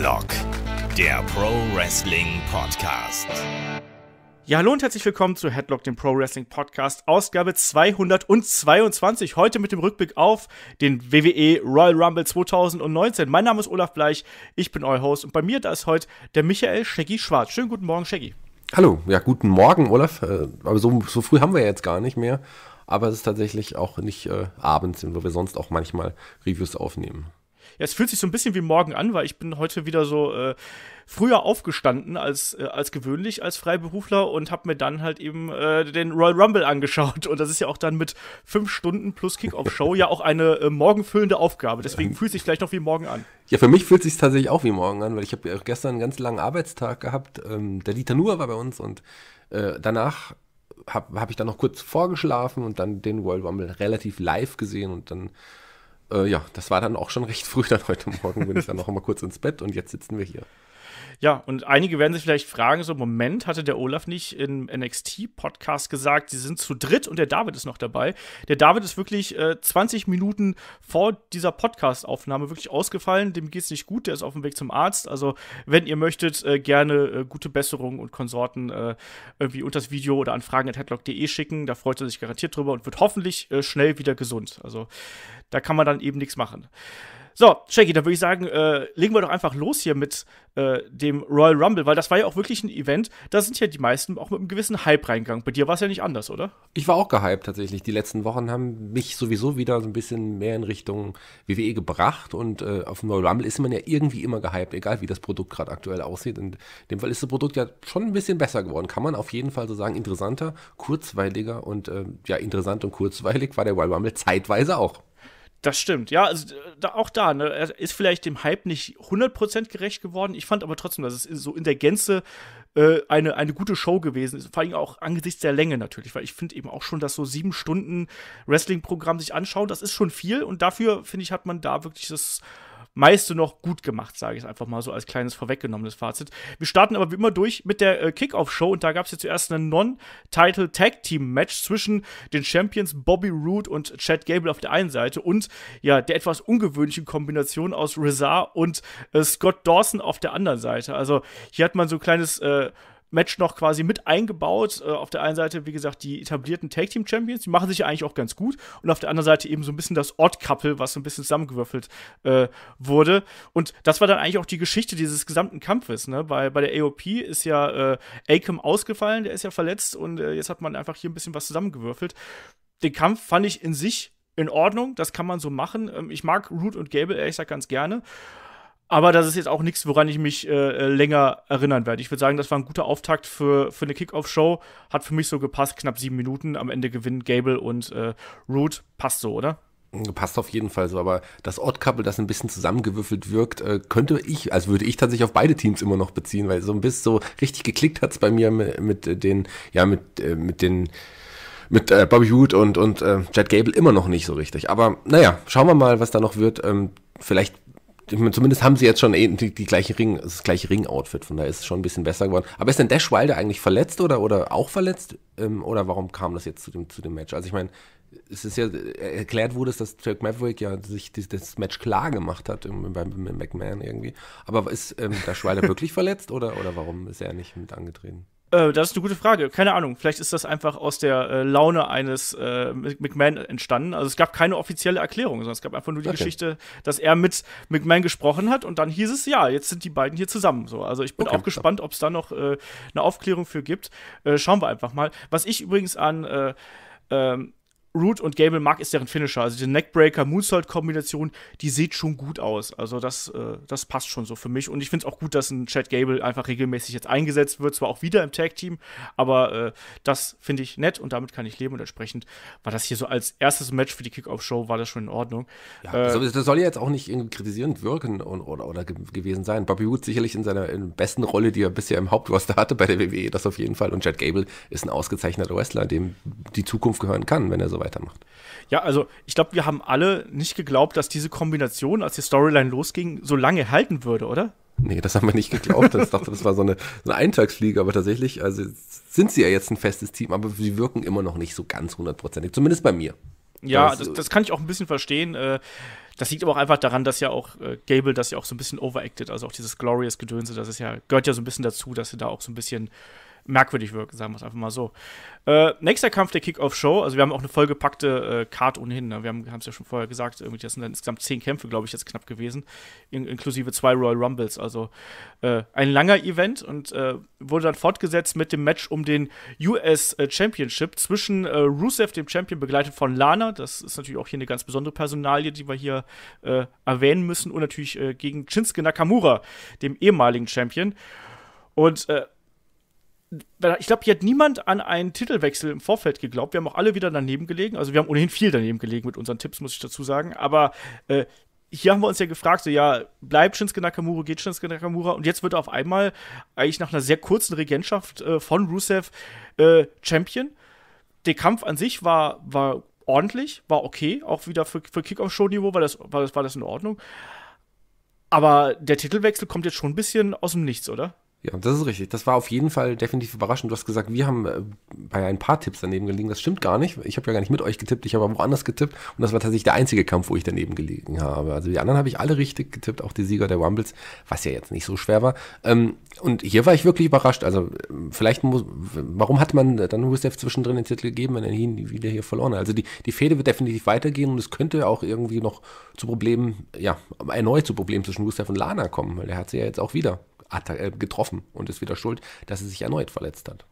Headlock, der Pro Wrestling Podcast. Ja, hallo und herzlich willkommen zu Headlock, dem Pro Wrestling Podcast, Ausgabe 222. Heute mit dem Rückblick auf den WWE Royal Rumble 2019. Mein Name ist Olaf Bleich, ich bin euer Host und bei mir da ist heute der Michael Shaggy Schwarz. Schönen guten Morgen, Shaggy. Hallo, ja, guten Morgen, Olaf. Äh, aber so, so früh haben wir jetzt gar nicht mehr. Aber es ist tatsächlich auch nicht äh, abends, wo wir sonst auch manchmal Reviews aufnehmen. Ja, es fühlt sich so ein bisschen wie morgen an, weil ich bin heute wieder so äh, früher aufgestanden als, äh, als gewöhnlich als Freiberufler und habe mir dann halt eben äh, den Royal Rumble angeschaut. Und das ist ja auch dann mit fünf Stunden plus Kickoff-Show ja auch eine äh, morgenfüllende Aufgabe. Deswegen fühlt es sich vielleicht noch wie morgen an. Ja, für mich fühlt es sich tatsächlich auch wie morgen an, weil ich habe gestern einen ganz langen Arbeitstag gehabt. Ähm, der Dieter Nuhr war bei uns und äh, danach habe hab ich dann noch kurz vorgeschlafen und dann den Royal Rumble relativ live gesehen und dann äh, ja, das war dann auch schon recht früh dann heute Morgen, bin ich dann noch mal kurz ins Bett und jetzt sitzen wir hier. Ja, und einige werden sich vielleicht fragen, so, Moment, hatte der Olaf nicht im NXT-Podcast gesagt, sie sind zu dritt und der David ist noch dabei. Der David ist wirklich äh, 20 Minuten vor dieser Podcast-Aufnahme wirklich ausgefallen, dem geht es nicht gut, der ist auf dem Weg zum Arzt. Also, wenn ihr möchtet, äh, gerne äh, gute Besserung und Konsorten äh, irgendwie unter das Video oder an fragen.headlock.de schicken, da freut er sich garantiert drüber und wird hoffentlich äh, schnell wieder gesund. Also, da kann man dann eben nichts machen. So, Shaggy, da würde ich sagen, äh, legen wir doch einfach los hier mit äh, dem Royal Rumble, weil das war ja auch wirklich ein Event, da sind ja die meisten auch mit einem gewissen Hype reingegangen. Bei dir war es ja nicht anders, oder? Ich war auch gehypt tatsächlich. Die letzten Wochen haben mich sowieso wieder so ein bisschen mehr in Richtung WWE gebracht und äh, auf dem Royal Rumble ist man ja irgendwie immer gehypt, egal wie das Produkt gerade aktuell aussieht. In dem Fall ist das Produkt ja schon ein bisschen besser geworden, kann man auf jeden Fall so sagen. Interessanter, kurzweiliger und äh, ja, interessant und kurzweilig war der Royal Rumble zeitweise auch. Das stimmt, ja, also da, auch da, ne, er ist vielleicht dem Hype nicht 100% gerecht geworden. Ich fand aber trotzdem, dass es so in der Gänze äh, eine, eine gute Show gewesen ist. Vor allem auch angesichts der Länge natürlich, weil ich finde eben auch schon, dass so sieben Stunden Wrestling-Programm sich anschauen, das ist schon viel und dafür, finde ich, hat man da wirklich das meiste noch gut gemacht, sage ich einfach mal so als kleines vorweggenommenes Fazit. Wir starten aber wie immer durch mit der äh, Kickoff-Show und da gab es jetzt zuerst ein Non-Title Tag Team Match zwischen den Champions Bobby Roode und Chad Gable auf der einen Seite und ja, der etwas ungewöhnlichen Kombination aus Rizar und äh, Scott Dawson auf der anderen Seite. Also hier hat man so ein kleines äh, Match noch quasi mit eingebaut. Äh, auf der einen Seite, wie gesagt, die etablierten Tag Team Champions, die machen sich ja eigentlich auch ganz gut. Und auf der anderen Seite eben so ein bisschen das Odd Couple, was so ein bisschen zusammengewürfelt äh, wurde. Und das war dann eigentlich auch die Geschichte dieses gesamten Kampfes. Ne? Bei, bei der AOP ist ja äh, Akam ausgefallen, der ist ja verletzt und äh, jetzt hat man einfach hier ein bisschen was zusammengewürfelt. Den Kampf fand ich in sich in Ordnung, das kann man so machen. Ähm, ich mag Root und Gable ehrlich gesagt ganz gerne. Aber das ist jetzt auch nichts, woran ich mich äh, äh, länger erinnern werde. Ich würde sagen, das war ein guter Auftakt für, für eine Kickoff-Show. Hat für mich so gepasst, knapp sieben Minuten. Am Ende gewinnen Gable und äh, Root. Passt so, oder? Passt auf jeden Fall so, aber das Odd-Couple, das ein bisschen zusammengewürfelt wirkt, äh, könnte ich, also würde ich tatsächlich auf beide Teams immer noch beziehen, weil so ein bisschen so richtig geklickt hat es bei mir mit, mit den, ja, mit, äh, mit den mit äh, Bobby Roode und, und äh, Jet Gable immer noch nicht so richtig. Aber naja, schauen wir mal, was da noch wird. Ähm, vielleicht zumindest haben sie jetzt schon die, die gleiche Ring, das gleiche Ring-Outfit, von daher ist es schon ein bisschen besser geworden. Aber ist denn Dash Wilder eigentlich verletzt oder, oder auch verletzt? Ähm, oder warum kam das jetzt zu dem, zu dem Match? Also ich meine, es ist ja erklärt wurde, dass Jack Maverick ja sich das Match klar gemacht hat beim McMahon irgendwie. Aber ist ähm, Dash Wilder wirklich verletzt oder, oder warum ist er nicht mit angetreten? Äh, das ist eine gute Frage. Keine Ahnung. Vielleicht ist das einfach aus der äh, Laune eines äh, McMahon entstanden. Also es gab keine offizielle Erklärung, sondern es gab einfach nur die okay. Geschichte, dass er mit McMahon gesprochen hat und dann hieß es, ja, jetzt sind die beiden hier zusammen. So, also ich bin okay. auch gespannt, ob es da noch äh, eine Aufklärung für gibt. Äh, schauen wir einfach mal. Was ich übrigens an äh, ähm, Root und Gable mag, ist deren Finisher. Also die Neckbreaker-Moonsault-Kombination, die sieht schon gut aus. Also das, äh, das passt schon so für mich. Und ich finde es auch gut, dass ein Chad Gable einfach regelmäßig jetzt eingesetzt wird. Zwar auch wieder im Tag-Team, aber äh, das finde ich nett und damit kann ich leben. Und entsprechend war das hier so als erstes Match für die Kickoff-Show, war das schon in Ordnung. Ja, äh, das soll ja jetzt auch nicht irgendwie kritisierend wirken und, oder, oder gewesen sein. Bobby Wood sicherlich in seiner in besten Rolle, die er bisher im Hauptroster hatte bei der WWE, das auf jeden Fall. Und Chad Gable ist ein ausgezeichneter Wrestler, dem die Zukunft gehören kann, wenn er so weitermacht. Ja, also ich glaube, wir haben alle nicht geglaubt, dass diese Kombination, als die Storyline losging, so lange halten würde, oder? Nee, das haben wir nicht geglaubt. Ich dachte, das war so eine, so eine Eintagsfliege, aber tatsächlich, also sind sie ja jetzt ein festes Team, aber sie wirken immer noch nicht so ganz hundertprozentig, zumindest bei mir. Ja, das, das, kann ich auch ein bisschen verstehen. Äh, das liegt aber auch einfach daran, dass ja auch äh, Gable das ja auch so ein bisschen overacted, also auch dieses Glorious-Gedönse, das ist ja, gehört ja so ein bisschen dazu, dass sie da auch so ein bisschen merkwürdig wirken, sagen wir es einfach mal so. Äh, nächster Kampf der Kick-Off-Show. Also, wir haben auch eine vollgepackte äh, Card ohnehin. Ne? Wir haben es ja schon vorher gesagt, irgendwie, das sind dann insgesamt zehn Kämpfe, glaube ich, jetzt knapp gewesen, in inklusive zwei Royal Rumbles. Also, äh, ein langer Event und äh, wurde dann fortgesetzt mit dem Match um den US äh, Championship zwischen äh, Rusev, dem Champion, begleitet von Lana. Das ist natürlich auch hier eine ganz besondere Personalie, die wir hier äh, erwähnen müssen. Und natürlich gegen Shinsuke Nakamura, dem ehemaligen Champion. Und ich glaube, hier hat niemand an einen Titelwechsel im Vorfeld geglaubt. Wir haben auch alle wieder daneben gelegen. Also wir haben ohnehin viel daneben gelegen mit unseren Tipps, muss ich dazu sagen. Aber äh, hier haben wir uns ja gefragt, so ja, bleibt Shinsuke Nakamura, geht Shinsuke Nakamura? Und jetzt wird er auf einmal eigentlich nach einer sehr kurzen Regentschaft äh, von Rusev äh, Champion. Der Kampf an sich war, war ordentlich, war okay, auch wieder für, für Kickoff-Show-Niveau war das, war, das, war das in Ordnung. Aber der Titelwechsel kommt jetzt schon ein bisschen aus dem Nichts, oder? Ja, das ist richtig. Das war auf jeden Fall definitiv überraschend. Du hast gesagt, wir haben äh, bei ein paar Tipps daneben gelegen. Das stimmt gar nicht. Ich habe ja gar nicht mit euch getippt, ich habe aber woanders getippt. Und das war tatsächlich der einzige Kampf, wo ich daneben gelegen habe. Also die anderen habe ich alle richtig getippt, auch die Sieger der Rumbles, was ja jetzt nicht so schwer war. Ähm, und hier war ich wirklich überrascht. Also vielleicht muss, warum hat man dann Rusev zwischendrin den Titel gegeben, wenn er ihn wieder hier verloren hat? Also die, die Fehde wird definitiv weitergehen und es könnte auch irgendwie noch zu Problemen, ja, erneut zu Problemen zwischen Rusev und Lana kommen, weil der hat sie ja jetzt auch wieder äh, getroffen und ist wieder schuld, dass er sich erneut verletzt hat.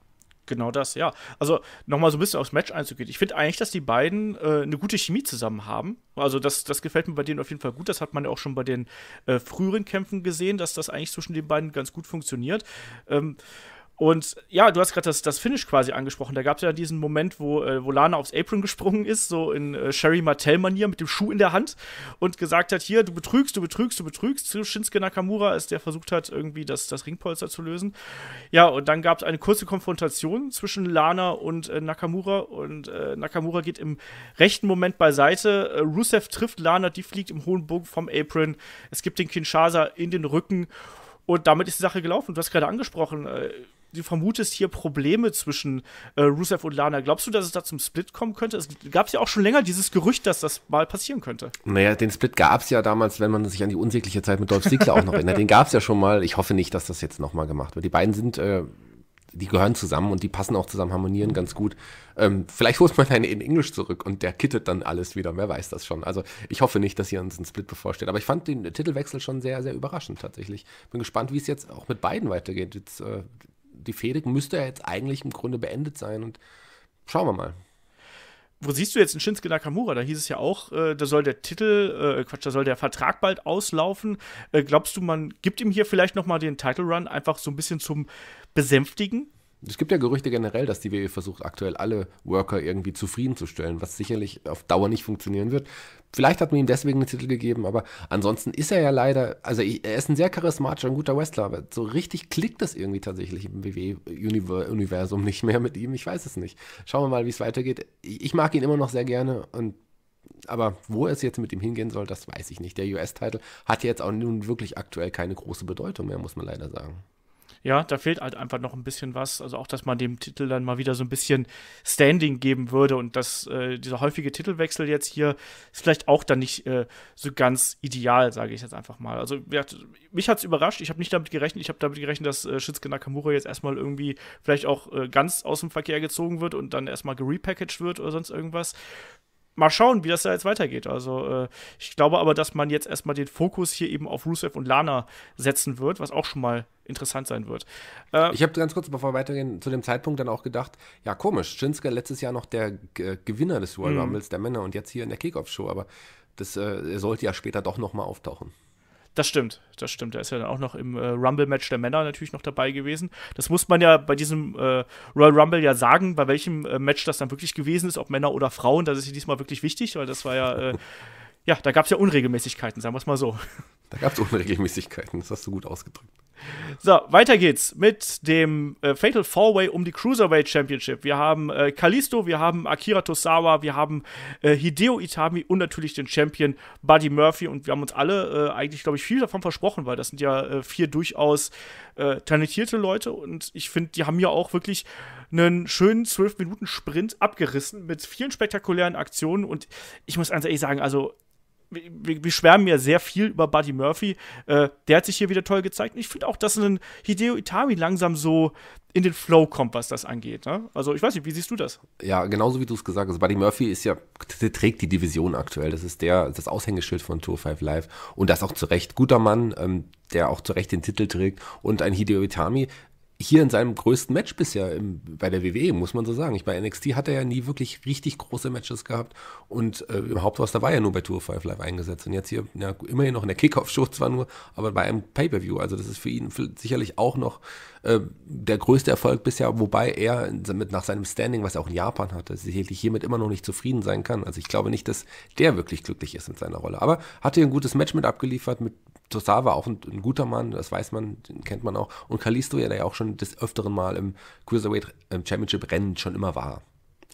Genau das, ja. Also nochmal so ein bisschen aufs Match einzugehen. Ich finde eigentlich, dass die beiden äh, eine gute Chemie zusammen haben. Also das, das gefällt mir bei denen auf jeden Fall gut. Das hat man ja auch schon bei den äh, früheren Kämpfen gesehen, dass das eigentlich zwischen den beiden ganz gut funktioniert. Ähm, und ja, du hast gerade das, das Finish quasi angesprochen. Da gab es ja diesen Moment, wo, äh, wo Lana aufs Apron gesprungen ist, so in äh, Sherry Martell-Manier mit dem Schuh in der Hand und gesagt hat: Hier, du betrügst, du betrügst, du betrügst. Zu Shinsuke Nakamura, als der versucht hat, irgendwie das, das Ringpolster zu lösen. Ja, und dann gab es eine kurze Konfrontation zwischen Lana und äh, Nakamura und äh, Nakamura geht im rechten Moment beiseite. Äh, Rusev trifft Lana, die fliegt im hohen Bogen vom Apron. Es gibt den Kinshasa in den Rücken. Und damit ist die Sache gelaufen. Du hast gerade angesprochen, äh, du vermutest hier Probleme zwischen äh, Rusev und Lana. Glaubst du, dass es da zum Split kommen könnte? Es gab ja auch schon länger dieses Gerücht, dass das mal passieren könnte. Naja, den Split gab es ja damals, wenn man sich an die unsägliche Zeit mit Dolph Ziggler auch noch erinnert. Den gab es ja schon mal. Ich hoffe nicht, dass das jetzt nochmal gemacht wird. Die beiden sind, äh, die gehören zusammen und die passen auch zusammen, harmonieren ganz gut. Ähm, vielleicht holt man einen in Englisch zurück und der kittet dann alles wieder. Wer weiß das schon. Also ich hoffe nicht, dass hier uns ein Split bevorsteht. Aber ich fand den Titelwechsel schon sehr, sehr überraschend tatsächlich. Bin gespannt, wie es jetzt auch mit beiden weitergeht. Jetzt äh, die Fehde müsste ja jetzt eigentlich im Grunde beendet sein und schauen wir mal. Wo siehst du jetzt in Shinsuke Nakamura? Da hieß es ja auch, äh, da soll der Titel, äh, Quatsch, da soll der Vertrag bald auslaufen. Äh, glaubst du, man gibt ihm hier vielleicht noch mal den Title Run einfach so ein bisschen zum Besänftigen? Es gibt ja Gerüchte generell, dass die WWE versucht, aktuell alle Worker irgendwie zufriedenzustellen, was sicherlich auf Dauer nicht funktionieren wird. Vielleicht hat man ihm deswegen einen Titel gegeben, aber ansonsten ist er ja leider, also er ist ein sehr charismatischer, ein guter Wrestler, aber so richtig klickt das irgendwie tatsächlich im WWE-Universum nicht mehr mit ihm. Ich weiß es nicht. Schauen wir mal, wie es weitergeht. Ich mag ihn immer noch sehr gerne und aber wo es jetzt mit ihm hingehen soll, das weiß ich nicht. Der US-Titel hat jetzt auch nun wirklich aktuell keine große Bedeutung mehr, muss man leider sagen ja, da fehlt halt einfach noch ein bisschen was. Also auch, dass man dem Titel dann mal wieder so ein bisschen Standing geben würde und dass äh, dieser häufige Titelwechsel jetzt hier ist vielleicht auch dann nicht äh, so ganz ideal, sage ich jetzt einfach mal. Also ja, mich hat es überrascht. Ich habe nicht damit gerechnet. Ich habe damit gerechnet, dass äh, Shinsuke Nakamura jetzt erstmal irgendwie vielleicht auch äh, ganz aus dem Verkehr gezogen wird und dann erstmal gerepackaged wird oder sonst irgendwas mal schauen, wie das da jetzt weitergeht. Also äh, ich glaube aber, dass man jetzt erstmal den Fokus hier eben auf Rusev und Lana setzen wird, was auch schon mal interessant sein wird. Äh, ich habe ganz kurz, bevor wir weitergehen, zu dem Zeitpunkt dann auch gedacht, ja komisch, Shinsuke letztes Jahr noch der G Gewinner des World mhm. Rumbles der Männer und jetzt hier in der Kickoff-Show, aber das äh, sollte ja später doch nochmal auftauchen. Das stimmt, das stimmt. Er ist ja dann auch noch im äh, Rumble-Match der Männer natürlich noch dabei gewesen. Das muss man ja bei diesem äh, Royal Rumble ja sagen, bei welchem äh, Match das dann wirklich gewesen ist, ob Männer oder Frauen. Das ist ja diesmal wirklich wichtig, weil das war ja, äh, ja, da gab es ja Unregelmäßigkeiten, sagen wir es mal so. Da gab es Unregelmäßigkeiten, das hast du gut ausgedrückt. So, weiter geht's mit dem äh, Fatal Four Way um die Cruiserweight Championship. Wir haben äh, Kalisto, wir haben Akira Tosawa, wir haben äh, Hideo Itami und natürlich den Champion Buddy Murphy. Und wir haben uns alle äh, eigentlich, glaube ich, viel davon versprochen, weil das sind ja äh, vier durchaus äh, talentierte Leute. Und ich finde, die haben ja auch wirklich einen schönen 12-Minuten-Sprint abgerissen mit vielen spektakulären Aktionen. Und ich muss ganz ehrlich sagen, also wir, wir schwärmen ja sehr viel über Buddy Murphy. Äh, der hat sich hier wieder toll gezeigt. Und ich finde auch, dass ein Hideo Itami langsam so in den Flow kommt, was das angeht. Ne? Also ich weiß nicht, wie siehst du das? Ja, genauso wie du es gesagt hast. Buddy Murphy ist ja, trägt die Division aktuell. Das ist der, das Aushängeschild von Tour 5 Live. Und das auch zu Recht. Guter Mann, ähm, der auch zu Recht den Titel trägt. Und ein Hideo Itami, hier in seinem größten Match bisher im, bei der WWE, muss man so sagen. Ich, bei NXT hat er ja nie wirklich richtig große Matches gehabt und äh, im Hauptroster war er nur bei Tour 5 Live eingesetzt und jetzt hier ja, immerhin noch in der Kickoff-Show zwar nur, aber bei einem Pay-Per-View. Also das ist für ihn sicherlich auch noch äh, der größte Erfolg bisher, wobei er mit, nach seinem Standing, was er auch in Japan hatte, sicherlich hiermit immer noch nicht zufrieden sein kann. Also ich glaube nicht, dass der wirklich glücklich ist mit seiner Rolle. Aber hat hier ein gutes Match mit abgeliefert, mit Tosawa auch ein, ein, guter Mann, das weiß man, den kennt man auch. Und Kalisto, ja, der ja auch schon des Öfteren mal im Cruiserweight ähm, Championship Rennen schon immer war.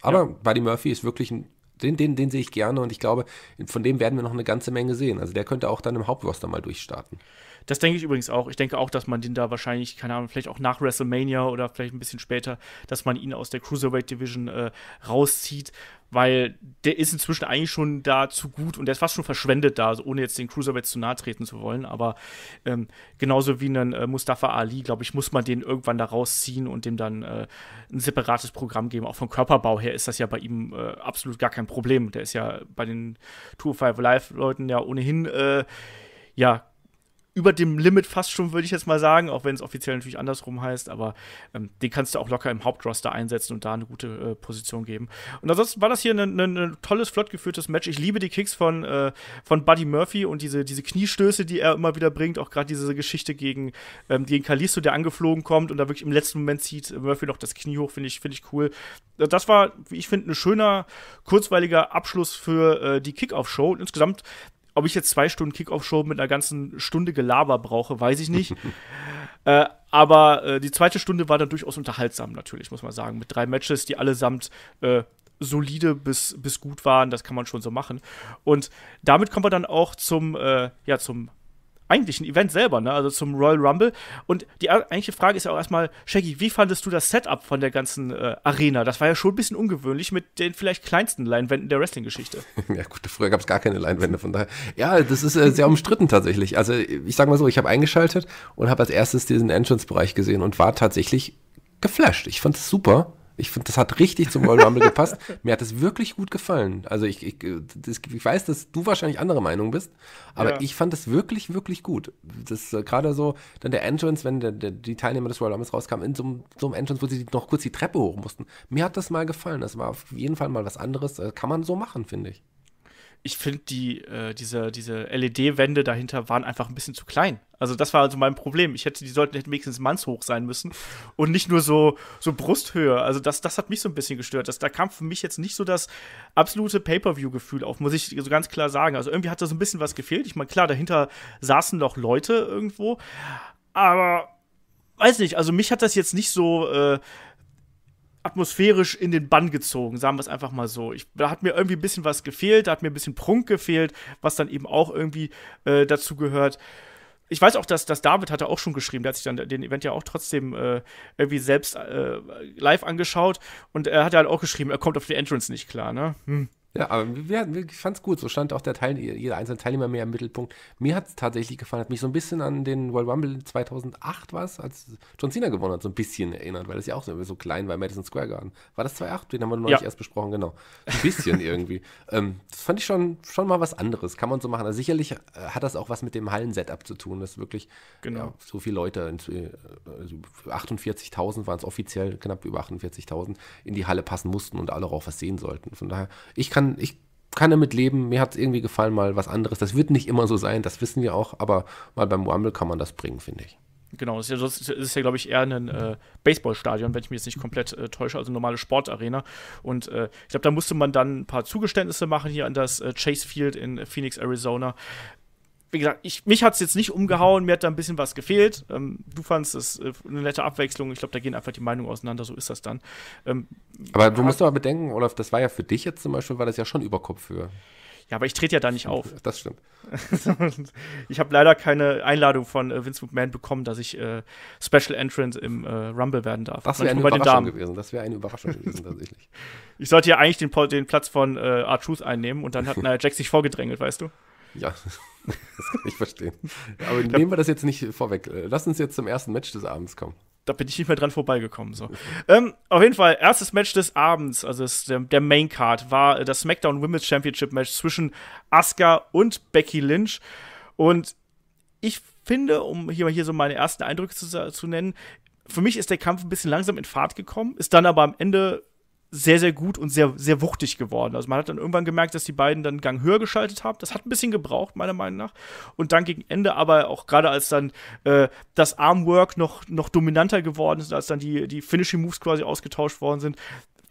Aber ja. Buddy Murphy ist wirklich ein, den, den, den sehe ich gerne und ich glaube, von dem werden wir noch eine ganze Menge sehen. Also der könnte auch dann im Hauptroster mal durchstarten. Das denke ich übrigens auch. Ich denke auch, dass man den da wahrscheinlich, keine Ahnung, vielleicht auch nach WrestleMania oder vielleicht ein bisschen später, dass man ihn aus der Cruiserweight Division äh, rauszieht, weil der ist inzwischen eigentlich schon da zu gut und der ist fast schon verschwendet da, also ohne jetzt den Cruiserweight zu nahe treten zu wollen. Aber ähm, genauso wie einen äh, Mustafa Ali, glaube ich, muss man den irgendwann da rausziehen und dem dann äh, ein separates Programm geben. Auch vom Körperbau her ist das ja bei ihm äh, absolut gar kein Problem. Der ist ja bei den Tour 5 Live-Leuten ja ohnehin äh, ja über dem Limit fast schon, würde ich jetzt mal sagen, auch wenn es offiziell natürlich andersrum heißt, aber ähm, den kannst du auch locker im Hauptroster einsetzen und da eine gute äh, Position geben. Und ansonsten war das hier ein tolles, flott geführtes Match. Ich liebe die Kicks von, äh, von Buddy Murphy und diese, diese Kniestöße, die er immer wieder bringt, auch gerade diese Geschichte gegen, ähm, gegen Kalisto, der angeflogen kommt und da wirklich im letzten Moment zieht Murphy noch das Knie hoch, finde ich, find ich cool. Das war, wie ich finde, ein schöner, kurzweiliger Abschluss für äh, die Kickoff-Show. Insgesamt ob ich jetzt zwei Stunden Kickoff-Show mit einer ganzen Stunde Gelaber brauche, weiß ich nicht. äh, aber äh, die zweite Stunde war dann durchaus unterhaltsam, natürlich, muss man sagen. Mit drei Matches, die allesamt äh, solide bis, bis gut waren. Das kann man schon so machen. Und damit kommen wir dann auch zum, äh, ja, zum eigentlichen Event selber, ne? also zum Royal Rumble. Und die eigentliche Frage ist ja auch erstmal, Shaggy, wie fandest du das Setup von der ganzen äh, Arena? Das war ja schon ein bisschen ungewöhnlich mit den vielleicht kleinsten Leinwänden der Wrestling-Geschichte. ja gut, früher gab es gar keine Leinwände, von daher. Ja, das ist äh, sehr umstritten tatsächlich. Also ich sag mal so, ich habe eingeschaltet und habe als erstes diesen Entrance-Bereich gesehen und war tatsächlich geflasht. Ich fand es super. Ich finde, das hat richtig zum Royal Rumble gepasst. Mir hat es wirklich gut gefallen. Also ich, ich, das, ich weiß, dass du wahrscheinlich andere Meinung bist, aber ja. ich fand es wirklich, wirklich gut. Das äh, gerade so, dann der Entrance, wenn der, der, die Teilnehmer des Royal Rumbles rauskamen, in so, so einem Entrance, wo sie noch kurz die Treppe hoch mussten. Mir hat das mal gefallen. Das war auf jeden Fall mal was anderes. Äh, kann man so machen, finde ich ich finde, die, äh, diese, diese LED-Wände dahinter waren einfach ein bisschen zu klein. Also, das war also mein Problem. Ich hätte, die sollten hätten wenigstens mannshoch sein müssen und nicht nur so, so Brusthöhe. Also, das, das hat mich so ein bisschen gestört. Das, da kam für mich jetzt nicht so das absolute Pay-Per-View-Gefühl auf, muss ich so ganz klar sagen. Also, irgendwie hat da so ein bisschen was gefehlt. Ich meine, klar, dahinter saßen noch Leute irgendwo, aber weiß nicht, also mich hat das jetzt nicht so äh, atmosphärisch in den Bann gezogen, sagen wir es einfach mal so. Ich, da hat mir irgendwie ein bisschen was gefehlt, da hat mir ein bisschen Prunk gefehlt, was dann eben auch irgendwie äh, dazu gehört. Ich weiß auch, dass, dass David hatte auch schon geschrieben, der hat sich dann den Event ja auch trotzdem äh, irgendwie selbst äh, live angeschaut und er hat ja halt auch geschrieben, er kommt auf die Entrance nicht klar, ne? Hm. Ja, aber wir, wir, ich fand es gut. So stand auch der Teil, jeder einzelne Teilnehmer mehr im Mittelpunkt. Mir hat es tatsächlich gefallen, hat mich so ein bisschen an den World Rumble 2008 was, als John Cena gewonnen hat, so ein bisschen erinnert, weil das ja auch so, so klein war, Madison Square Garden. War das 2008? Den haben wir neulich ja. erst besprochen, genau. Ein bisschen irgendwie. Ähm, das fand ich schon, schon mal was anderes. Kann man so machen. Also sicherlich äh, hat das auch was mit dem Hallensetup zu tun, dass wirklich genau. ja, so viele Leute, äh, also 48.000 waren es offiziell, knapp über 48.000, in die Halle passen mussten und alle auch was sehen sollten. Von daher, ich kann kann, ich kann damit leben. Mir hat es irgendwie gefallen, mal was anderes. Das wird nicht immer so sein, das wissen wir auch, aber mal beim Rumble kann man das bringen, finde ich. Genau, das ist ja, ja glaube ich, eher ein äh, Baseballstadion, wenn ich mich jetzt nicht komplett äh, täusche, also normale Sportarena. Und äh, ich glaube, da musste man dann ein paar Zugeständnisse machen hier an das äh, Chase Field in Phoenix, Arizona wie gesagt, ich, mich hat es jetzt nicht umgehauen, mir hat da ein bisschen was gefehlt. Ähm, du fandest es äh, eine nette Abwechslung. Ich glaube, da gehen einfach die Meinungen auseinander, so ist das dann. Ähm, aber du musst doch mal bedenken, Olaf, das war ja für dich jetzt zum Beispiel, war das ja schon über Kopfhöhe. Ja, aber ich trete ja da nicht auf. Das stimmt. ich habe leider keine Einladung von äh, Vince McMahon bekommen, dass ich äh, Special Entrant im äh, Rumble werden darf. Das wäre eine Überraschung gewesen. Das wäre eine Überraschung gewesen, tatsächlich. Ich sollte ja eigentlich den, den Platz von äh, R-Truth einnehmen und dann hat Nia Jack sich vorgedrängelt, weißt du? Ja, das kann ich verstehen. Aber nehmen wir das jetzt nicht vorweg. Lass uns jetzt zum ersten Match des Abends kommen da bin ich nicht mehr dran vorbeigekommen. So. ähm, auf jeden Fall, erstes Match des Abends, also der, der Main Card, war das SmackDown Women's Championship Match zwischen Asuka und Becky Lynch. Und ich finde, um hier, hier so meine ersten Eindrücke zu, zu nennen, für mich ist der Kampf ein bisschen langsam in Fahrt gekommen, ist dann aber am Ende sehr, sehr gut und sehr, sehr wuchtig geworden. Also man hat dann irgendwann gemerkt, dass die beiden dann Gang höher geschaltet haben. Das hat ein bisschen gebraucht, meiner Meinung nach. Und dann gegen Ende, aber auch gerade als dann äh, das Armwork noch, noch dominanter geworden ist, als dann die, die Finishing Moves quasi ausgetauscht worden sind,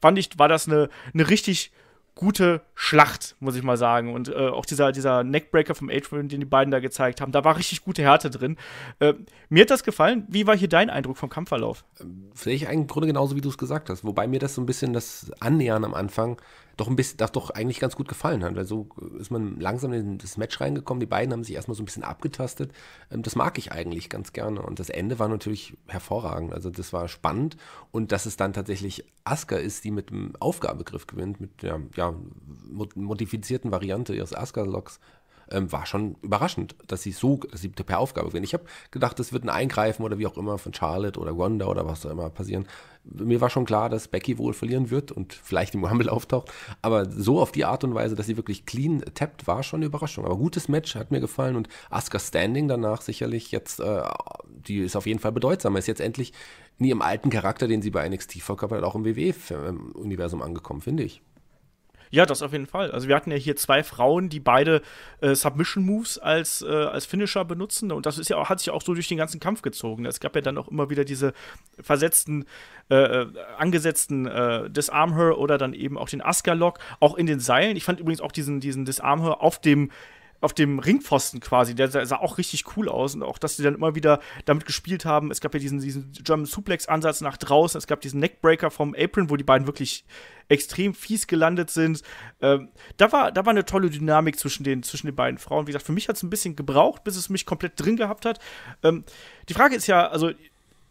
fand ich, war das eine, eine richtig gute Schlacht, muss ich mal sagen. Und äh, auch dieser, dieser Neckbreaker vom Adrian, den die beiden da gezeigt haben, da war richtig gute Härte drin. Äh, mir hat das gefallen. Wie war hier dein Eindruck vom Kampfverlauf? Sehe ich eigentlich im Grunde genauso, wie du es gesagt hast. Wobei mir das so ein bisschen das Annähern am Anfang doch ein bisschen, das doch eigentlich ganz gut gefallen hat. Weil so ist man langsam in das Match reingekommen. Die beiden haben sich erstmal so ein bisschen abgetastet. Ähm, das mag ich eigentlich ganz gerne. Und das Ende war natürlich hervorragend. Also das war spannend. Und dass es dann tatsächlich Asuka ist, die mit dem Aufgabegriff gewinnt, mit der ja, modifizierten Variante ihres Asuka-Logs, ähm, war schon überraschend, dass sie so dass sie per Aufgabe gewinnen. Ich habe gedacht, es wird ein Eingreifen oder wie auch immer von Charlotte oder Wanda oder was auch immer passieren. Mir war schon klar, dass Becky wohl verlieren wird und vielleicht im Rumble auftaucht. Aber so auf die Art und Weise, dass sie wirklich clean tappt, war schon eine Überraschung. Aber gutes Match, hat mir gefallen. Und Asuka Standing danach sicherlich jetzt, äh, die ist auf jeden Fall bedeutsamer. Ist jetzt endlich nie im alten Charakter, den sie bei NXT verkörpert, auch im WWE-Universum angekommen, finde ich. Ja, das auf jeden Fall. Also wir hatten ja hier zwei Frauen, die beide äh, Submission Moves als, äh, als Finisher benutzen und das ist ja auch, hat sich auch so durch den ganzen Kampf gezogen. Es gab ja dann auch immer wieder diese versetzten, äh, äh angesetzten äh, Disarm Her oder dann eben auch den Asker Lock, auch in den Seilen. Ich fand übrigens auch diesen, diesen Disarm Her auf dem auf dem Ringpfosten quasi, der sah auch richtig cool aus und auch, dass sie dann immer wieder damit gespielt haben. Es gab ja diesen, diesen German Suplex-Ansatz nach draußen, es gab diesen Neckbreaker vom Apron, wo die beiden wirklich extrem fies gelandet sind. Ähm, da, war, da war eine tolle Dynamik zwischen den, zwischen den beiden Frauen. Wie gesagt, für mich hat es ein bisschen gebraucht, bis es mich komplett drin gehabt hat. Ähm, die Frage ist ja, also,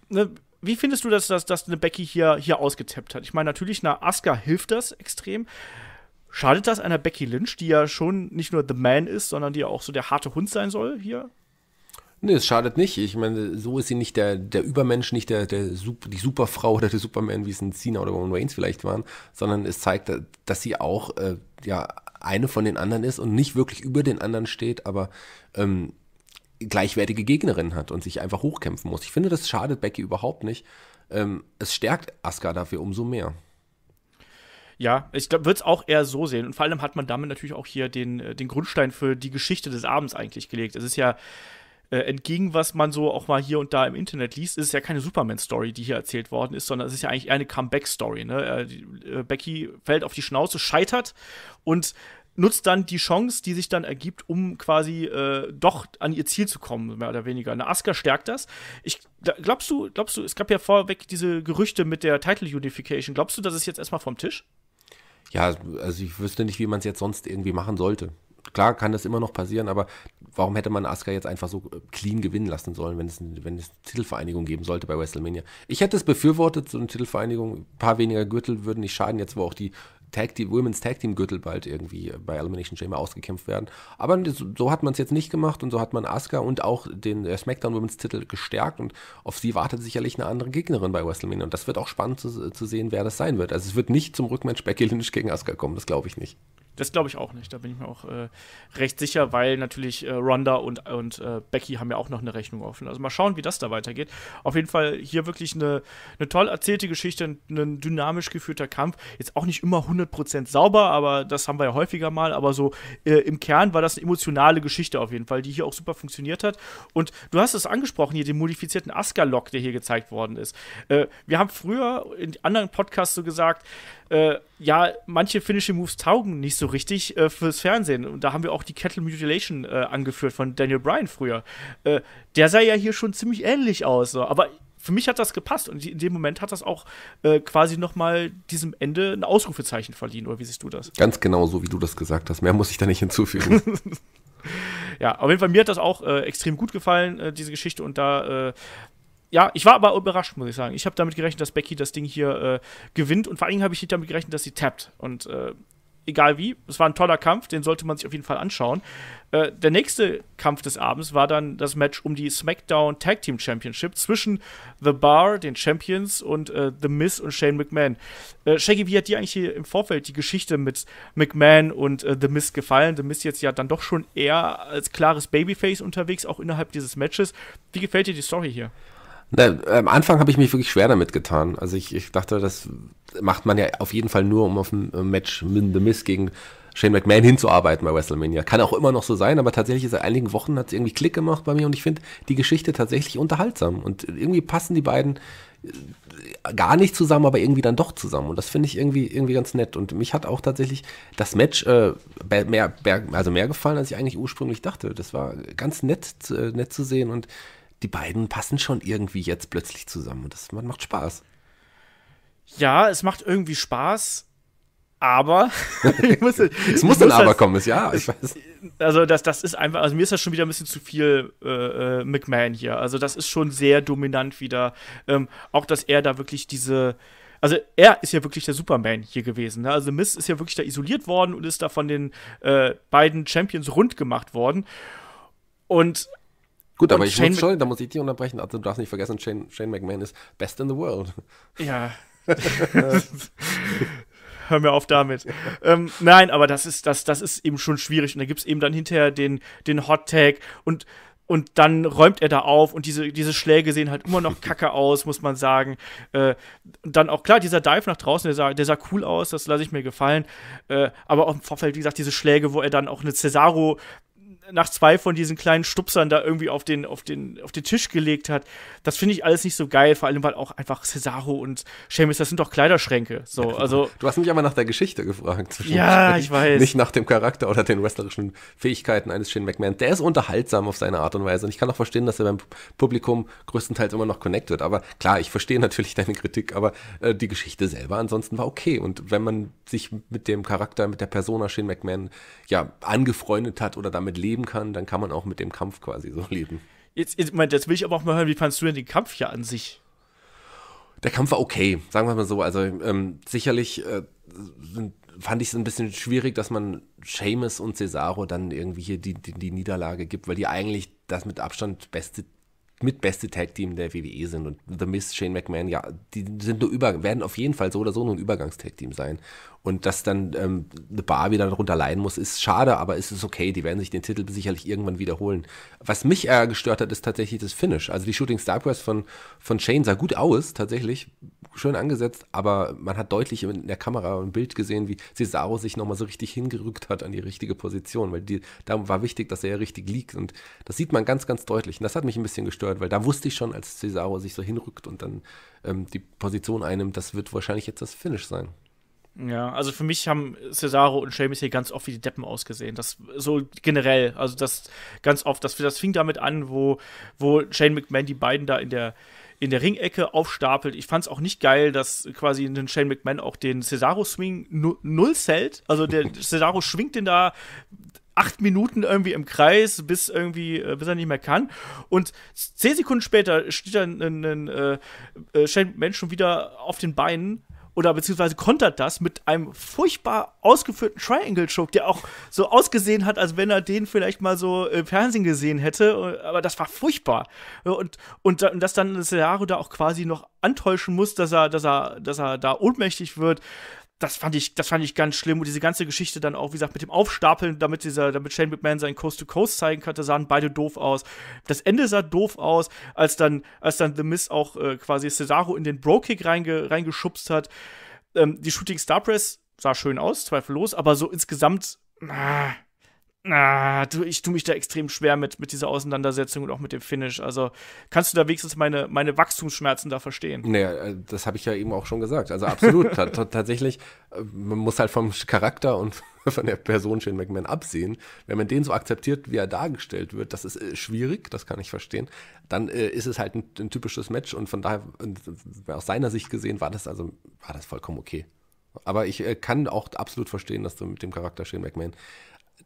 ne, wie findest du, dass, dass, dass eine Becky hier, hier ausgetappt hat? Ich meine, natürlich, na, Asuka hilft das extrem. Schadet das einer Becky Lynch, die ja schon nicht nur The Man ist, sondern die ja auch so der harte Hund sein soll hier? Nee, es schadet nicht. Ich meine, so ist sie nicht der, der Übermensch, nicht der, der die Superfrau oder der Superman, wie es in Cena oder Roman Reigns vielleicht waren, sondern es zeigt, dass sie auch äh, ja, eine von den anderen ist und nicht wirklich über den anderen steht, aber ähm, gleichwertige Gegnerin hat und sich einfach hochkämpfen muss. Ich finde, das schadet Becky überhaupt nicht. Ähm, es stärkt Asuka dafür umso mehr. Ja, ich glaube, würde es auch eher so sehen. Und vor allem hat man damit natürlich auch hier den, äh, den Grundstein für die Geschichte des Abends eigentlich gelegt. Es ist ja äh, entgegen, was man so auch mal hier und da im Internet liest, ist es ja keine Superman-Story, die hier erzählt worden ist, sondern es ist ja eigentlich eher eine Comeback-Story. Ne? Äh, äh, Becky fällt auf die Schnauze, scheitert und nutzt dann die Chance, die sich dann ergibt, um quasi äh, doch an ihr Ziel zu kommen, mehr oder weniger. Eine Asuka stärkt das. Ich, glaubst du, glaubst du, es gab ja vorweg diese Gerüchte mit der Title Unification. Glaubst du, das ist jetzt erstmal vom Tisch? Ja, also ich wüsste nicht, wie man es jetzt sonst irgendwie machen sollte. Klar kann das immer noch passieren, aber warum hätte man Asuka jetzt einfach so äh, clean gewinnen lassen sollen, wenn es, wenn es eine Titelvereinigung geben sollte bei WrestleMania? Ich hätte es befürwortet, so eine Titelvereinigung. Ein paar weniger Gürtel würden nicht schaden, jetzt wo auch die Tag Team, Women's Tag Team Gürtel bald irgendwie bei Elimination Chamber ausgekämpft werden. Aber so hat man es jetzt nicht gemacht und so hat man Asuka und auch den äh, SmackDown Women's Titel gestärkt und auf sie wartet sicherlich eine andere Gegnerin bei WrestleMania und das wird auch spannend zu, zu sehen, wer das sein wird. Also es wird nicht zum Rückmatch Becky Lynch gegen Asuka kommen, das glaube ich nicht. Das glaube ich auch nicht. Da bin ich mir auch äh, recht sicher, weil natürlich äh, Ronda und, und äh, Becky haben ja auch noch eine Rechnung offen. Also mal schauen, wie das da weitergeht. Auf jeden Fall hier wirklich eine, eine toll erzählte Geschichte, ein dynamisch geführter Kampf. Jetzt auch nicht immer 100% sauber, aber das haben wir ja häufiger mal. Aber so äh, im Kern war das eine emotionale Geschichte auf jeden Fall, die hier auch super funktioniert hat. Und du hast es angesprochen hier, den modifizierten Asuka-Lock, der hier gezeigt worden ist. Äh, wir haben früher in anderen Podcasts so gesagt, äh, ja, manche Finishing Moves taugen nicht so richtig äh, fürs Fernsehen. Und da haben wir auch die Kettle Mutilation äh, angeführt von Daniel Bryan früher. Äh, der sah ja hier schon ziemlich ähnlich aus. So. Aber für mich hat das gepasst und in dem Moment hat das auch äh, quasi noch mal diesem Ende ein Ausrufezeichen verliehen. Oder wie siehst du das? Ganz genau so, wie du das gesagt hast. Mehr muss ich da nicht hinzufügen. ja, auf jeden Fall mir hat das auch äh, extrem gut gefallen, äh, diese Geschichte. Und da äh, ja, ich war aber überrascht, muss ich sagen. Ich habe damit gerechnet, dass Becky das Ding hier äh, gewinnt und vor Dingen habe ich nicht damit gerechnet, dass sie tappt. Und äh, egal wie, es war ein toller Kampf, den sollte man sich auf jeden Fall anschauen. Äh, der nächste Kampf des Abends war dann das Match um die SmackDown Tag Team Championship zwischen The Bar, den Champions, und äh, The Miz und Shane McMahon. Äh, Shaggy, wie hat dir eigentlich hier im Vorfeld die Geschichte mit McMahon und äh, The Miz gefallen? The Miz jetzt ja dann doch schon eher als klares Babyface unterwegs, auch innerhalb dieses Matches. Wie gefällt dir die Story hier? Na, am Anfang habe ich mich wirklich schwer damit getan. Also ich, ich dachte, das macht man ja auf jeden Fall nur, um auf ein Match mit The Miz gegen Shane McMahon hinzuarbeiten bei WrestleMania. Kann auch immer noch so sein, aber tatsächlich seit einigen Wochen hat es irgendwie Klick gemacht bei mir und ich finde die Geschichte tatsächlich unterhaltsam. Und irgendwie passen die beiden äh, gar nicht zusammen, aber irgendwie dann doch zusammen. Und das finde ich irgendwie, irgendwie ganz nett. Und mich hat auch tatsächlich das Match äh, mehr, mehr, also mehr gefallen, als ich eigentlich ursprünglich dachte. Das war ganz nett, äh, nett zu sehen und die beiden passen schon irgendwie jetzt plötzlich zusammen und das macht Spaß. Ja, es macht irgendwie Spaß, aber muss, es muss dann aber kommen, ist ja, ich weiß. Also das, das ist einfach, also mir ist das schon wieder ein bisschen zu viel äh, äh, McMahon hier. Also das ist schon sehr dominant wieder. Ähm, auch dass er da wirklich diese, also er ist ja wirklich der Superman hier gewesen. Ne? Also Miss ist ja wirklich da isoliert worden und ist da von den äh, beiden Champions rund gemacht worden. Und Gut, aber ich Shane muss schon, da muss ich dich unterbrechen. Also du darfst nicht vergessen, Shane, Shane McMahon ist best in the world. Ja. Hör mir auf damit. ähm, nein, aber das ist, das, das ist eben schon schwierig. Und da gibt es eben dann hinterher den, den Hot Tag und und dann räumt er da auf und diese, diese Schläge sehen halt immer noch kacke aus, muss man sagen. Äh, und dann auch klar, dieser Dive nach draußen, der sah, der sah cool aus, das lasse ich mir gefallen. Äh, aber auch im Vorfeld, wie gesagt, diese Schläge, wo er dann auch eine Cesaro nach zwei von diesen kleinen Stupsern da irgendwie auf den, auf den, auf den Tisch gelegt hat. Das finde ich alles nicht so geil, vor allem weil auch einfach Cesaro und Sheamus, das sind doch Kleiderschränke. So, also, du hast mich aber nach der Geschichte gefragt. Ja, ich weiß. Nicht nach dem Charakter oder den wrestlerischen Fähigkeiten eines Shane McMahon. Der ist unterhaltsam auf seine Art und Weise. Und ich kann auch verstehen, dass er beim Publikum größtenteils immer noch connected. Aber klar, ich verstehe natürlich deine Kritik, aber äh, die Geschichte selber ansonsten war okay. Und wenn man sich mit dem Charakter, mit der Persona Shane McMahon ja angefreundet hat oder damit lebt, leben kann, dann kann man auch mit dem Kampf quasi so leben. Jetzt, jetzt, jetzt will ich aber auch mal hören, wie fandest du denn den Kampf hier an sich? Der Kampf war okay, sagen wir mal so. Also ähm, sicherlich äh, fand ich es ein bisschen schwierig, dass man Seamus und Cesaro dann irgendwie hier die, die, die Niederlage gibt, weil die eigentlich das mit Abstand beste mit beste Tag Team der WWE sind und The Miz, Shane McMahon, ja, die sind nur über, werden auf jeden Fall so oder so nur ein Übergangstag Team sein. Und dass dann ähm, The Bar wieder darunter leiden muss, ist schade, aber es ist okay. Die werden sich den Titel sicherlich irgendwann wiederholen. Was mich eher gestört hat, ist tatsächlich das Finish. Also die Shooting Star Press von, von Shane sah gut aus, tatsächlich. Schön angesetzt, aber man hat deutlich in der Kamera ein Bild gesehen, wie Cesaro sich nochmal so richtig hingerückt hat an die richtige Position, weil die, da war wichtig, dass er richtig liegt. Und das sieht man ganz, ganz deutlich. Und das hat mich ein bisschen gestört, weil da wusste ich schon, als Cesaro sich so hinrückt und dann ähm, die Position einnimmt, das wird wahrscheinlich jetzt das Finish sein. Ja, also für mich haben Cesaro und Sheamus hier ganz oft wie die Deppen ausgesehen. Das so generell, also das ganz oft, das, das fing damit an, wo, wo Shane McMahon die beiden da in der in der Ringecke aufstapelt. Ich fand es auch nicht geil, dass quasi den Shane McMahon auch den Cesaro-Swing null zählt. Also der Cesaro schwingt den da acht Minuten irgendwie im Kreis, bis irgendwie, äh, bis er nicht mehr kann. Und zehn Sekunden später steht dann ein, ein, ein äh, Shane McMahon schon wieder auf den Beinen oder beziehungsweise kontert das mit einem furchtbar ausgeführten Triangle-Choke, der auch so ausgesehen hat, als wenn er den vielleicht mal so im Fernsehen gesehen hätte. Aber das war furchtbar. Und, und, und dass dann Cesaro da auch quasi noch antäuschen muss, dass er, dass er, dass er da ohnmächtig wird das fand ich, das fand ich ganz schlimm. Und diese ganze Geschichte dann auch, wie gesagt, mit dem Aufstapeln, damit dieser, damit Shane McMahon seinen Coast to Coast zeigen konnte, sahen beide doof aus. Das Ende sah doof aus, als dann, als dann The Miz auch äh, quasi Cesaro in den Bro-Kick reinge, reingeschubst hat. Ähm, die Shooting Star Press sah schön aus, zweifellos, aber so insgesamt, ah, Na, du, ich tue mich da extrem schwer mit, mit dieser Auseinandersetzung und auch mit dem Finish. Also kannst du da wenigstens meine, meine Wachstumsschmerzen da verstehen? Naja, äh, das habe ich ja eben auch schon gesagt. Also absolut. tatsächlich, äh, man muss halt vom Charakter und von der Person Shane McMahon absehen. Wenn man den so akzeptiert, wie er dargestellt wird, das ist äh, schwierig, das kann ich verstehen. Dann äh, ist es halt ein, ein, typisches Match und von daher, aus seiner Sicht gesehen, war das also, war das vollkommen okay. Aber ich äh, kann auch absolut verstehen, dass du mit dem Charakter Shane McMahon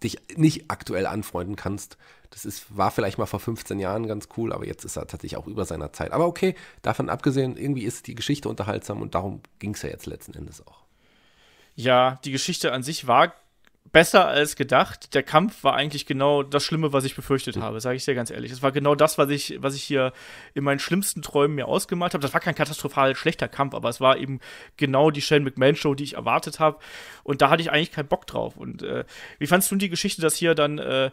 dich nicht aktuell anfreunden kannst. Das ist, war vielleicht mal vor 15 Jahren ganz cool, aber jetzt ist er tatsächlich auch über seiner Zeit. Aber okay, davon abgesehen, irgendwie ist die Geschichte unterhaltsam und darum ging es ja jetzt letzten Endes auch. Ja, die Geschichte an sich war besser als gedacht. Der Kampf war eigentlich genau das Schlimme, was ich befürchtet habe, sage ich dir ganz ehrlich. Es war genau das, was ich, was ich hier in meinen schlimmsten Träumen mir ausgemalt habe. Das war kein katastrophal schlechter Kampf, aber es war eben genau die Shane McMahon Show, die ich erwartet habe. Und da hatte ich eigentlich keinen Bock drauf. Und äh, wie fandest du die Geschichte, dass hier dann äh,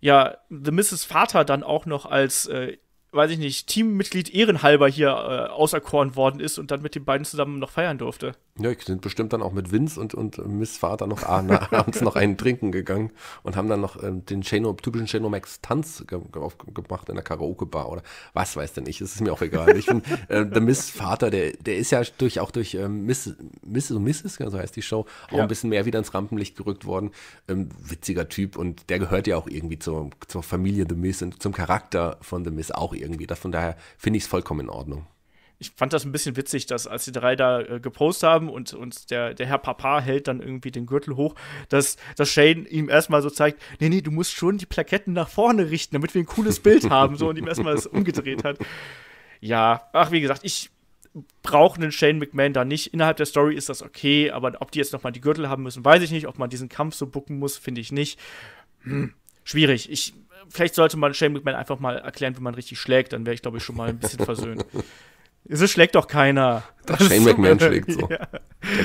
ja The Mrs. Vater dann auch noch als äh, weiß ich nicht, Teammitglied ehrenhalber hier äh, auserkoren worden ist und dann mit den beiden zusammen noch feiern durfte. Ja, ich sind bestimmt dann auch mit Vince und, und Miss Vater noch abends noch einen trinken gegangen und haben dann noch äh, den Shano, typischen Shano Max Tanz ge gemacht in der Karaoke-Bar oder was weiß denn ich, es ist mir auch egal. Ich finde, äh, der Miss Vater, der, der ist ja durch, auch durch ähm, Miss, Miss, so Mrs., so heißt die Show, auch ja. ein bisschen mehr wieder ins Rampenlicht gerückt worden. Ähm, witziger Typ und der gehört ja auch irgendwie zur, zur Familie The Miss und zum Charakter von The Miss auch irgendwie. Das, von daher finde ich es vollkommen in Ordnung ich fand das ein bisschen witzig, dass als die drei da äh, gepostet haben und, und der, der Herr Papa hält dann irgendwie den Gürtel hoch, dass, dass Shane ihm erstmal so zeigt, nee, nee, du musst schon die Plaketten nach vorne richten, damit wir ein cooles Bild haben, so und ihm erstmal das umgedreht hat. Ja, ach, wie gesagt, ich brauche einen Shane McMahon da nicht. Innerhalb der Story ist das okay, aber ob die jetzt nochmal die Gürtel haben müssen, weiß ich nicht. Ob man diesen Kampf so bucken muss, finde ich nicht. Hm, schwierig. Ich, vielleicht sollte man Shane McMahon einfach mal erklären, wie man richtig schlägt, dann wäre ich, glaube ich, schon mal ein bisschen versöhnt. So schlägt doch keiner. Das Shane McMahon schlägt so. Ja.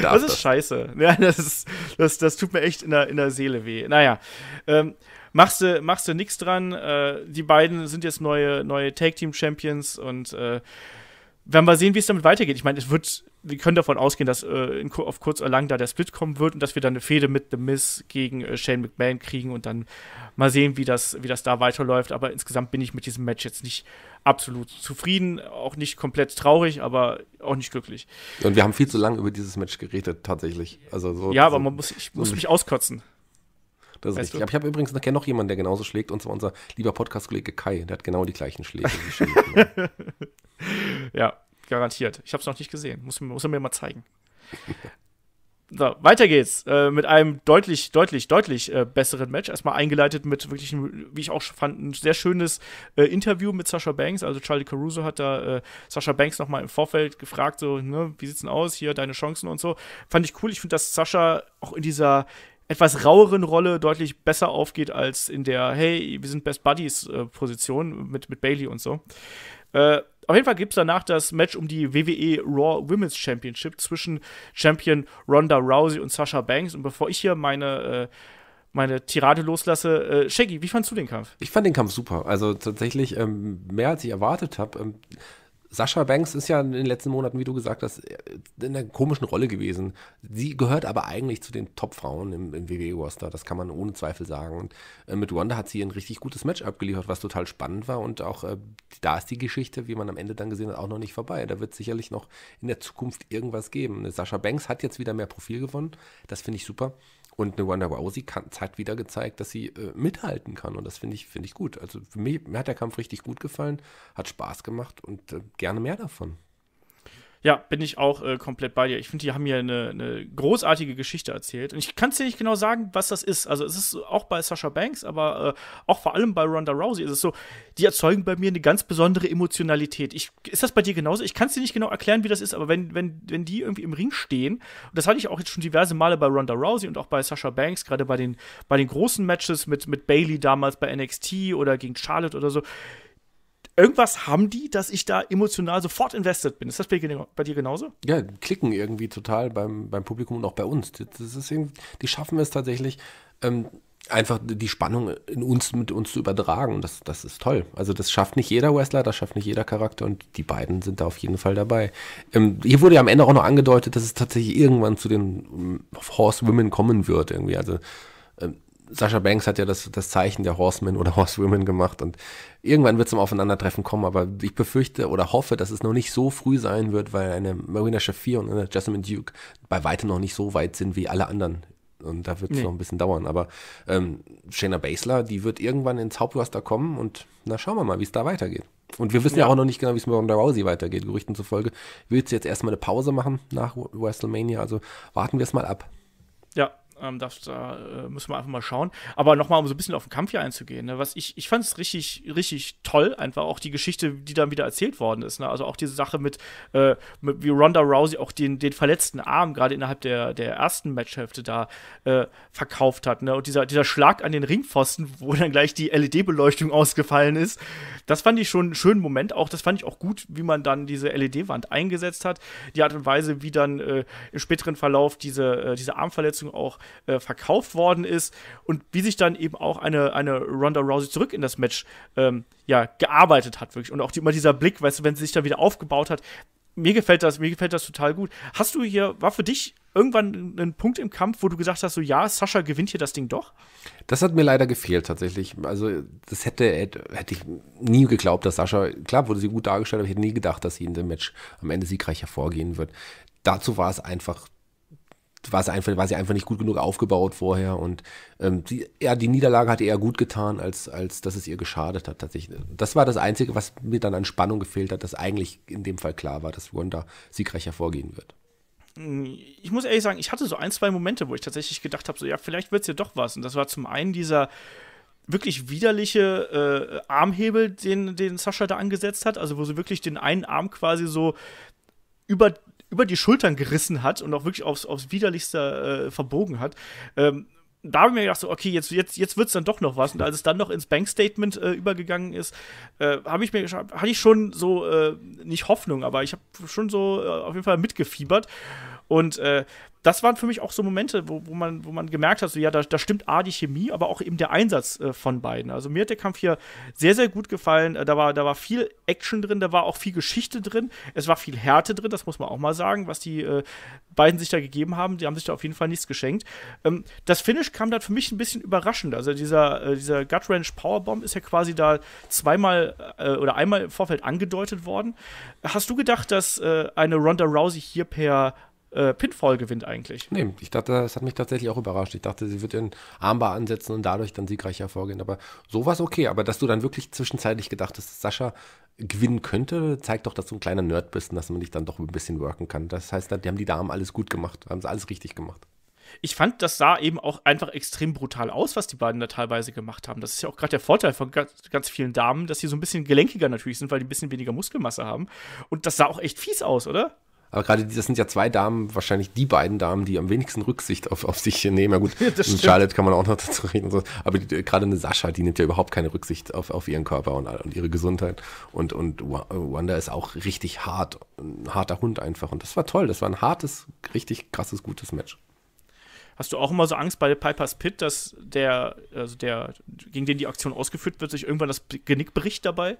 Das ist scheiße. Ja, das, ist, das, das tut mir echt in der, in der Seele weh. Naja. Ähm, machst du, machst du nichts dran. Äh, die beiden sind jetzt neue, neue Tag-Team-Champions und äh, werden wir sehen, wie es damit weitergeht. Ich meine, es wird, wir können davon ausgehen, dass äh, in, auf kurz oder lang da der Split kommen wird und dass wir dann eine Fehde mit The Miz gegen äh, Shane McMahon kriegen und dann mal sehen, wie das, wie das da weiterläuft. Aber insgesamt bin ich mit diesem Match jetzt nicht absolut zufrieden, auch nicht komplett traurig, aber auch nicht glücklich. Und wir haben viel zu lange über dieses Match geredet, tatsächlich. Also so, ja, aber man muss, ich muss mich auskotzen. Das ist richtig. Ich habe übrigens nachher noch jemanden, der genauso schlägt, und zwar unser lieber Podcast-Kollege Kai. Der hat genau die gleichen Schläge wie Ja, garantiert. Ich habe es noch nicht gesehen. Muss, muss er mir mal zeigen. So, weiter geht's äh, mit einem deutlich, deutlich, deutlich äh, besseren Match. Erstmal eingeleitet mit wirklich, wie ich auch fand, ein sehr schönes äh, Interview mit Sasha Banks. Also Charlie Caruso hat da äh, Sasha Banks nochmal im Vorfeld gefragt, so, ne, wie sieht's denn aus, hier deine Chancen und so. Fand ich cool. Ich finde, dass Sasha auch in dieser etwas raueren Rolle deutlich besser aufgeht als in der, hey, wir sind Best Buddies äh, Position mit, mit Bailey und so. Äh, auf jeden Fall gibt es danach das Match um die WWE Raw Women's Championship zwischen Champion Ronda Rousey und Sasha Banks. Und bevor ich hier meine, äh, meine Tirade loslasse, äh, Shaggy, wie fandst du den Kampf? Ich fand den Kampf super. Also tatsächlich ähm, mehr als ich erwartet habe. Ähm, Sascha Banks ist ja in den letzten Monaten, wie du gesagt hast, in einer komischen Rolle gewesen. Sie gehört aber eigentlich zu den Top-Frauen im, im WWE-Roster, das kann man ohne Zweifel sagen. Und äh, mit Wanda hat sie ein richtig gutes Match abgeliefert, was total spannend war. Und auch äh, da ist die Geschichte, wie man am Ende dann gesehen hat, auch noch nicht vorbei. Da wird sicherlich noch in der Zukunft irgendwas geben. Sascha Banks hat jetzt wieder mehr Profil gewonnen, das finde ich super. Und eine Wanda Rousey kann, hat wieder gezeigt, dass sie äh, mithalten kann. Und das finde ich, find ich gut. Also für mich, mir hat der Kampf richtig gut gefallen, hat Spaß gemacht und äh, gerne mehr davon. Ja, bin ich auch äh, komplett bei dir. Ich finde, die haben hier eine, eine, großartige Geschichte erzählt. Und ich kann es dir nicht genau sagen, was das ist. Also es ist auch bei Sasha Banks, aber äh, auch vor allem bei Ronda Rousey ist es so, die erzeugen bei mir eine ganz besondere Emotionalität. Ich, ist das bei dir genauso? Ich kann es dir nicht genau erklären, wie das ist, aber wenn, wenn, wenn die irgendwie im Ring stehen, und das hatte ich auch jetzt schon diverse Male bei Ronda Rousey und auch bei Sasha Banks, gerade bei den, bei den großen Matches mit, mit Bailey damals bei NXT oder gegen Charlotte oder so, irgendwas haben die, dass ich da emotional sofort invested bin. Ist das bei, dir genauso? Ja, klicken irgendwie total beim, beim Publikum und auch bei uns. Das ist die schaffen es tatsächlich, ähm, einfach die Spannung in uns mit uns zu übertragen. Das, das ist toll. Also das schafft nicht jeder Wrestler, das schafft nicht jeder Charakter und die beiden sind da auf jeden Fall dabei. Ähm, hier wurde ja am Ende auch noch angedeutet, dass es tatsächlich irgendwann zu den ähm, Horsewomen kommen wird irgendwie. Also Sascha Banks hat ja das, das Zeichen der Horsemen oder Horsewomen gemacht und irgendwann wird es zum Aufeinandertreffen kommen, aber ich befürchte oder hoffe, dass es noch nicht so früh sein wird, weil eine Marina Shafir und eine Jasmine Duke bei weitem noch nicht so weit sind wie alle anderen. Und da wird es nee. noch ein bisschen dauern. Aber ähm, Shayna Baszler, die wird irgendwann ins Hauptroster kommen und na schauen wir mal, wie es da weitergeht. Und wir wissen ja, ja auch noch nicht genau, wie es mit Ronda Rousey weitergeht. Gerüchten zufolge will sie jetzt erstmal eine Pause machen nach WrestleMania. Also warten wir es mal ab. Ja, ähm, das, da äh, müssen wir einfach mal schauen. Aber nochmal, um so ein bisschen auf den Kampf hier einzugehen. Ne? Was ich, ich fand es richtig, richtig toll, einfach auch die Geschichte, die dann wieder erzählt worden ist. Ne? Also auch diese Sache mit, äh, mit, wie Ronda Rousey auch den, den verletzten Arm gerade innerhalb der, der ersten Matchhälfte da äh, verkauft hat. Ne? Und dieser, dieser Schlag an den Ringpfosten, wo dann gleich die LED-Beleuchtung ausgefallen ist, das fand ich schon einen schönen Moment. Auch das fand ich auch gut, wie man dann diese LED-Wand eingesetzt hat. Die Art und Weise, wie dann äh, im späteren Verlauf diese, äh, diese Armverletzung auch äh, verkauft worden ist und wie sich dann eben auch eine, eine Ronda Rousey zurück in das Match ähm, ja, gearbeitet hat, wirklich. Und auch die, immer dieser Blick, weißt du, wenn sie sich da wieder aufgebaut hat. Mir gefällt das, mir gefällt das total gut. Hast du hier, war für dich irgendwann ein Punkt im Kampf, wo du gesagt hast, so ja, Sascha gewinnt hier das Ding doch? Das hat mir leider gefehlt tatsächlich. Also das hätte, hätte, hätte ich nie geglaubt, dass Sascha, klar wurde sie gut dargestellt, aber ich hätte nie gedacht, dass sie in dem Match am Ende siegreich hervorgehen wird. Dazu war es einfach war, sie einfach, war sie einfach nicht gut genug aufgebaut vorher und ähm, die, ja, die Niederlage hat eher gut getan, als, als dass es ihr geschadet hat tatsächlich. Das war das Einzige, was mir dann an Spannung gefehlt hat, dass eigentlich in dem Fall klar war, dass Wanda siegreich hervorgehen wird. Ich muss ehrlich sagen, ich hatte so ein, zwei Momente, wo ich tatsächlich gedacht habe, so ja, vielleicht wird es ja doch was. Und das war zum einen dieser wirklich widerliche äh, Armhebel, den, den Sascha da angesetzt hat, also wo sie wirklich den einen Arm quasi so über über die Schultern gerissen hat und auch wirklich aufs, aufs widerlichste äh, verbogen hat. Ähm, da habe ich mir gedacht, so, okay, jetzt, jetzt, jetzt wird es dann doch noch was. Und als es dann noch ins Bankstatement äh, übergegangen ist, äh, habe ich mir hatte ich schon so, äh, nicht Hoffnung, aber ich habe schon so äh, auf jeden Fall mitgefiebert. Und äh, das waren für mich auch so Momente, wo, wo, man, wo man gemerkt hat, so ja, da, da stimmt A, die Chemie, aber auch eben der Einsatz äh, von beiden. Also mir hat der Kampf hier sehr, sehr gut gefallen. Äh, da, war, da war viel Action drin, da war auch viel Geschichte drin, es war viel Härte drin, das muss man auch mal sagen, was die äh, beiden sich da gegeben haben. Die haben sich da auf jeden Fall nichts geschenkt. Ähm, das Finish kam dann für mich ein bisschen überraschend. Also dieser, äh, dieser Gut Range Powerbomb ist ja quasi da zweimal äh, oder einmal im Vorfeld angedeutet worden. Hast du gedacht, dass äh, eine Ronda Rousey hier per äh, Pinfall gewinnt eigentlich. Nee, ich dachte, das hat mich tatsächlich auch überrascht. Ich dachte, sie wird den Armbar ansetzen und dadurch dann siegreich hervorgehen. Aber so war es okay. Aber dass du dann wirklich zwischenzeitlich gedacht hast, dass Sascha gewinnen könnte, zeigt doch, dass du ein kleiner Nerd bist und dass man dich dann doch ein bisschen worken kann. Das heißt, die haben die Damen alles gut gemacht, haben sie alles richtig gemacht ich fand, das sah eben auch einfach extrem brutal aus, was die beiden da teilweise gemacht haben. Das ist ja auch gerade der Vorteil von ganz, ganz, vielen Damen, dass sie so ein bisschen gelenkiger natürlich sind, weil die ein bisschen weniger Muskelmasse haben. Und das sah auch echt fies aus, oder? Aber gerade das sind ja zwei Damen, wahrscheinlich die beiden Damen, die am wenigsten Rücksicht auf, auf sich nehmen. Ja gut, Charlotte kann man auch noch dazu reden. So. Aber die, gerade eine Sascha, die nimmt ja überhaupt keine Rücksicht auf, auf ihren Körper und, und ihre Gesundheit. Und, und Wanda ist auch richtig hart, ein harter Hund einfach. Und das war toll. Das war ein hartes, richtig krasses, gutes Match. Hast du auch immer so Angst bei Pipers Pit, dass der, also der, gegen den die Aktion ausgeführt wird, sich irgendwann das Genick bricht dabei?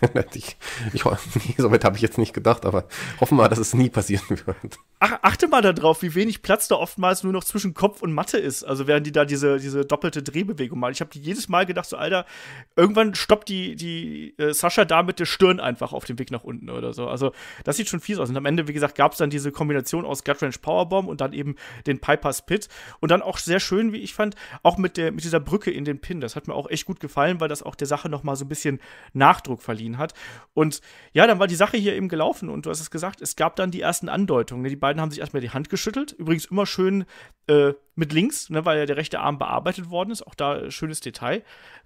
ich, ich, so weit habe ich jetzt nicht gedacht, aber hoffen wir, dass es nie passieren wird. Ach, achte mal darauf, wie wenig Platz da oftmals nur noch zwischen Kopf und Matte ist. Also während die da diese, diese doppelte Drehbewegung machen. Ich habe jedes Mal gedacht, so, Alter, irgendwann stoppt die, die äh, Sascha da mit der Stirn einfach auf dem Weg nach unten oder so. Also das sieht schon fies aus. Und am Ende, wie gesagt, gab es dann diese Kombination aus Gut Range Powerbomb und dann eben den Piper's Pit. Und dann auch sehr schön, wie ich fand, auch mit, der, mit dieser Brücke in den Pin. Das hat mir auch echt gut gefallen, weil das auch der Sache noch mal so ein bisschen Nachdruck verliehen hat. Und ja, dann war die Sache hier eben gelaufen und du hast es gesagt, es gab dann die ersten Andeutungen. Ne? Die beiden haben sich erstmal die Hand geschüttelt. Übrigens immer schön äh, mit links, ne, weil ja der rechte Arm bearbeitet worden ist. Auch da äh, schönes Detail.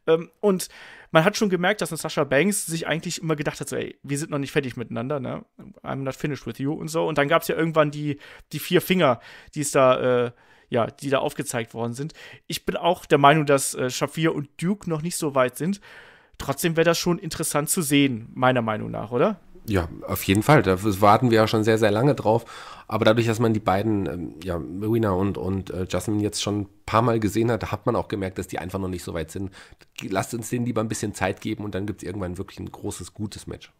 Ähm, und man hat schon gemerkt, dass Sascha Banks sich eigentlich immer gedacht hat, so, ey, wir sind noch nicht fertig miteinander, ne? I'm not finished with you und so. Und dann gab es ja irgendwann die, die vier Finger, die es da, äh, ja, die da aufgezeigt worden sind. Ich bin auch der Meinung, dass äh, Shafir und Duke noch nicht so weit sind. Trotzdem wäre das schon interessant zu sehen, meiner Meinung nach, oder? Ja, auf jeden Fall. Da warten wir ja schon sehr, sehr lange drauf. Aber dadurch, dass man die beiden, ähm, ja, Marina und, und äh, Jasmine jetzt schon ein paar Mal gesehen hat, hat man auch gemerkt, dass die einfach noch nicht so weit sind. Lasst uns denen lieber ein bisschen Zeit geben und dann gibt es irgendwann wirklich ein großes, gutes Match.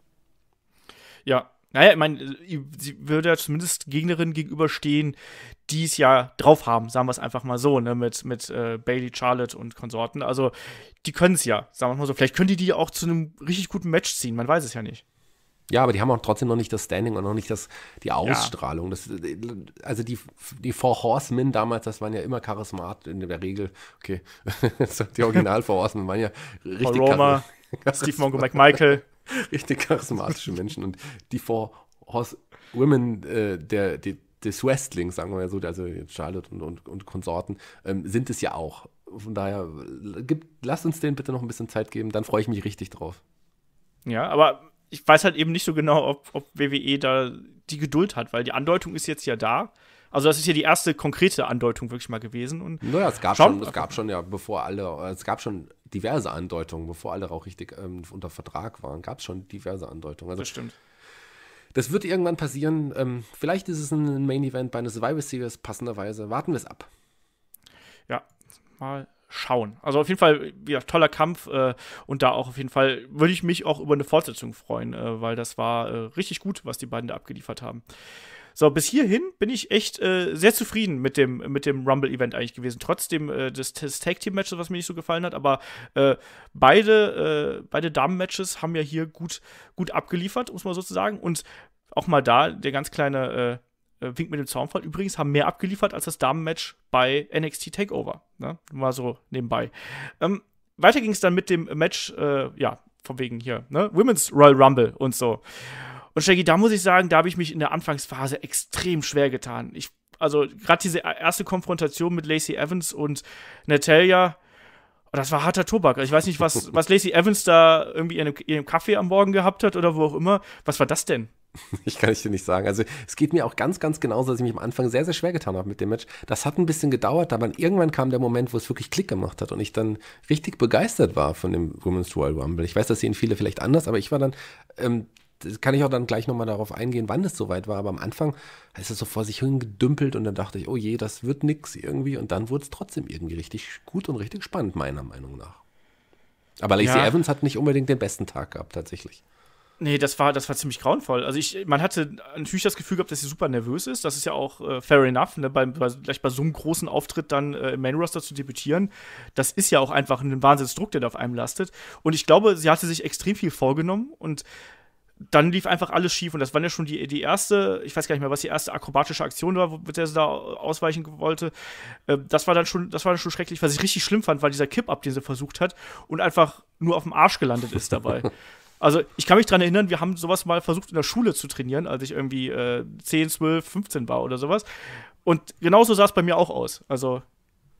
Ja, naja, ich meine, sie würde ja zumindest Gegnerinnen gegenüberstehen, die es ja drauf haben, sagen wir es einfach mal so, ne, mit, mit äh, Bailey, Charlotte und Konsorten. Also, die können es ja, sagen wir mal so. Vielleicht können die die auch zu einem richtig guten Match ziehen, man weiß es ja nicht. Ja, aber die haben auch trotzdem noch nicht das Standing und noch nicht das, die Ausstrahlung. Ja. Das, also die, die Four Horsemen damals, das waren ja immer charismat in der Regel. Okay, die Original Four Horsemen waren ja richtig Paul Roma, Steve Mongo McMichael. richtig charismatische Menschen. Und die Four Horse Women äh, der, die, des Wrestling, sagen wir mal so, also Charlotte und, und, und Konsorten, ähm, sind es ja auch. Von daher, gib, lasst uns denen bitte noch ein bisschen Zeit geben, dann freue ich mich richtig drauf. Ja, aber ich weiß halt eben nicht so genau, ob, ob WWE da die Geduld hat, weil die Andeutung ist jetzt ja da. Also das ist ja die erste konkrete Andeutung wirklich mal gewesen. Und naja, es gab schon, es gab schon ja, bevor alle, es gab schon diverse Andeutungen, bevor alle auch richtig ähm, unter Vertrag waren, gab es schon diverse Andeutungen. Also, das stimmt. Das wird irgendwann passieren. Ähm, vielleicht ist es ein Main Event bei einer Survivor Series passenderweise. Warten wir es ab. Ja, mal schauen. Also auf jeden Fall, ja, toller Kampf äh, und da auch auf jeden Fall würde ich mich auch über eine Fortsetzung freuen, äh, weil das war äh, richtig gut, was die beiden da abgeliefert haben. So, bis hierhin bin ich echt äh, sehr zufrieden mit dem, mit dem Rumble-Event eigentlich gewesen. Trotzdem äh, des, des Tag-Team-Matches, was mir nicht so gefallen hat, aber äh, beide, äh, beide Damen-Matches haben ja hier gut, gut abgeliefert, muss man sozusagen. Und auch mal da der ganz kleine äh, äh, Wink mit dem Zaunfall. Übrigens haben mehr abgeliefert als das Damen-Match bei NXT Takeover. Ne? Mal so nebenbei. Ähm, weiter ging es dann mit dem Match, ja, von wegen hier, ne? Women's Royal Rumble und so. Und Shaggy, da muss ich sagen, da habe ich mich in der Anfangsphase extrem schwer getan. Ich, also gerade diese erste Konfrontation mit Lacey Evans und Natalia, oh, das war harter Tobak. Ich weiß nicht, was, was Lacey Evans da irgendwie in einem Kaffee am Morgen gehabt hat oder wo auch immer. Was war das denn? Ich kann es dir nicht sagen. Also es geht mir auch ganz, ganz genauso, dass ich mich am Anfang sehr, sehr schwer getan habe mit dem Match. Das hat ein bisschen gedauert, aber irgendwann kam der Moment, wo es wirklich Klick gemacht hat und ich dann richtig begeistert war von dem Women's Royal Rumble. Ich weiß, das sehen viele vielleicht anders, aber ich war dann ähm, das kann ich auch dann gleich nochmal darauf eingehen, wann es soweit war. Aber am Anfang ist es so vor sich hingedümpelt und dann dachte ich, oh je, das wird nix irgendwie. Und dann wurde es trotzdem irgendwie richtig gut und richtig spannend, meiner Meinung nach. Aber Lacey ja. Evans hat nicht unbedingt den besten Tag gehabt, tatsächlich. Nee, das war, das war ziemlich grauenvoll. Also ich, man hatte natürlich das Gefühl gehabt, dass sie super nervös ist. Das ist ja auch äh, fair enough, ne? bei, bei, gleich bei so einem großen Auftritt dann äh, im Main Roster zu debütieren. Das ist ja auch einfach ein Wahnsinnsdruck, der da auf einem lastet. Und ich glaube, sie hatte sich extrem viel vorgenommen und dann lief einfach alles schief und das war ja schon die, die erste, ich weiß gar nicht mehr, was die erste akrobatische Aktion war, mit der sie da ausweichen wollte. Äh, das war dann schon, das war dann schon schrecklich. Was ich richtig schlimm fand, war dieser Kip-Up, den sie versucht hat und einfach nur auf dem Arsch gelandet ist dabei. Also ich kann mich daran erinnern, wir haben sowas mal versucht in der Schule zu trainieren, als ich irgendwie äh, 10, 12, 15 war oder sowas. Und genauso sah es bei mir auch aus. Also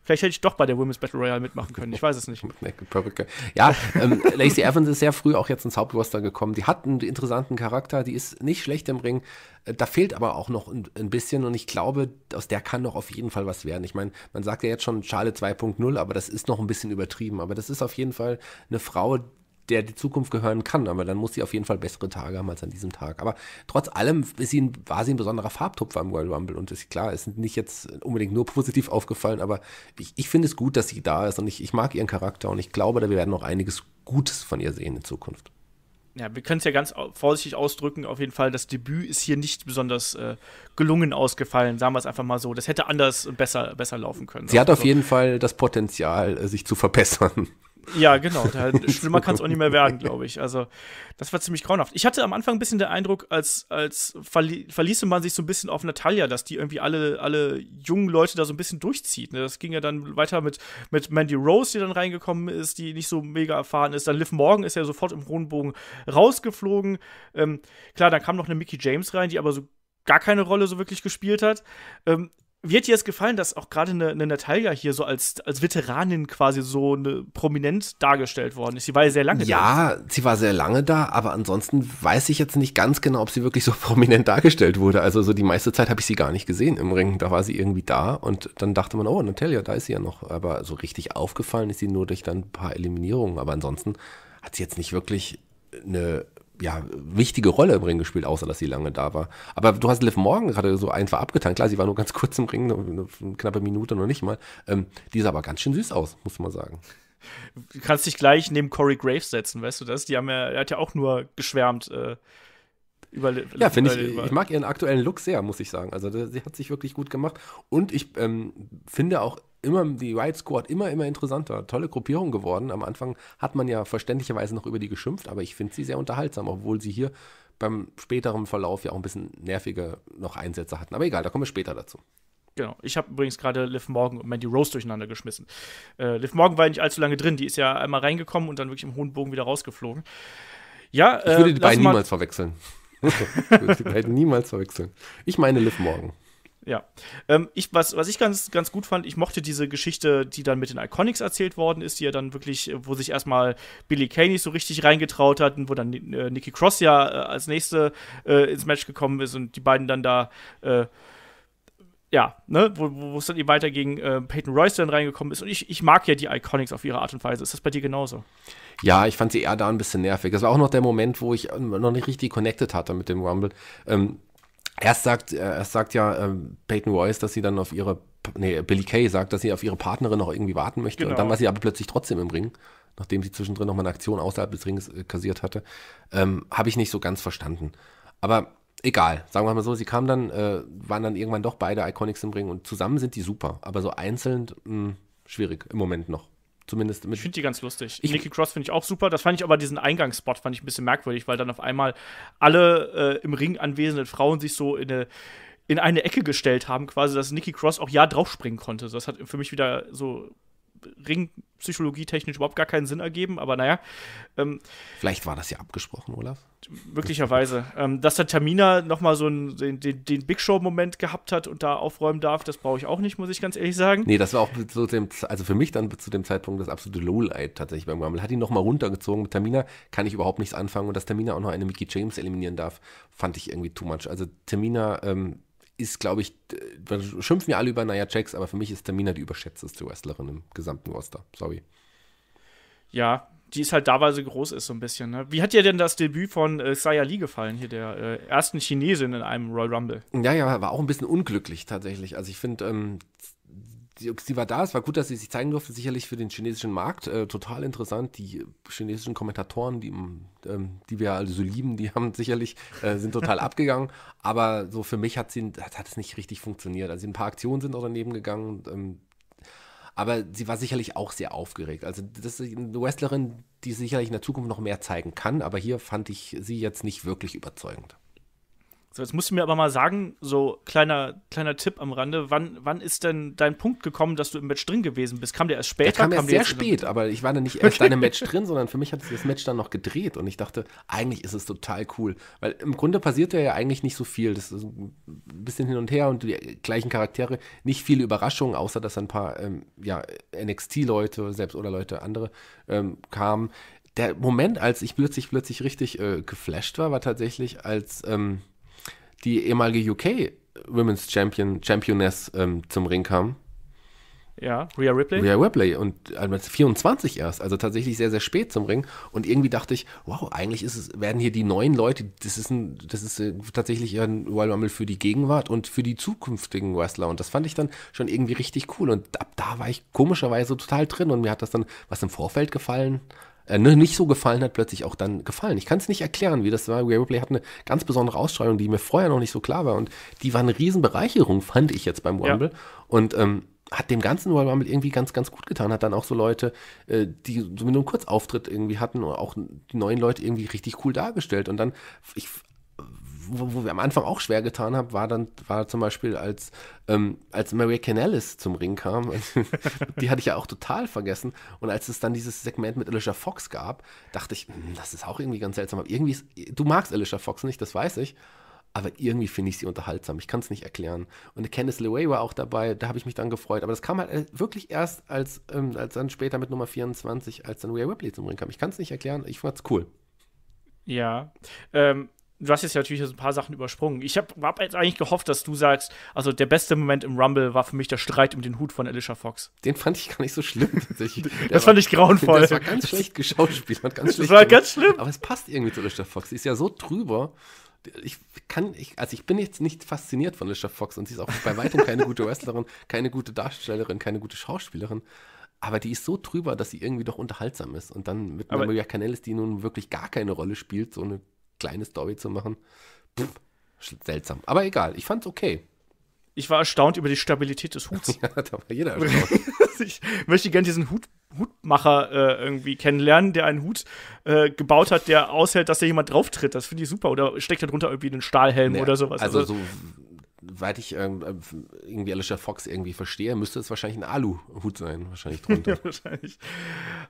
Vielleicht hätte ich doch bei der Women's Battle Royale mitmachen können. Ich weiß es nicht. Ja, ähm, Lacey Evans ist sehr früh auch jetzt ins Hauptroster gekommen. Die hat einen interessanten Charakter, die ist nicht schlecht im Ring. Äh, da fehlt aber auch noch ein, ein bisschen und ich glaube, aus der kann doch auf jeden Fall was werden. Ich meine, man sagt ja jetzt schon Schale 2.0, aber das ist noch ein bisschen übertrieben. Aber das ist auf jeden Fall eine Frau, der die Zukunft gehören kann. Aber dann muss sie auf jeden Fall bessere Tage haben als an diesem Tag. Aber trotz allem sie ein, war sie ein besonderer Farbtupfer im World Rumble. Und ist klar, ist nicht jetzt unbedingt nur positiv aufgefallen, aber ich, ich finde es gut, dass sie da ist und ich, ich mag ihren Charakter und ich glaube, wir werden noch einiges Gutes von ihr sehen in Zukunft. Ja, wir können es ja ganz vorsichtig ausdrücken. Auf jeden Fall, das Debüt ist hier nicht besonders äh, gelungen ausgefallen. Sagen wir es einfach mal so. Das hätte anders und besser, besser laufen können. Sie hat auf jeden Fall das Potenzial, äh, sich zu verbessern. Ja, genau. schlimmer kann es auch nicht mehr werden, glaube ich. Also, das war ziemlich grauenhaft. Ich hatte am Anfang ein bisschen den Eindruck, als, als verli verließe man sich so ein bisschen auf Natalia, dass die irgendwie alle, alle jungen Leute da so ein bisschen durchzieht. Ne? Das ging ja dann weiter mit, mit Mandy Rose, die dann reingekommen ist, die nicht so mega erfahren ist. Dann Liv Morgan ist ja sofort im hohen Bogen rausgeflogen. Ähm, klar, dann kam noch eine Mickey James rein, die aber so gar keine Rolle so wirklich gespielt hat. Ähm, wie hat dir es gefallen, dass auch gerade eine, eine Natalia hier so als, als Veteranin quasi so eine, prominent dargestellt worden ist? Sie war ja sehr lange ja, da. Ja, sie war sehr lange da, aber ansonsten weiß ich jetzt nicht ganz genau, ob sie wirklich so prominent dargestellt wurde. Also so die meiste Zeit habe ich sie gar nicht gesehen im Ring. Da war sie irgendwie da und dann dachte man, oh, Natalia, da ist sie ja noch. Aber so richtig aufgefallen ist sie nur durch dann ein paar Eliminierungen. Aber ansonsten hat sie jetzt nicht wirklich eine ja, wichtige Rolle im Ring gespielt, außer dass sie lange da war. Aber du hast Liv Morgan gerade so einfach abgetan. Klar, sie war nur ganz kurz im Ring, eine, eine knappe Minute noch nicht mal. Ähm, die sah aber ganz schön süß aus, muss man sagen. Du kannst dich gleich neben Corey Graves setzen, weißt du das? Die haben ja, er hat ja auch nur geschwärmt. Äh, Über, ja, finde ich, ich mag ihren aktuellen Look sehr, muss ich sagen. Also sie hat sich wirklich gut gemacht. Und ich ähm, finde auch immer die Riot Squad immer, immer interessanter. Tolle Gruppierung geworden. Am Anfang hat man ja verständlicherweise noch über die geschimpft, aber ich finde sie sehr unterhaltsam, obwohl sie hier beim späteren Verlauf ja auch ein bisschen nervige noch Einsätze hatten. Aber egal, da kommen wir später dazu. Genau. Ich habe übrigens gerade Liv Morgan und Mandy Rose durcheinander geschmissen. Äh, Liv Morgan war nicht allzu lange drin. Die ist ja einmal reingekommen und dann wirklich im hohen Bogen wieder rausgeflogen. Ja, ich würde äh, die beiden niemals verwechseln. ich würde die beiden niemals verwechseln. Ich meine Liv Morgan. Ja. Ähm, ich, was, was ich ganz, ganz gut fand, ich mochte diese Geschichte, die dann mit den Iconics erzählt worden ist, die ja dann wirklich, wo sich erstmal Billy nicht so richtig reingetraut hat und wo dann äh, Nikki Cross ja äh, als nächste äh, ins Match gekommen ist und die beiden dann da äh, ja, ne, wo es dann eben weiter gegen äh, Peyton Royce dann reingekommen ist. Und ich, ich mag ja die Iconics auf ihre Art und Weise. Ist das bei dir genauso? Ja, ich fand sie eher da ein bisschen nervig. Das war auch noch der Moment, wo ich noch nicht richtig connected hatte mit dem Rumble. Ähm, erst sagt, erst sagt ja ähm, Peyton Royce, dass sie dann auf ihre, nee, Billy Kay sagt, dass sie auf ihre Partnerin noch irgendwie warten möchte. Genau. Und dann war sie aber plötzlich trotzdem im Ring, nachdem sie zwischendrin noch mal eine Aktion außerhalb des Rings äh, kassiert hatte. Ähm, Habe ich nicht so ganz verstanden. Aber egal, sagen wir mal so, sie kamen dann, äh, waren dann irgendwann doch beide Iconics im Ring und zusammen sind die super, aber so einzeln mh, hm, schwierig im Moment noch. Zumindest mit ich finde die ganz lustig. Ich, Nikki Cross finde ich auch super. Das fand ich aber diesen Eingangsspot fand ich ein bisschen merkwürdig, weil dann auf einmal alle äh, im Ring anwesenden Frauen sich so in eine in eine Ecke gestellt haben, quasi, dass Nikki Cross auch ja draufspringen konnte. Das hat für mich wieder so Ringpsychologie-technisch überhaupt gar keinen Sinn ergeben, aber naja. Ähm, Vielleicht war das ja abgesprochen, Olaf. Möglicherweise. ähm, dass der Tamina nochmal so einen, den, den, den Big Show-Moment gehabt hat und da aufräumen darf, das brauche ich auch nicht, muss ich ganz ehrlich sagen. Nee, das war auch zu dem, also für mich dann zu dem Zeitpunkt das absolute Lowlight tatsächlich beim Rumble. Hat ihn nochmal runtergezogen. Mit Tamina kann ich überhaupt nichts anfangen und dass Tamina auch noch eine Mickey James eliminieren darf, fand ich irgendwie too much. Also Tamina, ähm, ist, glaube ich, wir schimpfen ja alle über Nia Jax, aber für mich ist Tamina die überschätzteste Wrestlerin im gesamten Roster. Sorry. Ja, die ist halt da, weil sie groß ist, so ein bisschen. Ne? Wie hat dir denn das Debüt von äh, Xia Li gefallen, hier der äh, ersten Chinesin in einem Royal Rumble? Ja, ja, war auch ein bisschen unglücklich tatsächlich. Also ich finde, ähm, sie, sie, war da, es war gut, dass sie sich zeigen durfte, sicherlich für den chinesischen Markt. Äh, total interessant. Die chinesischen Kommentatoren, die, ähm, die wir alle so lieben, die haben sicherlich, äh, sind total abgegangen. Aber so für mich hat, sie, hat, hat es nicht richtig funktioniert. Also ein paar Aktionen sind auch daneben gegangen. Ähm, aber sie war sicherlich auch sehr aufgeregt. Also das ist eine Wrestlerin, die sicherlich in der Zukunft noch mehr zeigen kann, aber hier fand ich sie jetzt nicht wirklich überzeugend. So, jetzt musst du mir aber mal sagen, so kleiner, kleiner Tipp am Rande, wann, wann ist denn dein Punkt gekommen, dass du im Match drin gewesen bist? Kam der erst später? Der kam, kam erst sehr spät, aber ich war dann nicht erst okay. in einem Match drin, sondern für mich hat sich das Match dann noch gedreht und ich dachte, eigentlich ist es total cool, weil im Grunde passiert ja eigentlich nicht so viel. Das ist ein bisschen hin und her und die gleichen Charaktere, nicht viele Überraschungen, außer dass ein paar ähm, ja, NXT-Leute, selbst oder Leute andere ähm, kamen. Der Moment, als ich plötzlich, plötzlich richtig äh, geflasht war, war tatsächlich, als ähm, die ehemalige UK Women's Champion, Championess ähm, zum Ring kam. Ja, Rhea Ripley. Rhea Ripley und also 24 erst, also tatsächlich sehr, sehr spät zum Ring. Und irgendwie dachte ich, wow, eigentlich ist es, werden hier die neuen Leute, das ist, ein, das ist äh, tatsächlich ein Royal Rumble für die Gegenwart und für die zukünftigen Wrestler. Und das fand ich dann schon irgendwie richtig cool. Und ab da war ich komischerweise total drin und mir hat das dann was im Vorfeld gefallen äh, ne, nicht so gefallen hat, plötzlich auch dann gefallen. Ich kann es nicht erklären, wie das war. Ripley hat eine ganz besondere Ausstrahlung, die mir vorher noch nicht so klar war. Und die war eine Riesenbereicherung, fand ich jetzt beim Rumble. Ja. Und ähm, hat dem ganzen Royal Rumble irgendwie ganz, ganz gut getan. Hat dann auch so Leute, äh, die so nur einen Kurzauftritt irgendwie hatten, oder auch die neuen Leute irgendwie richtig cool dargestellt. Und dann, ich wo, wo wir am Anfang auch schwer getan haben, war dann, war zum Beispiel, als, ähm, als Maria Canellis zum Ring kam, die hatte ich ja auch total vergessen. Und als es dann dieses Segment mit Alicia Fox gab, dachte ich, hm, das ist auch irgendwie ganz seltsam. Aber irgendwie, ist, du magst Alicia Fox nicht, das weiß ich. Aber irgendwie finde ich sie unterhaltsam. Ich kann es nicht erklären. Und Candice LeRae war auch dabei, da habe ich mich dann gefreut. Aber das kam halt äh, wirklich erst, als, ähm, als dann später mit Nummer 24, als dann Rhea Ripley zum Ring kam. Ich kann es nicht erklären, ich fand es cool. Ja, ähm, du hast jetzt natürlich ein paar Sachen übersprungen. Ich habe hab jetzt eigentlich gehofft, dass du sagst, also der beste Moment im Rumble war für mich der Streit um den Hut von Alicia Fox. Den fand ich gar nicht so schlimm. das war, fand ich grauenvoll. Das war ganz schlecht geschauspielert. Ganz das war ganz schlimm. Aber es passt irgendwie zu Alicia Fox. Sie ist ja so drüber. Ich kann, ich, also ich bin jetzt nicht fasziniert von Alicia Fox und sie ist auch bei weitem keine gute Wrestlerin, keine gute Darstellerin, keine gute Schauspielerin aber die ist so drüber, dass sie irgendwie doch unterhaltsam ist. Und dann mit Maria Canellis, die nun wirklich gar keine Rolle spielt, so eine kleine Story zu machen. pff, seltsam. Aber egal, ich fand's okay. Ich war erstaunt über die Stabilität des Huts. ja, da war jeder erstaunt. ich möchte gerne diesen Hut, Hutmacher äh, irgendwie kennenlernen, der einen Hut äh, gebaut hat, der aushält, dass da jemand drauf tritt. Das finde ich super. Oder steckt da drunter irgendwie einen Stahlhelm Nee, oder sowas. Also, so, weit ich ähm, äh, irgendwie Alicia Fox irgendwie verstehe, müsste es wahrscheinlich ein Aluhut sein, wahrscheinlich drunter. wahrscheinlich.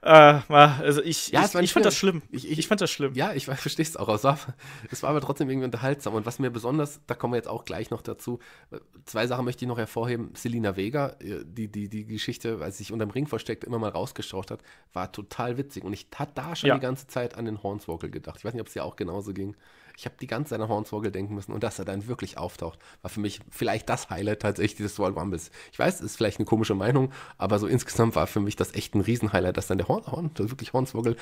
Äh, also ich, Ja, ich, ich fand das schlimm. Ich- Ich, ich- fand das schlimm. Ja, ich verstehe es auch. Es war, es war aber trotzdem irgendwie unterhaltsam. Und was mir besonders, da kommen wir jetzt auch gleich noch dazu, äh, zwei Sachen möchte ich noch hervorheben. Selina Vega, äh, die, die, die Geschichte, als sie sich unterm Ring versteckt, immer mal rausgeschaut hat, war total witzig. Und ich hatte da schon Ja. die ganze Zeit an den Hornswoggle gedacht. Ich weiß nicht, ob es dir auch genauso ging. Ich habe die ganze Zeit an Hornswoggle denken müssen und dass er dann wirklich auftaucht, war für mich vielleicht das Highlight tatsächlich des Royal Rumbles. Ich weiß, es ist vielleicht eine komische Meinung, aber so insgesamt war für mich das echt ein Riesenhighlight, dass dann der Horn, Horn wirklich Hornswoggle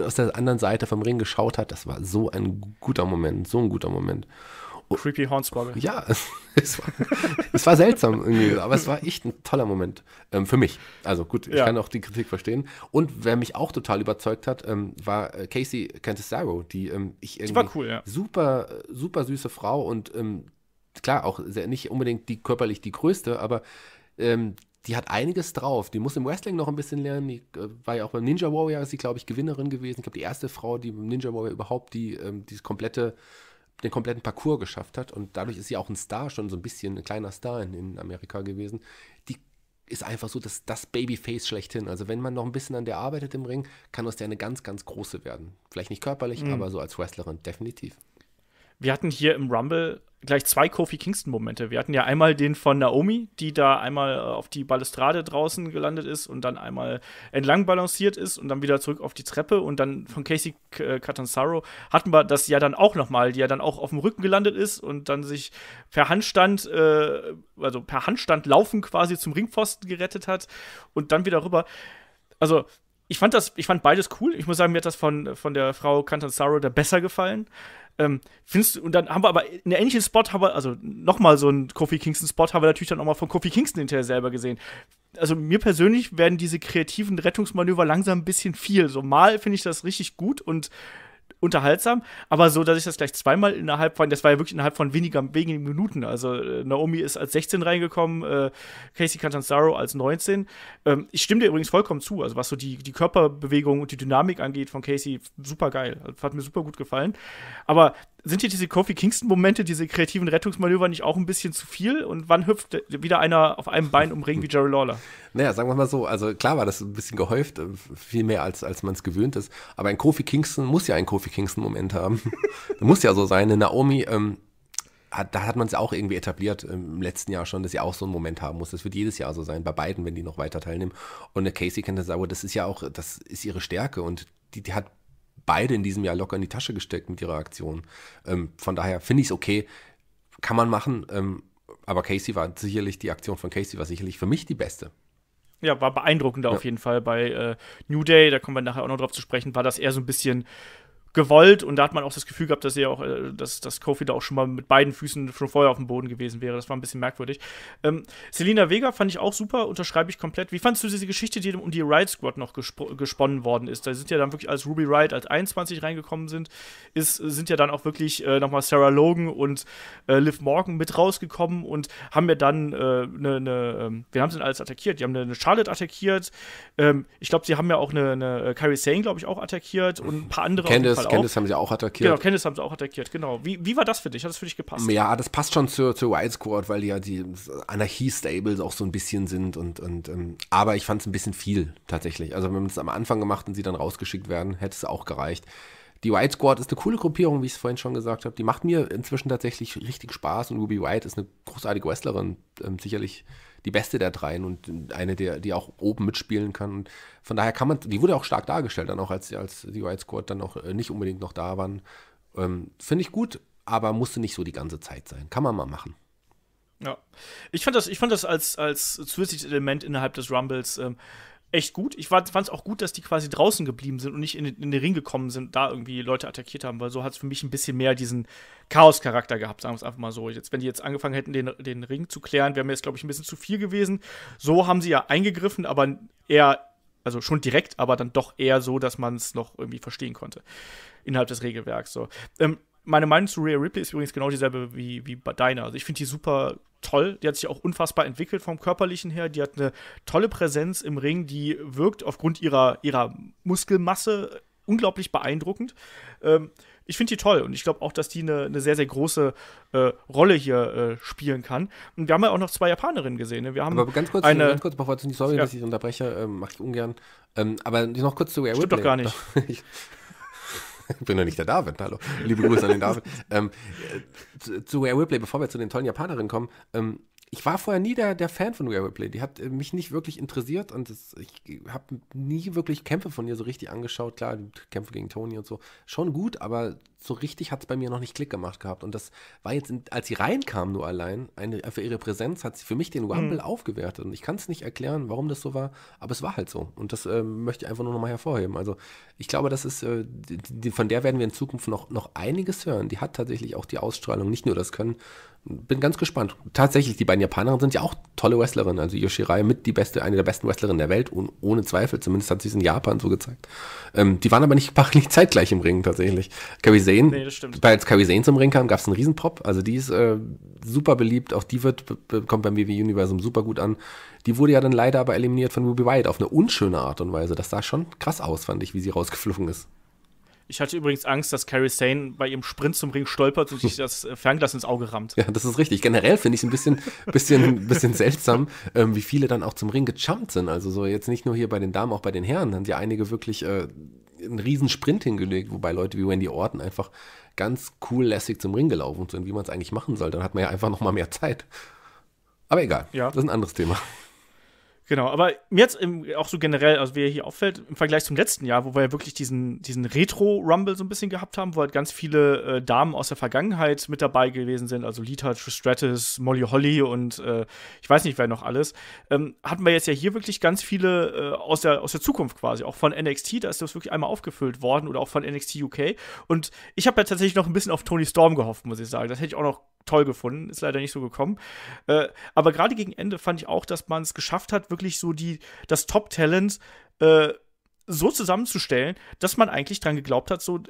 aus der anderen Seite vom Ring geschaut hat. Das war so ein guter Moment, so ein guter Moment. Creepy Hornswoggle. Ja, es, war, es war seltsam irgendwie, aber es war echt ein toller Moment ähm, für mich. Also gut, ich Ja. kann auch die Kritik verstehen. Und wer mich auch total überzeugt hat, ähm, war äh, Casey Cantisaro, die ähm, ich irgendwie war cool, ja. super, super süße Frau und ähm, klar auch sehr, nicht unbedingt die körperlich die größte, aber ähm, die hat einiges drauf. Die muss im Wrestling noch ein bisschen lernen. Die äh, war ja auch beim Ninja Warrior, ist sie, glaube ich, Gewinnerin gewesen. Ich glaube, die erste Frau, die beim Ninja Warrior überhaupt die, ähm, dieses komplette, den kompletten Parcours geschafft hat. Und dadurch ist sie auch ein Star, schon so ein bisschen ein kleiner Star in, in Amerika gewesen. Die ist einfach so das, das Babyface schlechthin. Also wenn man noch ein bisschen an der arbeitet im Ring, kann aus der eine ganz, ganz große werden. Vielleicht nicht körperlich, aber so als Wrestlerin definitiv. Wir hatten hier im Rumble gleich zwei Kofi Kingston-Momente. Wir hatten ja einmal den von Naomi, die da einmal äh, auf die Balustrade draußen gelandet ist und dann einmal entlang balanciert ist und dann wieder zurück auf die Treppe. Und dann von Casey äh, Catanzaro hatten wir das ja dann auch nochmal, die ja dann auch auf dem Rücken gelandet ist und dann sich per Handstand, äh, also per Handstand laufen quasi zum Ringpfosten gerettet hat und dann wieder rüber. Also, ich fand das, ich fand beides cool. Ich muss sagen, mir hat das von, von der Frau Cantanzaro da besser gefallen. Ähm, findest du, und dann haben wir aber einen ähnlichen Spot, haben wir, also nochmal so einen Kofi Kingston-Spot, haben wir natürlich dann auch mal von Kofi Kingston hinterher selber gesehen. Also mir persönlich werden diese kreativen Rettungsmanöver langsam ein bisschen viel. So mal finde ich das richtig gut und unterhaltsam, aber so, dass ich das gleich zweimal innerhalb von, das war ja wirklich innerhalb von weniger, wenigen Minuten. Also äh, Naomi ist als 16 reingekommen, äh, Casey Catanzaro als 19. Ähm, ich stimme dir übrigens vollkommen zu, also was so die, die Körperbewegung und die Dynamik angeht von Casey, super geil. Also, hat mir super gut gefallen. Aber sind hier diese Kofi Kingston-Momente, diese kreativen Rettungsmanöver nicht auch ein bisschen zu viel? Und wann hüpft wieder einer auf einem Bein um Ring wie Jerry Lawler? Naja, sagen wir mal so, also klar war das ein bisschen gehäuft, äh, viel mehr als, als man es gewöhnt ist. Aber ein Kofi Kingston muss ja einen Kofi Kingston-Moment haben. muss ja so sein. Eine Naomi, ähm, hat, da hat man es ja auch irgendwie etabliert im letzten Jahr schon, dass sie auch so einen Moment haben muss. Das wird jedes Jahr so sein, bei beiden, wenn die noch weiter teilnehmen. Und eine Casey Candidato, das ist ja auch, das ist ihre Stärke und die, die hat beide in diesem Jahr locker in die Tasche gesteckt mit ihrer Aktion. Ähm, von daher finde ich es okay, kann man machen. Ähm, aber Casey war sicherlich, die Aktion von Casey war sicherlich für mich die beste. Ja, war beeindruckender auf jeden Fall. Bei äh, New Day, da kommen wir nachher auch noch drauf zu sprechen, war das eher so ein bisschen gewollt und da hat man auch das Gefühl gehabt, dass er auch, äh, dass, dass Kofi da auch schon mal mit beiden Füßen schon vorher auf dem Boden gewesen wäre. Das war ein bisschen merkwürdig. Ähm, Selina Vega fand ich auch super, unterschreibe ich komplett. Wie fandest du diese Geschichte, die um die Riot Squad noch gesponnen worden ist? Da sind ja dann wirklich, als Ruby Riot als 21 reingekommen sind, ist, sind ja dann auch wirklich äh, nochmal Sarah Logan und äh, Liv Morgan mit rausgekommen und haben ja dann eine, äh, ne, ne, ähm, wir haben sie alles attackiert. Die haben eine, Charlotte attackiert. Ähm, ich glaube, sie haben ja auch eine, eine äh, Carrie Sane, glaube ich, auch attackiert und ein paar andere auf jeden Candice, Fall auch. Haben sie auch attackiert. Genau, Candice haben sie auch attackiert, genau. Wie, wie war das für dich? Hat das für dich gepasst? Ja, das passt schon zur, zur Wild Squad, weil die ja die Anarchie-Stables auch so ein bisschen sind und, und ähm, aber ich fand es ein bisschen viel tatsächlich. Also wenn man es am Anfang gemacht und sie dann rausgeschickt werden, hätte es auch gereicht. Die White Squad ist eine coole Gruppierung, wie ich es vorhin schon gesagt habe. Die macht mir inzwischen tatsächlich richtig Spaß und Ruby White ist eine großartige Wrestlerin, ähm, sicherlich die beste der dreien und eine, der, die auch oben mitspielen kann. Und von daher kann man, die wurde auch stark dargestellt, dann auch als, als die White Squad dann auch äh, nicht unbedingt noch da waren. Ähm, Finde ich gut, aber musste nicht so die ganze Zeit sein. Kann man mal machen. Ja. Ich fand das, ich fand das als, als zusätzliches Element innerhalb des Rumbles ähm, echt gut. Ich fand es auch gut, dass die quasi draußen geblieben sind und nicht in, in den Ring gekommen sind, da irgendwie Leute attackiert haben, weil so hat es für mich ein bisschen mehr diesen Chaos-Charakter gehabt, sagen wir es einfach mal so. Jetzt, wenn die jetzt angefangen hätten, den, den Ring zu klären, wäre mir jetzt, glaube ich, ein bisschen zu viel gewesen. So haben sie ja eingegriffen, aber eher, also schon direkt, aber dann doch eher so, dass man es noch irgendwie verstehen konnte innerhalb des Regelwerks. So. Ähm, meine Meinung zu Rhea Ripley ist übrigens genau dieselbe wie, wie bei deiner. Also ich finde die super toll. Die hat sich auch unfassbar entwickelt vom Körperlichen her. Die hat eine tolle Präsenz im Ring, die wirkt aufgrund ihrer, ihrer Muskelmasse unglaublich beeindruckend. Ähm, ich finde die toll und ich glaube auch, dass die eine, eine sehr, sehr große äh, Rolle hier äh, spielen kann. Und wir haben ja auch noch zwei Japanerinnen gesehen. Ne? Wir haben aber ganz kurz, eine, ganz kurz, bevor du sorry, ja. dass ich unterbreche, ähm, mache ich ungern. Ähm, aber noch kurz zu Rhea Stimmt doch gar nicht. ich bin doch nicht der David, hallo. Liebe Grüße an den David. ähm, zu, zu Rhea Ripley, bevor wir zu den tollen Japanerinnen kommen, ähm, ich war vorher nie der, der Fan von Rhea Ripley. Die hat äh, mich nicht wirklich interessiert und das, ich habe nie wirklich Kämpfe von ihr so richtig angeschaut. Klar, Kämpfe gegen Tony und so. Schon gut, aber so richtig hat es bei mir noch nicht Klick gemacht gehabt. Und das war jetzt, als sie reinkam nur allein, eine, für ihre Präsenz hat sie für mich den Rumble mhm. aufgewertet. Und ich kann es nicht erklären, warum das so war, aber es war halt so. Und das äh, möchte ich einfach nur nochmal hervorheben. Also ich glaube, das ist, äh, die, die, von der werden wir in Zukunft noch, noch einiges hören. Die hat tatsächlich auch die Ausstrahlung, nicht nur das Können, bin ganz gespannt. Tatsächlich, die beiden Japanerinnen sind ja auch tolle Wrestlerinnen. Also Yoshirai mit die beste, eine der besten Wrestlerinnen der Welt, und ohne Zweifel. Zumindest hat sie es in Japan so gezeigt. Ähm, die waren aber nicht fachlich zeitgleich im Ring tatsächlich. Kairi Sane, nee, das stimmt. als Kairi Sane zum Ring kam, gab es einen Riesenpop. Also die ist äh, super beliebt. Auch die wird, kommt beim WWE Universum super gut an. Die wurde ja dann leider aber eliminiert von Ruby White auf eine unschöne Art und Weise. Das sah schon krass aus, fand ich, wie sie rausgeflogen ist. Ich hatte übrigens Angst, dass Carrie Sane bei ihrem Sprint zum Ring stolpert und sich das äh, Fernglas ins Auge rammt. Ja, das ist richtig. Generell finde ich es ein bisschen, bisschen, bisschen seltsam, ähm, wie viele dann auch zum Ring gejumpt sind. Also so jetzt nicht nur hier bei den Damen, auch bei den Herren. Dann sind ja einige wirklich äh, einen riesen Sprint hingelegt, wobei Leute wie Wendy Orton einfach ganz cool lässig zum Ring gelaufen sind, wie man es eigentlich machen soll. Dann hat man ja einfach noch mal mehr Zeit. Aber egal, ja. das ist ein anderes Thema. Genau, aber mir jetzt auch so generell, also wie er hier auffällt, im Vergleich zum letzten Jahr, wo wir ja wirklich diesen, diesen Retro-Rumble so ein bisschen gehabt haben, wo halt ganz viele äh, Damen aus der Vergangenheit mit dabei gewesen sind, also Lita, Trish Stratus, Molly Holly und äh, ich weiß nicht, wer noch alles, ähm, hatten wir jetzt ja hier wirklich ganz viele äh, aus, der, aus der Zukunft quasi, auch von NXT, da ist das wirklich einmal aufgefüllt worden oder auch von NXT UK und ich habe ja tatsächlich noch ein bisschen auf Tony Storm gehofft, muss ich sagen, das hätte ich auch noch toll gefunden. Ist leider nicht so gekommen. Äh, aber gerade gegen Ende fand ich auch, dass man es geschafft hat, wirklich so die, das Top-Talent äh, so zusammenzustellen, dass man eigentlich dran geglaubt hat, so,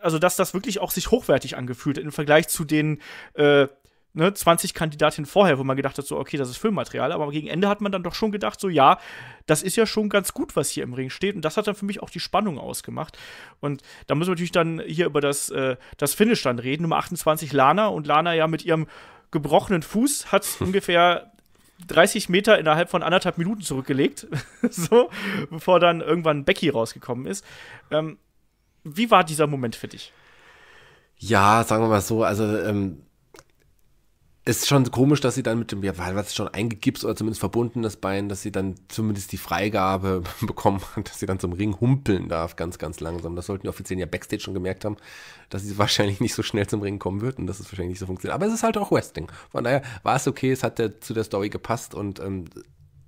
also dass das wirklich auch sich hochwertig angefühlt im Vergleich zu den äh, ne, 20 Kandidatinnen vorher, wo man gedacht hat, so, okay, das ist Filmmaterial, aber gegen Ende hat man dann doch schon gedacht, so, ja, das ist ja schon ganz gut, was hier im Ring steht. Und das hat dann für mich auch die Spannung ausgemacht. Und da müssen wir natürlich dann hier über das, äh, das Finish dann reden. Nummer 28 Lana und Lana ja mit ihrem gebrochenen Fuß hat ungefähr 30 Meter innerhalb von anderthalb Minuten zurückgelegt, so, bevor dann irgendwann Becky rausgekommen ist. Ähm, wie war dieser Moment für dich? Ja, sagen wir mal so, also ähm, ist schon komisch, dass sie dann mit dem, ja, was schon eingegipst oder zumindest verbunden das Bein, dass sie dann zumindest die Freigabe bekommen hat, dass sie dann zum Ring humpeln darf, ganz, ganz langsam. Das sollten die Offiziellen ja Backstage schon gemerkt haben, dass sie wahrscheinlich nicht so schnell zum Ring kommen wird und dass es wahrscheinlich nicht so funktioniert. Aber es ist halt auch Wrestling. Von daher war es okay, es hat der, zu der Story gepasst und ähm,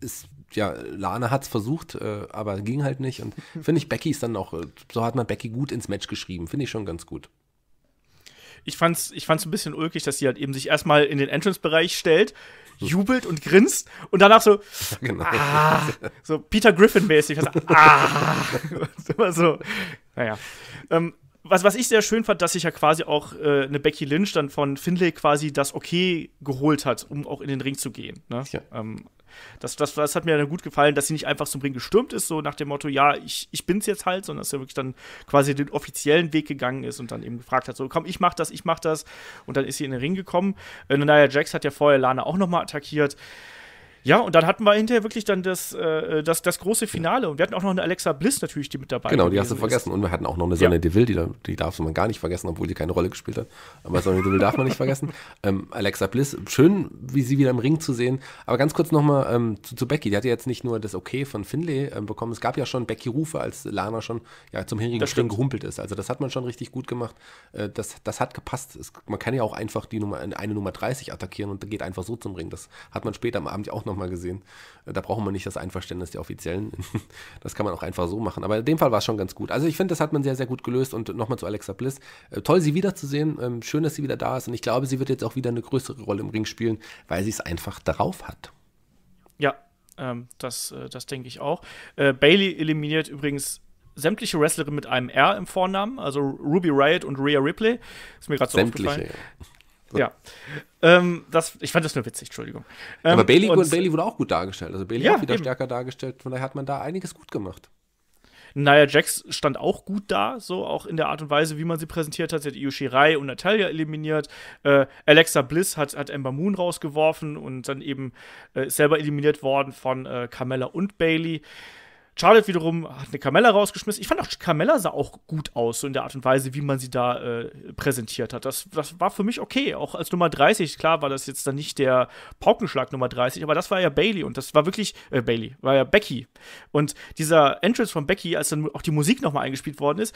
ist ja, Lana hat es versucht, äh, aber ging halt nicht. Und finde ich, Becky ist dann auch, äh, so hat man Becky gut ins Match geschrieben. Finde ich schon ganz gut ich fand's, ich fand's ein bisschen ulkig, dass sie halt eben sich erstmal in den Entrance-Bereich stellt, jubelt und grinst und danach so, genau. ah, so Peter Griffin-mäßig, also, ah, immer so, naja. Ähm, was, was ich sehr schön fand, dass sich ja quasi auch äh, eine Becky Lynch dann von Finlay quasi das Okay geholt hat, um auch in den Ring zu gehen. Ne? Ja. Ähm, das, das, das hat mir dann gut gefallen, dass sie nicht einfach zum Ring gestürmt ist, so nach dem Motto, ja, ich, ich bin's jetzt halt, sondern dass er wirklich dann quasi den offiziellen Weg gegangen ist und dann eben gefragt hat, so, komm, ich mach das, ich mach das. Und dann ist sie in den Ring gekommen. Äh, Jax hat ja vorher Lana auch nochmal attackiert. Ja, und dann hatten wir hinterher wirklich dann das, äh, das, das große Finale. Und wir hatten auch noch eine Alexa Bliss natürlich, die mit dabei Genau, die hast du vergessen. Ist. Und wir hatten auch noch eine Sonne ja. Deville, die, die darf man gar nicht vergessen, obwohl die keine Rolle gespielt hat. Aber Sonne Deville darf man nicht vergessen. Ähm, Alexa Bliss, schön, wie sie wieder im Ring zu sehen. Aber ganz kurz nochmal ähm, zu, zu, Becky. Die hatte jetzt nicht nur das Okay von Finlay ähm, bekommen. Es gab ja schon Becky-Rufe, als Lana schon ja, zum herigen String gehumpelt ist. Also das hat man schon richtig gut gemacht. Äh, das, das hat gepasst. Es, man kann ja auch einfach die Nummer, eine Nummer 30 attackieren und geht einfach so zum Ring. Das hat man später am Abend auch nochmal gesehen. Da brauchen wir nicht das Einverständnis der Offiziellen. Das kann man auch einfach so machen. Aber in dem Fall war es schon ganz gut. Also ich finde, das hat man sehr, sehr gut gelöst. Und nochmal zu Alexa Bliss. Äh, toll, sie wiederzusehen. Ähm, schön, dass sie wieder da ist. Und ich glaube, sie wird jetzt auch wieder eine größere Rolle im Ring spielen, weil sie es einfach darauf hat. Ja, ähm, das, äh, das denke ich auch. Äh, Bailey eliminiert übrigens sämtliche Wrestlerinnen mit einem R im Vornamen, also Ruby Riot und Rhea Ripley. Ist mir gerade so Sämtliche, aufgefallen. ja. Ja. Ähm, das, ich fand das nur witzig, Entschuldigung. Ähm, Aber Bailey, und Bailey wurde auch gut dargestellt. Also Bailey Ja, auch wieder eben. stärker dargestellt. Von daher hat man da einiges gut gemacht. Nia Jax stand auch gut da, so auch in der Art und Weise, wie man sie präsentiert hat. Sie hat Io Shirai und Natalia eliminiert. Äh, Alexa Bliss hat, hat Ember Moon rausgeworfen und dann eben äh, selber eliminiert worden von äh, Carmella und Bailey. Charlotte wiederum hat eine Carmella rausgeschmissen. Ich fand auch, Carmella sah auch gut aus, so in der Art und Weise, wie man sie da äh, präsentiert hat. Das, das war für mich okay, auch als Nummer 30. Klar war das jetzt dann nicht der Paukenschlag Nummer 30, aber das war ja Bailey und das war wirklich, äh, Bailey, war ja Becky. Und dieser Entrance von Becky, als dann auch die Musik nochmal eingespielt worden ist,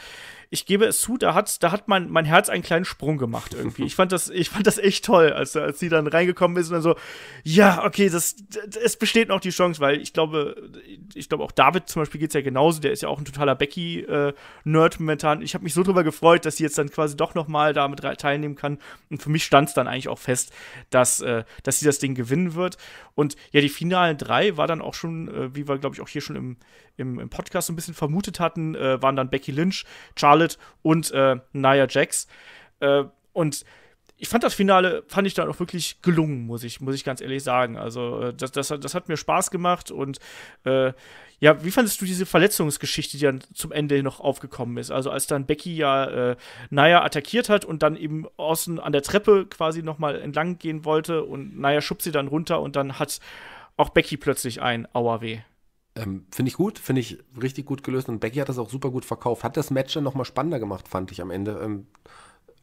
ich gebe es zu, da hat, da hat mein, mein Herz einen kleinen Sprung gemacht irgendwie. Ich fand das, ich fand das echt toll, als, als sie dann reingekommen ist und dann so, ja, okay, das, es besteht noch die Chance, weil ich glaube, ich glaube auch David zum Beispiel geht es ja genauso, der ist ja auch ein totaler Becky-Nerd momentan. Ich habe mich so drüber gefreut, dass sie jetzt dann quasi doch noch mal damit teilnehmen kann. Und für mich stand es dann eigentlich auch fest, dass, äh, dass sie das Ding gewinnen wird. Und ja, die finalen drei war dann auch schon, äh, wie wir, glaube ich, auch hier schon im, im, im Podcast so ein bisschen vermutet hatten, äh, waren dann Becky Lynch, Charlotte und äh, Nia Jax. Äh, und ich fand das Finale, fand ich dann auch wirklich gelungen, muss ich, muss ich ganz ehrlich sagen. Also, äh, das, das, hat- das hat mir Spaß gemacht und äh, ja, wie fandest du diese Verletzungsgeschichte, die dann zum Ende noch aufgekommen ist? Also, als dann Becky ja äh, Naya attackiert hat und dann eben außen an der Treppe quasi nochmal entlang gehen wollte und Naya schubst sie dann runter und dann hat auch Becky plötzlich ein Auerweh. Ähm, finde ich gut, finde ich richtig gut gelöst und Becky hat das auch super gut verkauft. Hat das Match dann nochmal spannender gemacht, fand ich am Ende. Ähm,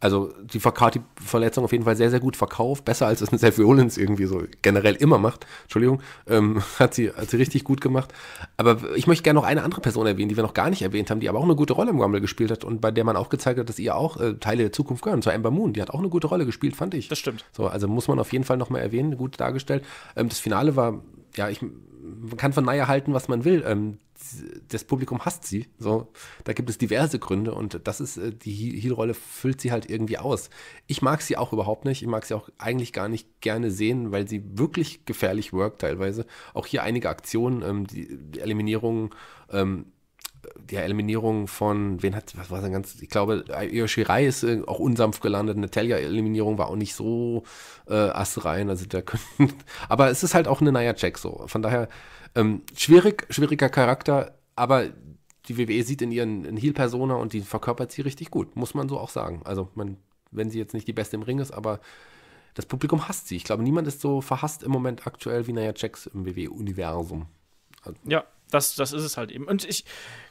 also die, Verka die Verletzung auf jeden Fall sehr, sehr gut verkauft. Besser als es eine Seth Rollins irgendwie so generell immer macht. Entschuldigung. Ähm, hat, sie, hat sie richtig gut gemacht. Aber ich möchte gerne noch eine andere Person erwähnen, die wir noch gar nicht erwähnt haben, die aber auch eine gute Rolle im Rumble gespielt hat und bei der man auch gezeigt hat, dass ihr auch äh, Teile der Zukunft gehören. Zur Ember Moon. Die hat auch eine gute Rolle gespielt, fand ich. Das stimmt. So, also muss man auf jeden Fall nochmal erwähnen, gut dargestellt. Ähm, das Finale war, ja, ich man kann von Naya halten, was man will. Ähm, das Publikum hasst sie. So, da gibt es diverse Gründe und das ist, äh, die He- Heel-Rolle füllt sie halt irgendwie aus. Ich mag sie auch überhaupt nicht. Ich mag sie auch eigentlich gar nicht gerne sehen, weil sie wirklich gefährlich workt teilweise. Auch hier einige Aktionen, ähm, die, die Eliminierung, ähm, die Eliminierung von, wen hat, was war denn ganz, ich glaube, Io Shirai ist äh, auch unsanft gelandet, Natalia-Eliminierung war auch nicht so äh, astrein, also da können, aber es ist halt auch eine Nia Jax so, von daher ähm, schwierig, schwieriger Charakter, aber die WWE sieht in ihren in Heel-Persona und die verkörpert sie richtig gut, muss man so auch sagen, also man, wenn sie jetzt nicht die Beste im Ring ist, aber das Publikum hasst sie. Ich glaube, niemand ist so verhasst im Moment aktuell wie Nia Jax im WWE-Universum. Ja, das, das ist es halt eben. Und ich,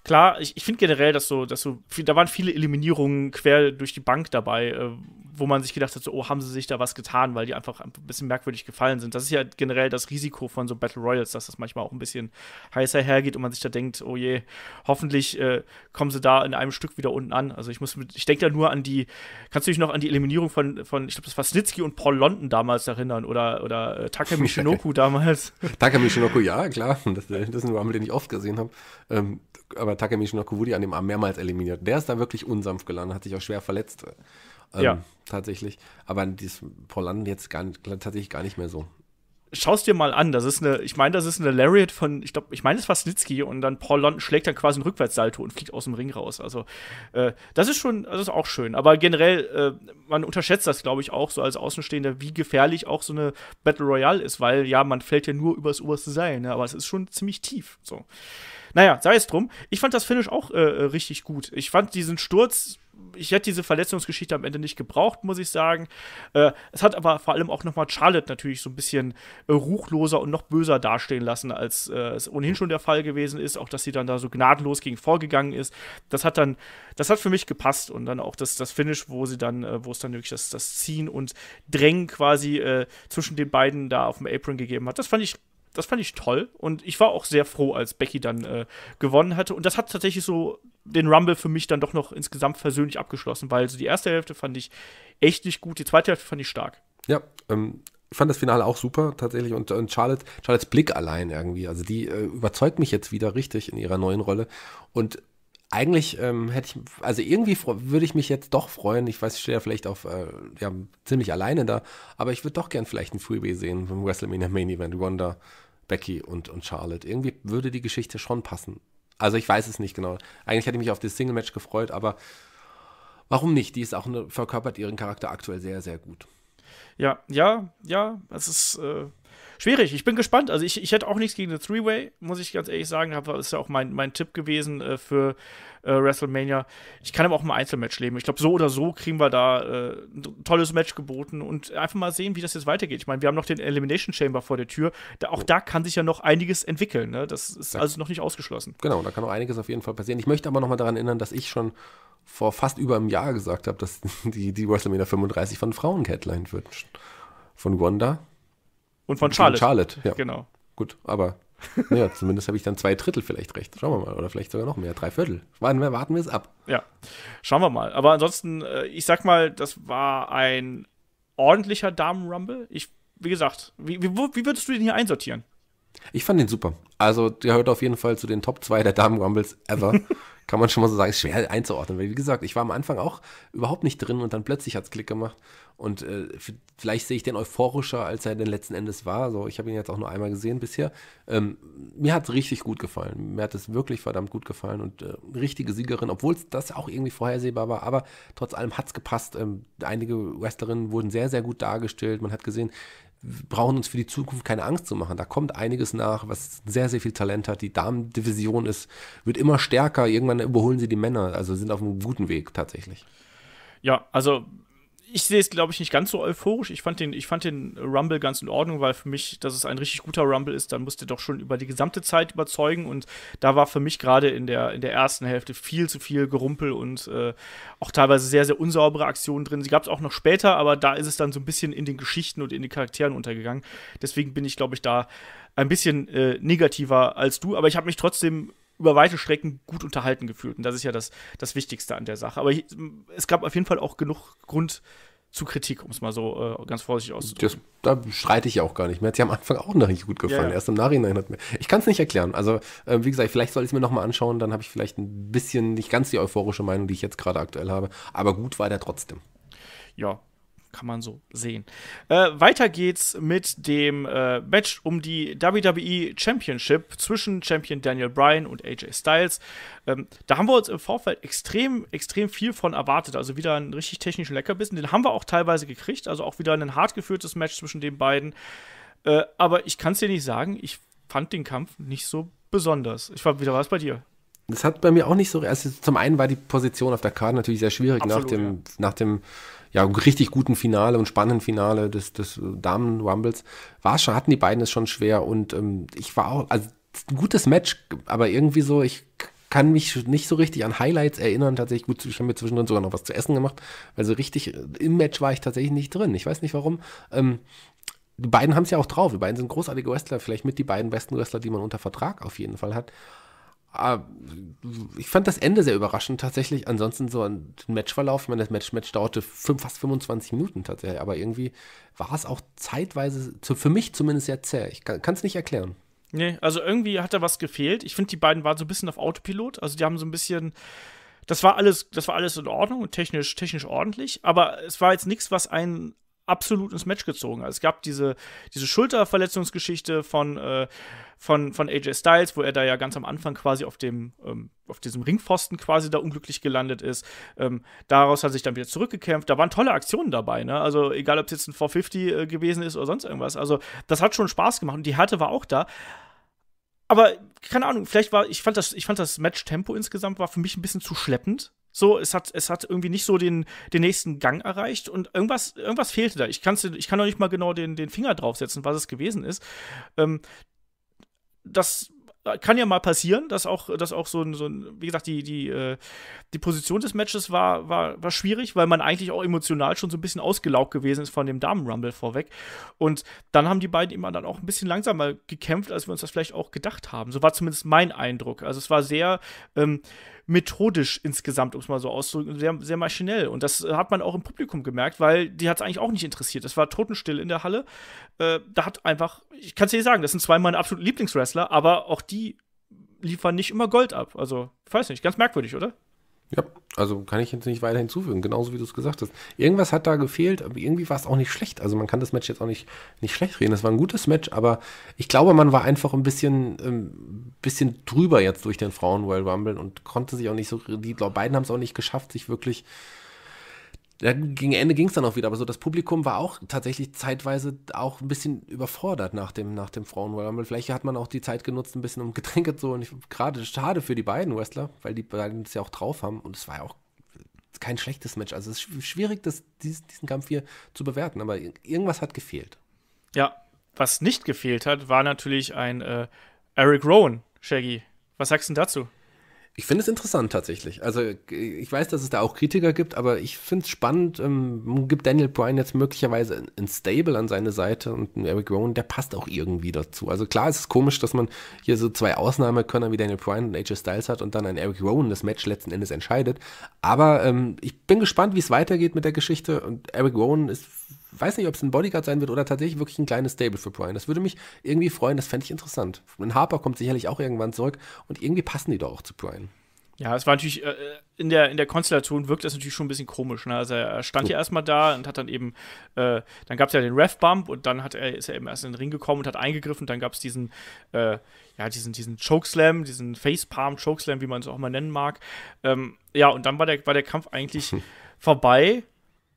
klar, ich, ich finde generell, dass so, dass so, da waren viele Eliminierungen quer durch die Bank dabei, äh, wo man sich gedacht hat, so, oh, haben sie sich da was getan, weil die einfach ein bisschen merkwürdig gefallen sind. Das ist ja generell das Risiko von so Battle Royals, dass das manchmal auch ein bisschen heißer hergeht und man sich da denkt, oh je, hoffentlich äh, kommen sie da in einem Stück wieder unten an. Also ich muss mit, ich denke da nur an die, kannst du dich noch an die Eliminierung von, von ich glaube, das war Snitsky und Paul London damals erinnern oder, oder äh, Takemi Shinoku damals. Takami Shinoku, ja, klar. Das, das ist ein Rumble, den ich oft gesehen habe. Ähm, aber Takami Shinoku wurde an dem Arm mehrmals eliminiert. Der ist da wirklich unsanft gelandet, hat sich auch schwer verletzt. Ähm, Ja. Tatsächlich. Aber dieses Paul London jetzt gar, nicht- tatsächlich gar nicht mehr so. Schau's dir mal an, das ist eine, ich meine, das ist eine Lariat von, ich glaube, ich meine, es war Snitsky und dann Paul London schlägt dann quasi einen Rückwärtssalto und fliegt aus dem Ring raus. Also, äh, das ist schon, das ist auch schön. Aber generell, äh, man unterschätzt das, glaube ich, auch so als Außenstehender, wie gefährlich auch so eine Battle Royale ist, weil ja, man fällt ja nur übers oberste Seil, ne? aber es ist schon ziemlich tief. So. Naja, sei es drum. Ich fand das Finish auch äh, äh, richtig gut. Ich fand diesen Sturz, ich hätte diese Verletzungsgeschichte am Ende nicht gebraucht, muss ich sagen. Äh, es hat aber vor allem auch nochmal Charlotte natürlich so ein bisschen äh, ruchloser und noch böser dastehen lassen, als äh, es ohnehin schon der Fall gewesen ist. Auch, dass sie dann da so gnadenlos gegen vorgegangen ist. Das hat dann, das hat für mich gepasst. Und dann auch das, das Finish, wo sie dann, äh, wo es dann wirklich das, das Ziehen und Drängen quasi äh, zwischen den beiden da auf dem Apron gegeben hat. Das fand ich das fand ich toll und ich war auch sehr froh, als Becky dann äh, gewonnen hatte. Und das hat tatsächlich so den Rumble für mich dann doch noch insgesamt versöhnlich abgeschlossen, weil so die erste Hälfte fand ich echt nicht gut, die zweite Hälfte fand ich stark. Ja, ähm, ich fand das Finale auch super tatsächlich und, und Charlotte, Charlottes Blick allein irgendwie, also die äh, überzeugt mich jetzt wieder richtig in ihrer neuen Rolle und eigentlich ähm, hätte ich, also irgendwie würde ich mich jetzt doch freuen. Ich weiß, ich stehe ja vielleicht auf, äh, ja, ziemlich alleine da, aber ich würde doch gern vielleicht ein Freebie sehen vom WrestleMania Main Event, Ronda, Becky und, und Charlotte. Irgendwie würde die Geschichte schon passen. Also ich weiß es nicht genau. Eigentlich hätte ich mich auf das Single-Match gefreut, aber warum nicht? Die ist auch eine, verkörpert ihren Charakter aktuell sehr, sehr gut. Ja, ja, ja, es ist äh, schwierig. Ich bin gespannt. Also ich, ich hätte auch nichts gegen eine Three-Way, muss ich ganz ehrlich sagen. Das ist ja auch mein, mein Tipp gewesen äh, für äh, WrestleMania. Ich kann aber auch mal Einzelmatch leben. Ich glaube, so oder so kriegen wir da äh, ein tolles Match geboten und einfach mal sehen, wie das jetzt weitergeht. Ich meine, wir haben noch den Elimination Chamber vor der Tür. Da, auch da kann sich ja noch einiges entwickeln. Ne? Das ist ja. also noch nicht ausgeschlossen. Genau, da kann auch einiges auf jeden Fall passieren. Ich möchte aber noch mal daran erinnern, dass ich schon vor fast über einem Jahr gesagt habe, dass die, die WrestleMania 35 von Frauen headlined wird. Von Wanda und von Charlotte. Von Charlotte, ja. Genau. Gut, aber ja, zumindest habe ich dann zwei Drittel vielleicht recht. Schauen wir mal. Oder vielleicht sogar noch mehr. Drei Viertel. Warten wir, warten wir es ab. Ja, schauen wir mal. Aber ansonsten, äh, ich sag mal, das war ein ordentlicher Damen-Rumble. Ich, wie gesagt, wie, wie, wie würdest du den hier einsortieren? Ich fand den super. Also, der gehört auf jeden Fall zu den Top 2 der Damen-Rumbles ever. Kann man schon mal so sagen. Ist schwer einzuordnen. Weil, wie gesagt, ich war am Anfang auch überhaupt nicht drin und dann plötzlich hat es Klick gemacht. Und äh, vielleicht sehe ich den euphorischer, als er denn letzten Endes war. So, ich habe ihn jetzt auch nur einmal gesehen bisher. Ähm, mir hat es richtig gut gefallen. Mir hat es wirklich verdammt gut gefallen und äh, richtige Siegerin, obwohl das auch irgendwie vorhersehbar war. Aber trotz allem hat es gepasst. Ähm, einige Wrestlerinnen wurden sehr, sehr gut dargestellt. Man hat gesehen, brauchen uns für die Zukunft keine Angst zu machen. Da kommt einiges nach, was sehr, sehr viel Talent hat. Die Damendivision ist, wird immer stärker. Irgendwann überholen sie die Männer. Also sind auf einem guten Weg tatsächlich. Ja, also ich sehe es, glaube ich, nicht ganz so euphorisch. Ich fand, den, ich fand den Rumble ganz in Ordnung, weil für mich, dass es ein richtig guter Rumble ist, dann musste doch schon über die gesamte Zeit überzeugen. Und da war für mich gerade in der, in der ersten Hälfte viel zu viel Gerumpel und äh, auch teilweise sehr, sehr unsaubere Aktionen drin. Sie gab es auch noch später, aber da ist es dann so ein bisschen in den Geschichten und in den Charakteren untergegangen. Deswegen bin ich, glaube ich, da ein bisschen äh, negativer als du. Aber ich habe mich trotzdem über weite Strecken gut unterhalten gefühlt. Und das ist ja das, das Wichtigste an der Sache. Aber ich, es gab auf jeden Fall auch genug Grund zu Kritik, um es mal so äh, ganz vorsichtig auszudrücken. Das, da streite ich ja auch gar nicht. Mir hat ja am Anfang auch noch nicht gut gefallen. Ja, ja. Erst im Nachhinein hat mir. Ich kann es nicht erklären. Also, äh, wie gesagt, vielleicht soll ich es mir nochmal anschauen. Dann habe ich vielleicht ein bisschen nicht ganz die euphorische Meinung, die ich jetzt gerade aktuell habe. Aber gut war der trotzdem. Ja, kann man so sehen. Äh, weiter geht's mit dem äh, Match um die WWE Championship zwischen Champion Daniel Bryan und AJ Styles. Ähm, da haben wir uns im Vorfeld extrem, extrem viel von erwartet. Also wieder einen richtig technischen Leckerbissen. Den haben wir auch teilweise gekriegt. Also auch wieder ein hart geführtes Match zwischen den beiden. Äh, aber ich kann es dir nicht sagen, ich fand den Kampf nicht so besonders. Ich war wieder was bei dir. Das hat bei mir auch nicht so. Also zum einen war die Position auf der Karte natürlich sehr schwierig Absolut, nach dem, ja. nach dem ja, richtig guten Finale und spannenden Finale des, des Damen-Rumbles war schon, hatten die beiden es schon schwer und ähm, ich war auch, also ein gutes Match, aber irgendwie so, ich kann mich nicht so richtig an Highlights erinnern. Tatsächlich, gut, ich habe mir zwischendrin sogar noch was zu essen gemacht, weil so richtig im Match war ich tatsächlich nicht drin. Ich weiß nicht warum. Ähm, die beiden haben es ja auch drauf. Die beiden sind großartige Wrestler, vielleicht mit die beiden besten Wrestler, die man unter Vertrag auf jeden Fall hat. Ah, ich fand das Ende sehr überraschend tatsächlich. Ansonsten so ein Matchverlauf, ich meine, das Match, Match dauerte fünf, fast 25 Minuten tatsächlich, aber irgendwie war es auch zeitweise, für mich zumindest sehr zäh. Ich kann es nicht erklären. Nee, also irgendwie hat da was gefehlt. Ich finde, die beiden waren so ein bisschen auf Autopilot. Also die haben so ein bisschen. Das war alles, das war alles in Ordnung und technisch, technisch ordentlich, aber es war jetzt nichts, was einen absolut ins Match gezogen hat. Es gab diese, diese Schulterverletzungsgeschichte von, äh, von, von AJ Styles, wo er da ja ganz am Anfang quasi auf dem, ähm, auf diesem Ringpfosten quasi da unglücklich gelandet ist. Ähm, daraus hat sich dann wieder zurückgekämpft. Da waren tolle Aktionen dabei, ne? Also egal, ob es jetzt ein 450 äh, gewesen ist oder sonst irgendwas. Also das hat schon Spaß gemacht und die Härte war auch da. Aber keine Ahnung, vielleicht war, ich fand das, ich fand das Match-Tempo insgesamt war für mich ein bisschen zu schleppend. So, es hat, es hat irgendwie nicht so den, den nächsten Gang erreicht und irgendwas, irgendwas fehlte da. Ich, kann's, ich kann noch nicht mal genau den, den Finger draufsetzen, was es gewesen ist. Ähm, das kann ja mal passieren, dass auch, dass auch so ein, so ein wie gesagt, die, die, äh, die Position des Matches war, war, war schwierig, weil man eigentlich auch emotional schon so ein bisschen ausgelaugt gewesen ist von dem Damen-Rumble vorweg. Und dann haben die beiden immer dann auch ein bisschen langsamer gekämpft, als wir uns das vielleicht auch gedacht haben. So war zumindest mein Eindruck. Also es war sehr, ähm, methodisch insgesamt, um es mal so auszudrücken, sehr, sehr maschinell. Und das hat man auch im Publikum gemerkt, weil die hat es eigentlich auch nicht interessiert. Es war totenstill in der Halle. Äh, da hat einfach, ich kann es dir sagen, das sind zwei meiner absoluten Lieblingswrestler, aber auch die liefern nicht immer Gold ab. Also, ich weiß nicht, ganz merkwürdig, oder? Ja, also kann ich jetzt nicht weiter hinzufügen, genauso wie du es gesagt hast. Irgendwas hat da gefehlt, aber irgendwie war es auch nicht schlecht. Also man kann das Match jetzt auch nicht, nicht schlecht reden. Es war ein gutes Match, aber ich glaube, man war einfach ein bisschen, ähm, bisschen drüber jetzt durch den Frauen Royal Rumble und konnte sich auch nicht so, die beiden haben es auch nicht geschafft, sich wirklich gegen Ende ging es dann auch wieder, aber so das Publikum war auch tatsächlich zeitweise auch ein bisschen überfordert nach dem, nach dem Frauen Vielleicht hat man auch die Zeit genutzt, ein bisschen um Getränke zu und gerade schade für die beiden Wrestler, weil die beiden es ja auch drauf haben und es war ja auch kein schlechtes Match. Also es ist schwierig, das, diesen, diesen Kampf hier zu bewerten, aber irgendwas hat gefehlt. Ja, was nicht gefehlt hat, war natürlich ein äh, Eric Rowan, Shaggy. Was sagst du denn dazu? Ich finde es interessant tatsächlich. Also ich weiß, dass es da auch Kritiker gibt, aber ich finde es spannend. Ähm, gibt Daniel Bryan jetzt möglicherweise ein Stable an seine Seite und ein Eric Rowan, der passt auch irgendwie dazu. Also klar, es ist komisch, dass man hier so zwei Ausnahmekönner wie Daniel Bryan und AJ Styles hat und dann ein Eric Rowan das Match letzten Endes entscheidet. Aber ähm, ich bin gespannt, wie es weitergeht mit der Geschichte und Eric Rowan ist weiß nicht, ob es ein Bodyguard sein wird oder tatsächlich wirklich ein kleines Stable für Brian. Das würde mich irgendwie freuen, das fände ich interessant. Und Harper kommt sicherlich auch irgendwann zurück und irgendwie passen die doch auch zu Brian. Ja, es war natürlich, äh, in, der, in der Konstellation wirkt das natürlich schon ein bisschen komisch. Ne? Also er stand ja erstmal da und hat dann eben, äh, dann gab es ja den Ref-Bump und dann hat er, ist er eben erst in den Ring gekommen und hat eingegriffen. Dann gab es diesen, äh, ja, diesen, diesen Chokeslam, diesen Facepalm-Chokeslam, wie man es auch mal nennen mag. Ähm, ja, und dann war der, war der Kampf eigentlich vorbei.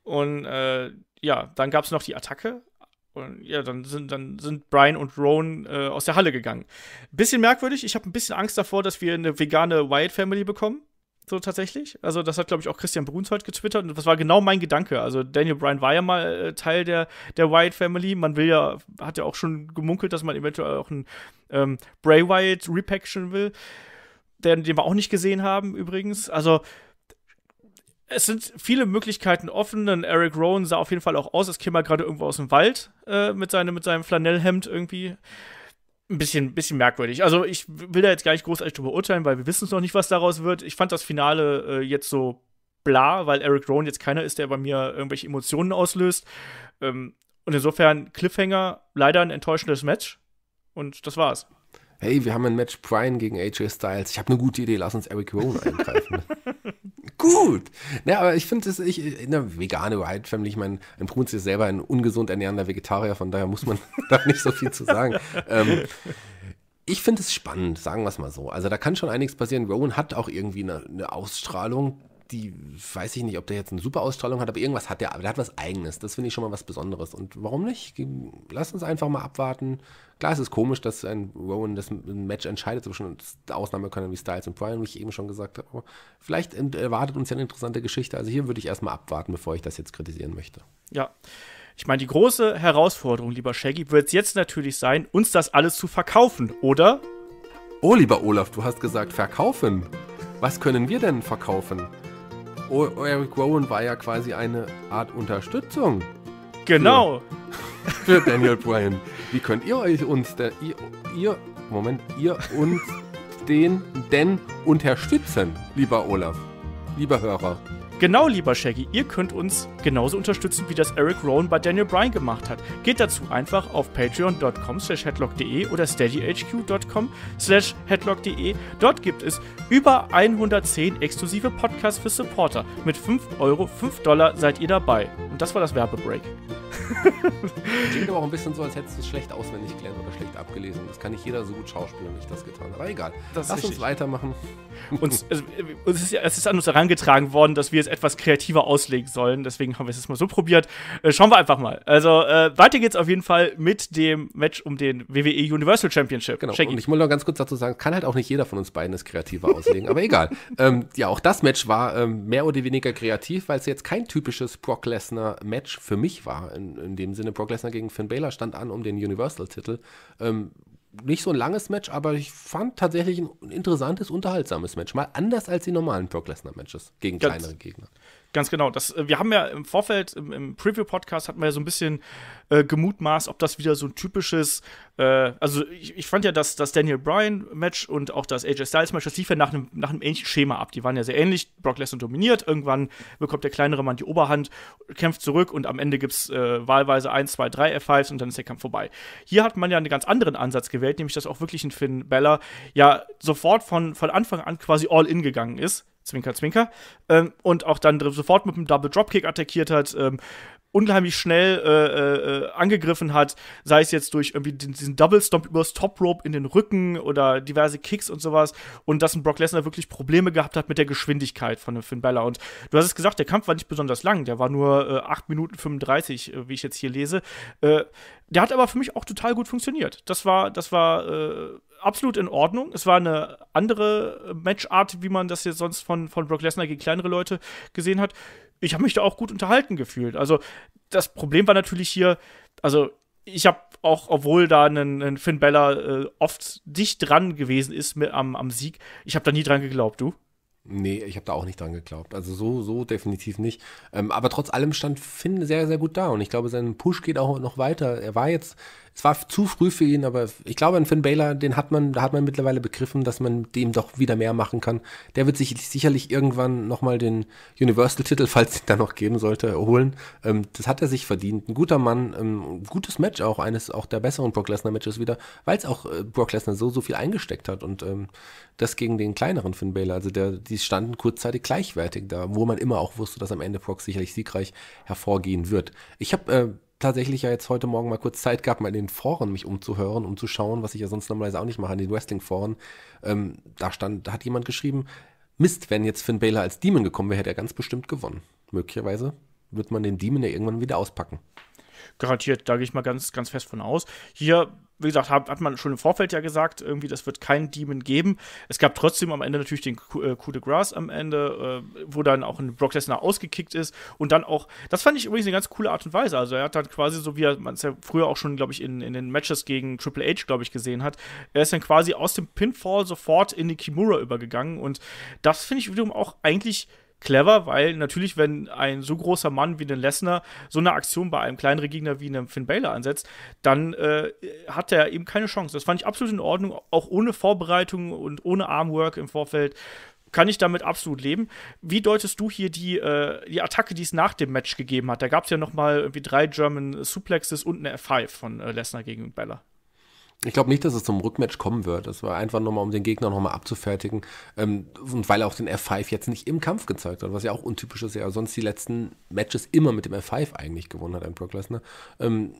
Und äh, ja, dann gab es noch die Attacke. Und ja, dann sind, dann sind Brian und Roan äh, aus der Halle gegangen. Bisschen merkwürdig. Ich habe ein bisschen Angst davor, dass wir eine vegane Wyatt Family bekommen. So tatsächlich. Also, das hat, glaube ich, auch Christian Bruns heute getwittert. Und das war genau mein Gedanke. Also, Daniel Bryan war ja mal äh, Teil der, der Wyatt Family. Man will ja, hat ja auch schon gemunkelt, dass man eventuell auch einen ähm, Bray Wyatt repaction will. Den, den wir auch nicht gesehen haben, übrigens. Also, es sind viele Möglichkeiten offen. Denn Eric Rowan sah auf jeden Fall auch aus, als käme er gerade irgendwo aus dem Wald äh, mit, seine, mit seinem Flanellhemd irgendwie. Ein bisschen, bisschen merkwürdig. Also, ich will da jetzt gar nicht großartig drüber urteilen, weil wir wissen noch nicht, was daraus wird. Ich fand das Finale äh, jetzt so bla, weil Eric Rowan jetzt keiner ist, der bei mir irgendwelche Emotionen auslöst. Ähm, und insofern Cliffhanger, leider ein enttäuschendes Match. Und das war's. Hey, wir haben ein Match Brian gegen AJ Styles. Ich habe eine gute Idee, lass uns Eric Rowan eingreifen. gut. Ja, aber ich finde es, ich, eine vegane White Family, ich meine, ein Bruns ist selber ein ungesund ernährender Vegetarier, von daher muss man da nicht so viel zu sagen. Ähm, ich finde es spannend, sagen wir es mal so. Also da kann schon einiges passieren. Rowan hat auch irgendwie eine, eine Ausstrahlung, die weiß ich nicht, ob der jetzt eine super Ausstrahlung hat, aber irgendwas hat der, aber der hat was Eigenes. Das finde ich schon mal was Besonderes. Und warum nicht? Lass uns einfach mal abwarten. Klar, es ist komisch, dass ein Rowan das ein Match entscheidet zwischen Ausnahmekönnern wie Styles und Brian, wie ich eben schon gesagt habe. Aber vielleicht erwartet uns ja eine interessante Geschichte. Also hier würde ich erstmal abwarten, bevor ich das jetzt kritisieren möchte. Ja. Ich meine, die große Herausforderung, lieber Shaggy, wird es jetzt natürlich sein, uns das alles zu verkaufen, oder? Oh, lieber Olaf, du hast gesagt verkaufen. Was können wir denn verkaufen? Eric Rowan war ja quasi eine Art Unterstützung. Genau. Für, für Daniel Bryan. Wie könnt ihr euch uns, der, ihr, ihr, Moment, ihr uns den denn unterstützen, lieber Olaf, lieber Hörer? Genau, lieber Shaggy, ihr könnt uns genauso unterstützen, wie das Eric Rowan bei Daniel Bryan gemacht hat. Geht dazu einfach auf patreon.com slash headlock.de oder steadyhq.com slash headlock.de. Dort gibt es über 110 exklusive Podcasts für Supporter. Mit 5 Euro, 5 Dollar seid ihr dabei. Und das war das Werbebreak. Klingt aber auch ein bisschen so, als hättest du es schlecht auswendig gelernt oder schlecht abgelesen. Das kann nicht jeder so gut schauspielen, wie ich das getan habe. Aber egal. Lass richtig. uns weitermachen. Uns, also, es, ist, es ist an uns herangetragen worden, dass wir es etwas kreativer auslegen sollen. Deswegen haben wir es jetzt mal so probiert. Äh, schauen wir einfach mal. Also, äh, weiter geht's auf jeden Fall mit dem Match um den WWE Universal Championship. Genau. Shaggy. Und ich muss noch ganz kurz dazu sagen, kann halt auch nicht jeder von uns beiden es kreativer auslegen. aber egal. Ähm, ja, auch das Match war ähm, mehr oder weniger kreativ, weil es jetzt kein typisches Brock Lesnar-Match für mich war. In, in dem Sinne, Brock Lesnar gegen Finn Balor stand an um den Universal-Titel. Ähm, nicht so ein langes Match, aber ich fand tatsächlich ein interessantes, unterhaltsames Match. Mal anders als die normalen Brock Lesnar-Matches gegen Ganz kleinere Gegner. Ganz genau. Das, äh, wir haben ja im Vorfeld, im, im Preview-Podcast, hatten wir ja so ein bisschen äh, gemutmaßt, ob das wieder so ein typisches, äh, also ich, ich, fand ja, dass das Daniel Bryan-Match und auch das AJ Styles-Match, das lief ja nach einem, nach einem ähnlichen Schema ab. Die waren ja sehr ähnlich. Brock Lesnar dominiert, irgendwann bekommt der kleinere Mann die Oberhand, kämpft zurück und am Ende gibt es äh, wahlweise 1, 2, 3 F5s und dann ist der Kampf vorbei. Hier hat man ja einen ganz anderen Ansatz gewählt, nämlich dass auch wirklich ein Finn Bella ja sofort von, von Anfang an quasi all in gegangen ist Zwinker, Zwinker. Ähm, und auch dann sofort mit einem Double Dropkick attackiert hat. Ähm, unheimlich schnell äh, äh, angegriffen hat, sei es jetzt durch irgendwie diesen Double Stomp übers Top Rope in den Rücken oder diverse Kicks und sowas und dass ein Brock Lesnar wirklich Probleme gehabt hat mit der Geschwindigkeit von Finn Balor und du hast es gesagt, der Kampf war nicht besonders lang, der war nur äh, 8 Minuten 35, äh, wie ich jetzt hier lese. Äh, der hat aber für mich auch total gut funktioniert. Das war das war äh, absolut in Ordnung. Es war eine andere Matchart, wie man das jetzt sonst von, von Brock Lesnar gegen kleinere Leute gesehen hat ich habe mich da auch gut unterhalten gefühlt. Also das Problem war natürlich hier, also ich habe auch, obwohl da ein, ein Finn Bella äh, oft dicht dran gewesen ist mit, am, am Sieg, ich habe da nie dran geglaubt, du? Nee, ich habe da auch nicht dran geglaubt. Also so, so definitiv nicht. Ähm, aber trotz allem stand Finn sehr, sehr gut da und ich glaube, sein Push geht auch noch weiter. Er war jetzt es war zu früh für ihn, aber ich glaube, an Finn Baylor, den hat man, da hat man mittlerweile begriffen, dass man dem doch wieder mehr machen kann. Der wird sich sicherlich irgendwann nochmal den Universal-Titel, falls es da noch geben sollte, holen. Ähm, das hat er sich verdient. Ein guter Mann, ähm, gutes Match auch, eines auch der besseren Brock Lesnar-Matches wieder, weil es auch äh, Brock Lesnar so, so viel eingesteckt hat und ähm, das gegen den kleineren Finn Baylor. Also der, die standen kurzzeitig gleichwertig da, wo man immer auch wusste, dass am Ende Brock sicherlich siegreich hervorgehen wird. Ich habe äh, tatsächlich ja jetzt heute Morgen mal kurz Zeit gehabt, mal in den Foren mich umzuhören, um zu schauen, was ich ja sonst normalerweise auch nicht mache, in den Wrestling-Foren. Ähm, da stand, da hat jemand geschrieben, Mist, wenn jetzt Finn Balor als Demon gekommen wäre, hätte er ganz bestimmt gewonnen. Möglicherweise wird man den Demon ja irgendwann wieder auspacken. Garantiert, da gehe ich mal ganz, ganz fest von aus. Hier wie gesagt, hat, hat, man schon im Vorfeld ja gesagt, irgendwie, das wird keinen Demon geben. Es gab trotzdem am Ende natürlich den äh, Coup de Grace am Ende, äh, wo dann auch ein Brock Lesnar ausgekickt ist und dann auch, das fand ich übrigens eine ganz coole Art und Weise. Also er hat dann quasi so, wie man es ja früher auch schon, glaube ich, in, in den Matches gegen Triple H, glaube ich, gesehen hat, er ist dann quasi aus dem Pinfall sofort in die Kimura übergegangen und das finde ich wiederum auch eigentlich clever, weil natürlich, wenn ein so großer Mann wie den Lesnar so eine Aktion bei einem kleineren Gegner wie einem Finn Balor ansetzt, dann äh, hat er eben keine Chance. Das fand ich absolut in Ordnung, auch ohne Vorbereitung und ohne Armwork im Vorfeld. Kann ich damit absolut leben. Wie deutest du hier die, äh, die Attacke, die es nach dem Match gegeben hat? Da gab es ja noch mal irgendwie drei German Suplexes und eine F5 von äh, Lesnar gegen Balor. Ich glaube nicht, dass es zum Rückmatch kommen wird. Das war einfach nochmal, um den Gegner nochmal abzufertigen. Ähm, und weil er auch den F5 jetzt nicht im Kampf gezeigt hat, was ja auch untypisch ist. Ja, sonst die letzten Matches immer mit dem F5 eigentlich gewonnen hat, ein Brock Lesnar. Ähm,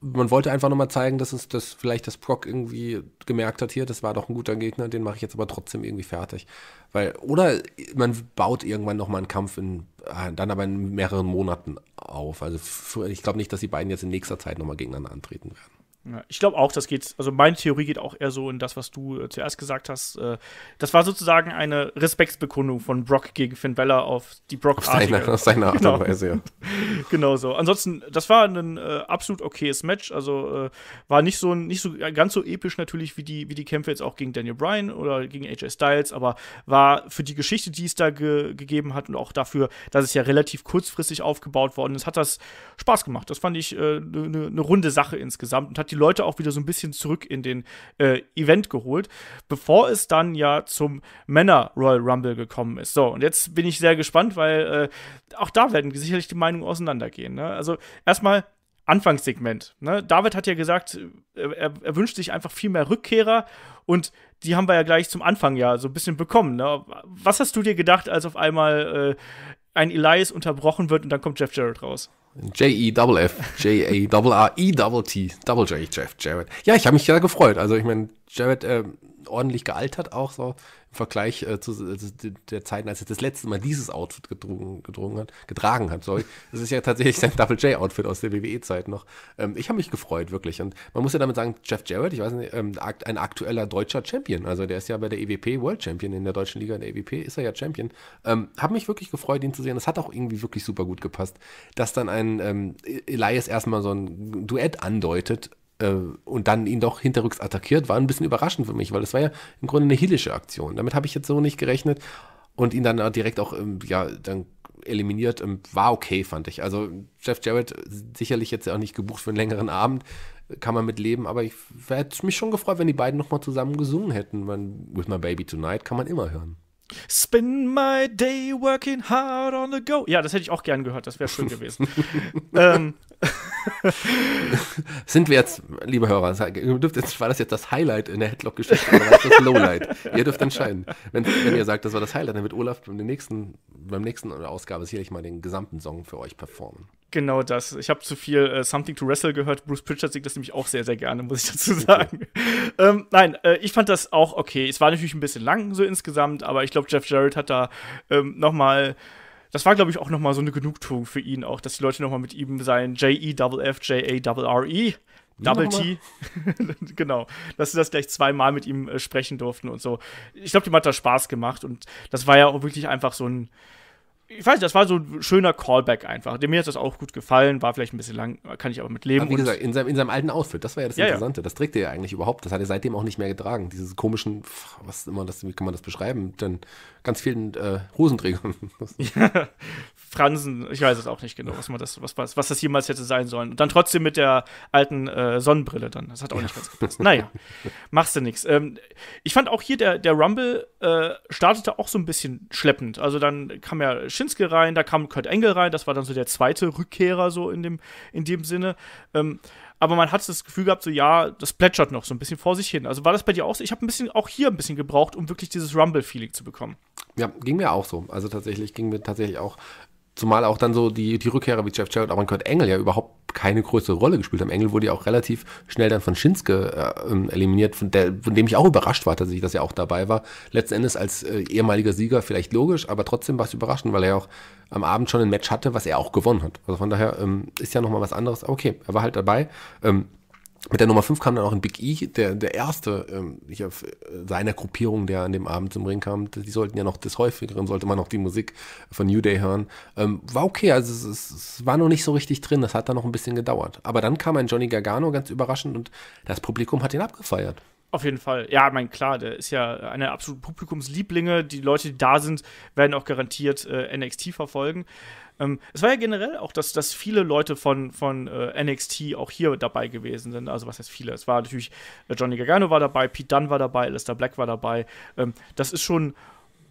man wollte einfach nochmal zeigen, dass es dass vielleicht das Brock irgendwie gemerkt hat, hier, das war doch ein guter Gegner, den mache ich jetzt aber trotzdem irgendwie fertig. Weil, oder man baut irgendwann nochmal einen Kampf in, äh, dann aber in mehreren Monaten auf. Also ich glaube nicht, dass die beiden jetzt in nächster Zeit nochmal gegeneinander antreten werden. Ich glaube auch, das geht, also meine Theorie geht auch eher so in das, was du äh, zuerst gesagt hast. Äh, das war sozusagen eine Respektsbekundung von Brock gegen Finn Balor auf die brock auf seine, auf seine Art genau. und Weise, ja. genau so. Ansonsten, das war ein äh, absolut okayes Match. Also äh, war nicht so, nicht so ganz so episch natürlich wie die, wie die Kämpfe jetzt auch gegen Daniel Bryan oder gegen AJ Styles, aber war für die Geschichte, die es da ge gegeben hat und auch dafür, dass es ja relativ kurzfristig aufgebaut worden ist, hat das Spaß gemacht. Das fand ich eine äh, ne, ne runde Sache insgesamt und hat die die Leute auch wieder so ein bisschen zurück in den äh, Event geholt, bevor es dann ja zum Männer Royal Rumble gekommen ist. So, und jetzt bin ich sehr gespannt, weil äh, auch da werden sicherlich die Meinungen auseinandergehen. Ne? Also erstmal Anfangssegment. Ne? David hat ja gesagt, er, er, wünscht sich einfach viel mehr Rückkehrer und die haben wir ja gleich zum Anfang ja so ein bisschen bekommen. Ne? Was hast du dir gedacht, als auf einmal äh, ein Elias unterbrochen wird und dann kommt Jeff Jarrett raus? J-E-F-F, J-A-R-R-E-T, Double J, Jeff Jarrett. Ja, ich habe mich ja gefreut. Also ich meine, Jarrett äh, ordentlich gealtert auch so Vergleich äh, zu also der Zeiten, als er das letzte Mal dieses Outfit gedrungen, gedrungen hat, getragen hat, sorry. Das ist ja tatsächlich sein Double J-Outfit aus der WWE-Zeit noch. Ähm, ich habe mich gefreut, wirklich. Und man muss ja damit sagen, Jeff Jarrett, ich weiß nicht, ähm, ein aktueller deutscher Champion. Also der ist ja bei der EWP World Champion in der deutschen Liga, in der EWP ist er ja Champion. Ähm, habe mich wirklich gefreut, ihn zu sehen. Das hat auch irgendwie wirklich super gut gepasst, dass dann ein ähm, Elias erstmal so ein Duett andeutet äh, und dann ihn doch hinterrücks attackiert, war ein bisschen überraschend für mich, weil das war ja im Grunde eine hillische Aktion. Damit habe ich jetzt so nicht gerechnet und ihn dann direkt auch, ähm, ja, dann eliminiert, ähm, war okay, fand ich. Also Jeff Jarrett sicherlich jetzt auch nicht gebucht für einen längeren Abend, kann man mit leben, aber ich hätte mich schon gefreut, wenn die beiden nochmal zusammen gesungen hätten. Man, With My Baby Tonight kann man immer hören. Spend my day working hard on the go. Ja, das hätte ich auch gern gehört, das wäre schön gewesen. ähm, Sind wir jetzt, liebe Hörer, jetzt, war das jetzt das Highlight in der Headlock-Geschichte oder war das das Lowlight? ihr dürft entscheiden. Wenn, wenn, ihr sagt, das war das Highlight, dann wird Olaf beim nächsten, beim nächsten Ausgabe sicherlich mal den gesamten Song für euch performen. Genau das. Ich habe zu viel äh, Something to Wrestle gehört. Bruce Pritchard singt das nämlich auch sehr, sehr gerne, muss ich dazu sagen. ähm, nein, äh, ich fand das auch okay. Es war natürlich ein bisschen lang so insgesamt, aber ich glaube, Jeff Jarrett hat da ähm, noch mal das war, glaube ich, auch noch mal so eine Genugtuung für ihn, auch, dass die Leute noch mal mit ihm sein J-E-F-F, J-A-R-R-E, Double T, genau, dass sie das gleich zweimal mit ihm äh, sprechen durften und so. Ich glaube, dem hat das Spaß gemacht und das war ja auch wirklich einfach so ein ich weiß nicht, das war so ein schöner Callback einfach. Dem mir hat das auch gut gefallen, war vielleicht ein bisschen lang, kann ich aber mit leben. Aber wie gesagt, in seinem, in seinem alten Outfit, das war ja das ja, Interessante. Ja. Das trägt er ja eigentlich überhaupt. Das hat er seitdem auch nicht mehr getragen. Dieses komischen, was immer das, wie kann man das beschreiben? Denn ganz vielen äh, Hosenträgern. ja, Fransen, ich weiß es auch nicht genau, was, man das, was, was, was das jemals hätte sein sollen. Und dann trotzdem mit der alten äh, Sonnenbrille dann. Das hat auch nicht ganz gepasst. Naja, machst du nichts. Ähm, ich fand auch hier, der, der Rumble äh, startete auch so ein bisschen schleppend. Also dann kam ja Shinsuke rein, da kam Kurt Engel rein, das war dann so der zweite Rückkehrer so in dem, in dem Sinne. Ähm, aber man hat das Gefühl gehabt, so ja, das plätschert noch so ein bisschen vor sich hin. Also war das bei dir auch so? Ich habe ein bisschen auch hier ein bisschen gebraucht, um wirklich dieses Rumble-Feeling zu bekommen. Ja, ging mir auch so. Also tatsächlich ging mir tatsächlich auch Zumal auch dann so die, die Rückkehrer wie Jeff Jarrett, aber Kurt Engel ja überhaupt keine größere Rolle gespielt haben. Engel wurde ja auch relativ schnell dann von Shinsuke äh, ähm, eliminiert, von, der, von dem ich auch überrascht war, dass ich das ja auch dabei war. Letzten Endes als äh, ehemaliger Sieger vielleicht logisch, aber trotzdem war es überraschend, weil er ja auch am Abend schon ein Match hatte, was er auch gewonnen hat. Also von daher ähm, ist ja nochmal was anderes. Okay, er war halt dabei. Ähm, mit der Nummer 5 kam dann auch ein Big E, der, der erste ähm, auf, äh, seiner Gruppierung, der an dem Abend zum Ring kam. Die sollten ja noch des Häufigeren, sollte man noch die Musik von New Day hören. Ähm, war okay, also es, es, war noch nicht so richtig drin, das hat dann noch ein bisschen gedauert. Aber dann kam ein Johnny Gargano ganz überraschend und das Publikum hat ihn abgefeiert. Auf jeden Fall. Ja, mein klar, der ist ja eine absolute Publikumslieblinge. Die Leute, die da sind, werden auch garantiert äh, NXT verfolgen. Ähm, es war ja generell auch, dass, dass viele Leute von, von äh, NXT auch hier dabei gewesen sind. Also was heißt viele? Es war natürlich äh, Johnny Gargano war dabei, Pete Dunne war dabei, Alistair Black war dabei. Ähm, das ist schon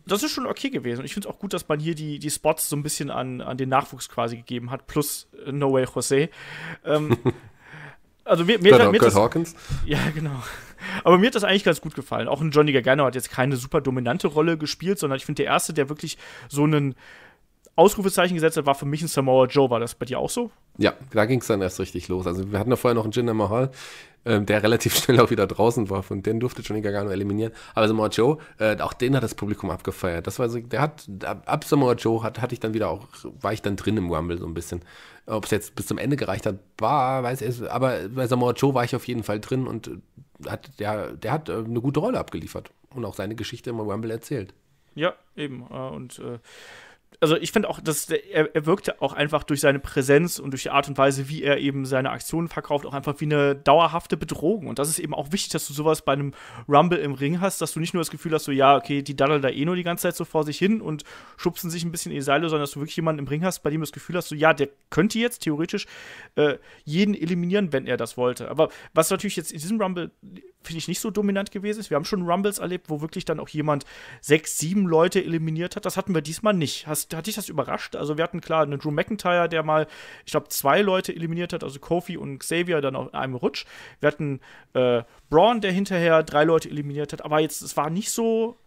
das ist schon okay gewesen. Und ich finde es auch gut, dass man hier die, die Spots so ein bisschen an, an den Nachwuchs quasi gegeben hat, plus äh, No Way Jose. Ähm, also mir, mir, mir das, Hawkins. Ja, genau. Aber mir hat das eigentlich ganz gut gefallen. Auch ein Johnny Gargano hat jetzt keine super dominante Rolle gespielt, sondern ich finde, der erste, der wirklich so einen Ausrufezeichen gesetzt hat, war für mich ein Samoa Joe. War das bei dir auch so? Ja, da ging es dann erst richtig los. Also wir hatten ja vorher noch einen Jinder Mahal, ähm, der relativ schnell auch wieder draußen war. Von den durfte Johnny Gargano eliminieren. Aber Samoa Joe, äh, auch den hat das Publikum abgefeiert. Das war so, der hat, ab Samoa Joe hat, hatte ich dann wieder auch, war ich dann drin im Rumble so ein bisschen. Ob es jetzt bis zum Ende gereicht hat, war, weiß ich, aber bei Samoa Joe war ich auf jeden Fall drin und hat, der, der hat äh, eine gute Rolle abgeliefert und auch seine Geschichte im Rumble erzählt. Ja, eben. Äh, und äh, also ich finde auch, dass er, er wirkte auch einfach durch seine Präsenz und durch die Art und Weise, wie er eben seine Aktionen verkauft, auch einfach wie eine dauerhafte Bedrohung. Und das ist eben auch wichtig, dass du sowas bei einem Rumble im Ring hast, dass du nicht nur das Gefühl hast, so ja, okay, die daddeln da eh nur die ganze Zeit so vor sich hin und schubsen sich ein bisschen in die Seile, sondern dass du wirklich jemanden im Ring hast, bei dem du das Gefühl hast, so ja, der könnte jetzt theoretisch äh, jeden eliminieren, wenn er das wollte. Aber was natürlich jetzt in diesem Rumble finde ich, nicht so dominant gewesen ist. Wir haben schon Rumbles erlebt, wo wirklich dann auch jemand sechs, sieben Leute eliminiert hat. Das hatten wir diesmal nicht. Hast, hat dich das überrascht? Also wir hatten klar einen Drew McIntyre, der mal, ich glaube, zwei Leute eliminiert hat, also Kofi und Xavier dann auf einem Rutsch. Wir hatten äh, Braun, der hinterher drei Leute eliminiert hat. Aber jetzt, es war nicht so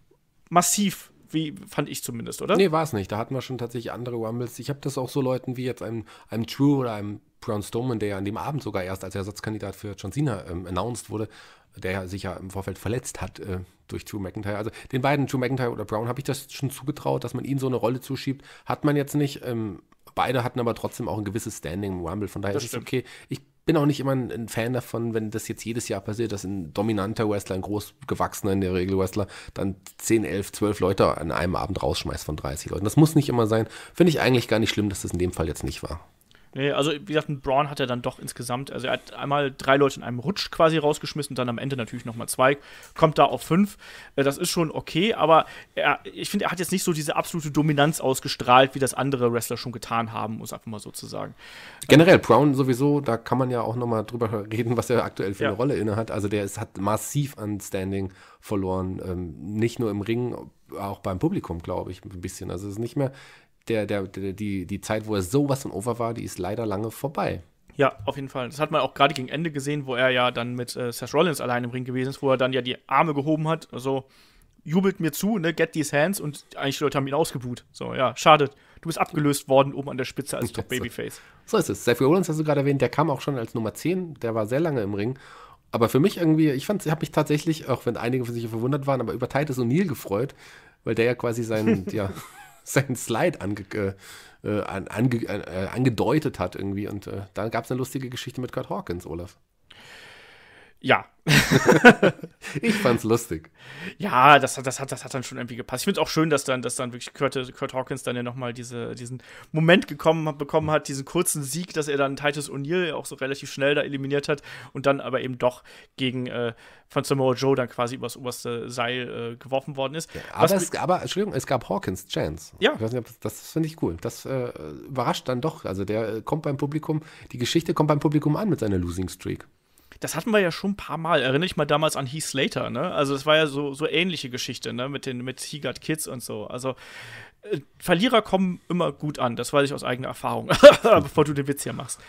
massiv wie fand ich zumindest, oder? Nee, war es nicht. Da hatten wir schon tatsächlich andere Rumbles. Ich habe das auch so Leuten wie jetzt einem, einem True oder einem Braun Strowman, der ja an dem Abend sogar erst als Ersatzkandidat für John Cena ähm, announced wurde, der sich ja im Vorfeld verletzt hat äh, durch Drew McIntyre. Also den beiden, Drew McIntyre oder Brown, habe ich das schon zugetraut, dass man ihnen so eine Rolle zuschiebt. Hat man jetzt nicht. Ähm, beide hatten aber trotzdem auch ein gewisses Standing im Rumble. Von daher das ist es okay. Ich bin auch nicht immer ein, ein, Fan davon, wenn das jetzt jedes Jahr passiert, dass ein dominanter Wrestler, ein großgewachsener in der Regel Wrestler, dann 10, 11, 12 Leute an einem Abend rausschmeißt von 30 Leuten. Das muss nicht immer sein. Finde ich eigentlich gar nicht schlimm, dass das in dem Fall jetzt nicht war. Nee, also wie gesagt, ein Braun hat er dann doch insgesamt, also er hat einmal drei Leute in einem Rutsch quasi rausgeschmissen und dann am Ende natürlich nochmal zwei, kommt da auf fünf. Äh, das ist schon okay, aber er, ich finde, er hat jetzt nicht so diese absolute Dominanz ausgestrahlt, wie das andere Wrestler schon getan haben, muss einfach mal so zu sagen. Generell, Brown sowieso, da kann man ja auch nochmal drüber reden, was er aktuell für ja. eine Rolle inne hat. Also der ist, hat massiv an Standing verloren, ähm, nicht nur im Ring, auch beim Publikum, glaube ich, ein bisschen. Also es ist nicht mehr der, der, der, die, die Zeit, wo er sowas von over war, die ist leider lange vorbei. Ja, auf jeden Fall. Das hat man auch gerade gegen Ende gesehen, wo er ja dann mit äh, Seth Rollins allein im Ring gewesen ist, wo er dann ja die Arme gehoben hat. Also jubelt mir zu, ne, get these hands und eigentlich die Leute haben ihn ausgebuht. So, ja, schade. Du bist abgelöst worden oben an der Spitze als Top Babyface. So ist es. Seth Rollins hast du gerade erwähnt, der kam auch schon als Nummer 10, der war sehr lange im Ring. Aber für mich irgendwie, ich fand, ich habe mich tatsächlich, auch wenn einige für sich verwundert waren, aber über Titus O'Neill gefreut, weil der ja quasi seinen, ja, seinen Slide ange, äh, äh ange, äh, angedeutet hat irgendwie. Und äh, da gab es eine lustige Geschichte mit Kurt Hawkins, Olaf. Ja. ich fand's lustig. Ja, das, das, hat, das hat dann schon irgendwie gepasst. Ich finde es auch schön, dass dann, dass dann wirklich Kurt, Kurt Hawkins dann ja nochmal diese, diesen Moment gekommen, bekommen hat, diesen kurzen Sieg, dass er dann Titus O'Neill auch so relativ schnell da eliminiert hat und dann aber eben doch gegen äh, von Samoa Joe dann quasi übers oberste Seil äh, geworfen worden ist. Ja, aber, es, aber, Entschuldigung, es gab Hawkins Chance. Ja. Ich weiß nicht, das, das finde ich cool. Das äh, überrascht dann doch. Also der äh, kommt beim Publikum, die Geschichte kommt beim Publikum an mit seiner Losing Streak das hatten wir ja schon ein paar Mal. Erinnere ich mal damals an Heath Slater, ne? Also das war ja so, so ähnliche Geschichte, ne? Mit den mit He Got Kids und so. Also äh, Verlierer kommen immer gut an, das weiß ich aus eigener Erfahrung, bevor du den Witz hier machst.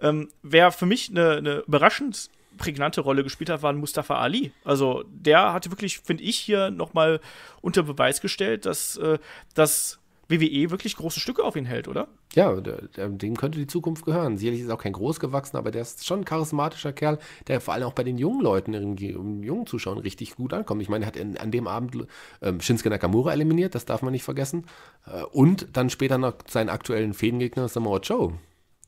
Ähm, wer für mich eine, eine überraschend prägnante Rolle gespielt hat, war Mustafa Ali. Also der hatte wirklich, finde ich, hier nochmal unter Beweis gestellt, dass, äh, dass WWE wirklich große Stücke auf ihn hält, oder? Ja, dem könnte die Zukunft gehören. Sicherlich ist er auch kein großgewachsener, aber der ist schon ein charismatischer Kerl, der vor allem auch bei den jungen Leuten, den jungen Zuschauern richtig gut ankommt. Ich meine, er hat in, an dem Abend ähm, Shinsuke Nakamura eliminiert, das darf man nicht vergessen. Äh, und dann später noch seinen aktuellen Fädengegner Samoa Joe.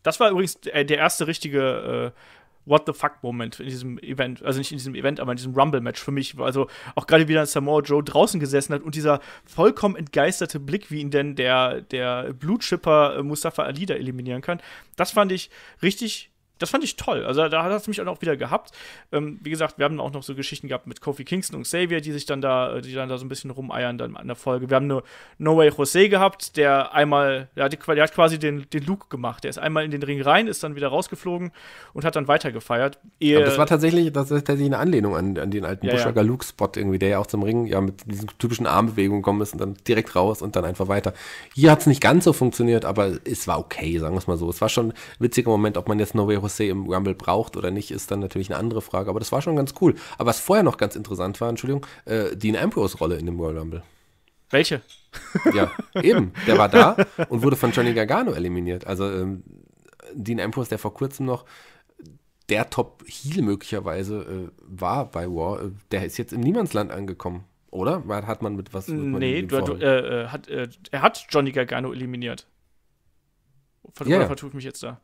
Das war übrigens der erste richtige äh, What the fuck-Moment in diesem Event, also nicht in diesem Event, aber in diesem Rumble-Match für mich. Also auch gerade wieder Samoa Joe draußen gesessen hat und dieser vollkommen entgeisterte Blick, wie ihn denn der, der Blutschipper äh, Mustafa Ali da eliminieren kann, das fand ich richtig das fand ich toll. Also da hat es mich auch wieder gehabt. Ähm, wie gesagt, wir haben auch noch so Geschichten gehabt mit Kofi Kingston und Xavier, die sich dann da, die dann da so ein bisschen rumeiern dann an der Folge. Wir haben nur No Way Jose gehabt, der einmal, der hat, der hat quasi den, den Luke gemacht. Der ist einmal in den Ring rein, ist dann wieder rausgeflogen und hat dann weitergefeiert. Aber das war tatsächlich, das ist tatsächlich eine Anlehnung an, an den alten ja, Bushwacker ja. Luke-Spot irgendwie, der ja auch zum Ring ja mit diesen typischen Armbewegungen gekommen ist und dann direkt raus und dann einfach weiter. Hier hat es nicht ganz so funktioniert, aber es war okay, sagen wir es mal so. Es war schon ein witziger Moment, ob man jetzt No Way Jose im Rumble braucht oder nicht, ist dann natürlich eine andere Frage. Aber das war schon ganz cool. Aber was vorher noch ganz interessant war, Entschuldigung, äh, Dean Ambrose Rolle in dem Royal Rumble. Welche? Ja, eben. Der war da und wurde von Johnny Gargano eliminiert. Also ähm, Dean Ambrose, der vor kurzem noch der Top-Heel möglicherweise äh, war bei War, äh, der ist jetzt im Niemandsland angekommen. Oder? Hat man mit was? Mit nee, du, du, äh, hat, äh, er hat Johnny Gargano eliminiert. Ver ja, vertue ich mich jetzt da?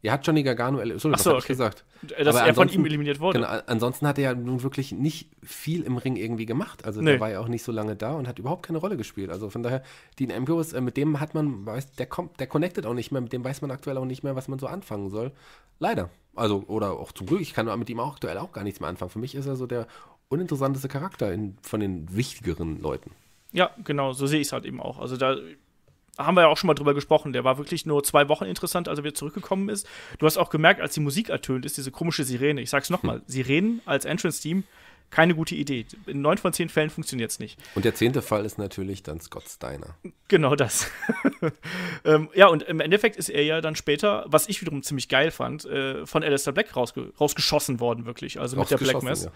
Er hat Johnny Gargano, so, Ach so, okay. gesagt. Dass Aber er von ihm eliminiert wurde. Genau, ansonsten hat er ja nun wirklich nicht viel im Ring irgendwie gemacht. Also nee. der war ja auch nicht so lange da und hat überhaupt keine Rolle gespielt. Also von daher, Dean Ambrose, äh, mit dem hat man, weiß, der kommt, der connectet auch nicht mehr, mit dem weiß man aktuell auch nicht mehr, was man so anfangen soll. Leider. Also, oder auch zum Glück, ich kann mit ihm auch aktuell auch gar nichts mehr anfangen. Für mich ist er so der uninteressanteste Charakter in, von den wichtigeren Leuten. Ja, genau, so sehe ich es halt eben auch. Also da haben wir ja auch schon mal drüber gesprochen. Der war wirklich nur zwei Wochen interessant, als er wieder zurückgekommen ist. Du hast auch gemerkt, als die Musik ertönt ist, diese komische Sirene. Ich sag's nochmal: hm. Sirenen als Entrance-Team, keine gute Idee. In neun von zehn Fällen funktioniert es nicht. Und der zehnte Fall ist natürlich dann Scott Steiner. Genau das. ähm, ja, und im Endeffekt ist er ja dann später, was ich wiederum ziemlich geil fand, äh, von Alistair Black rausge rausgeschossen worden, wirklich. Also mit der Black Mass.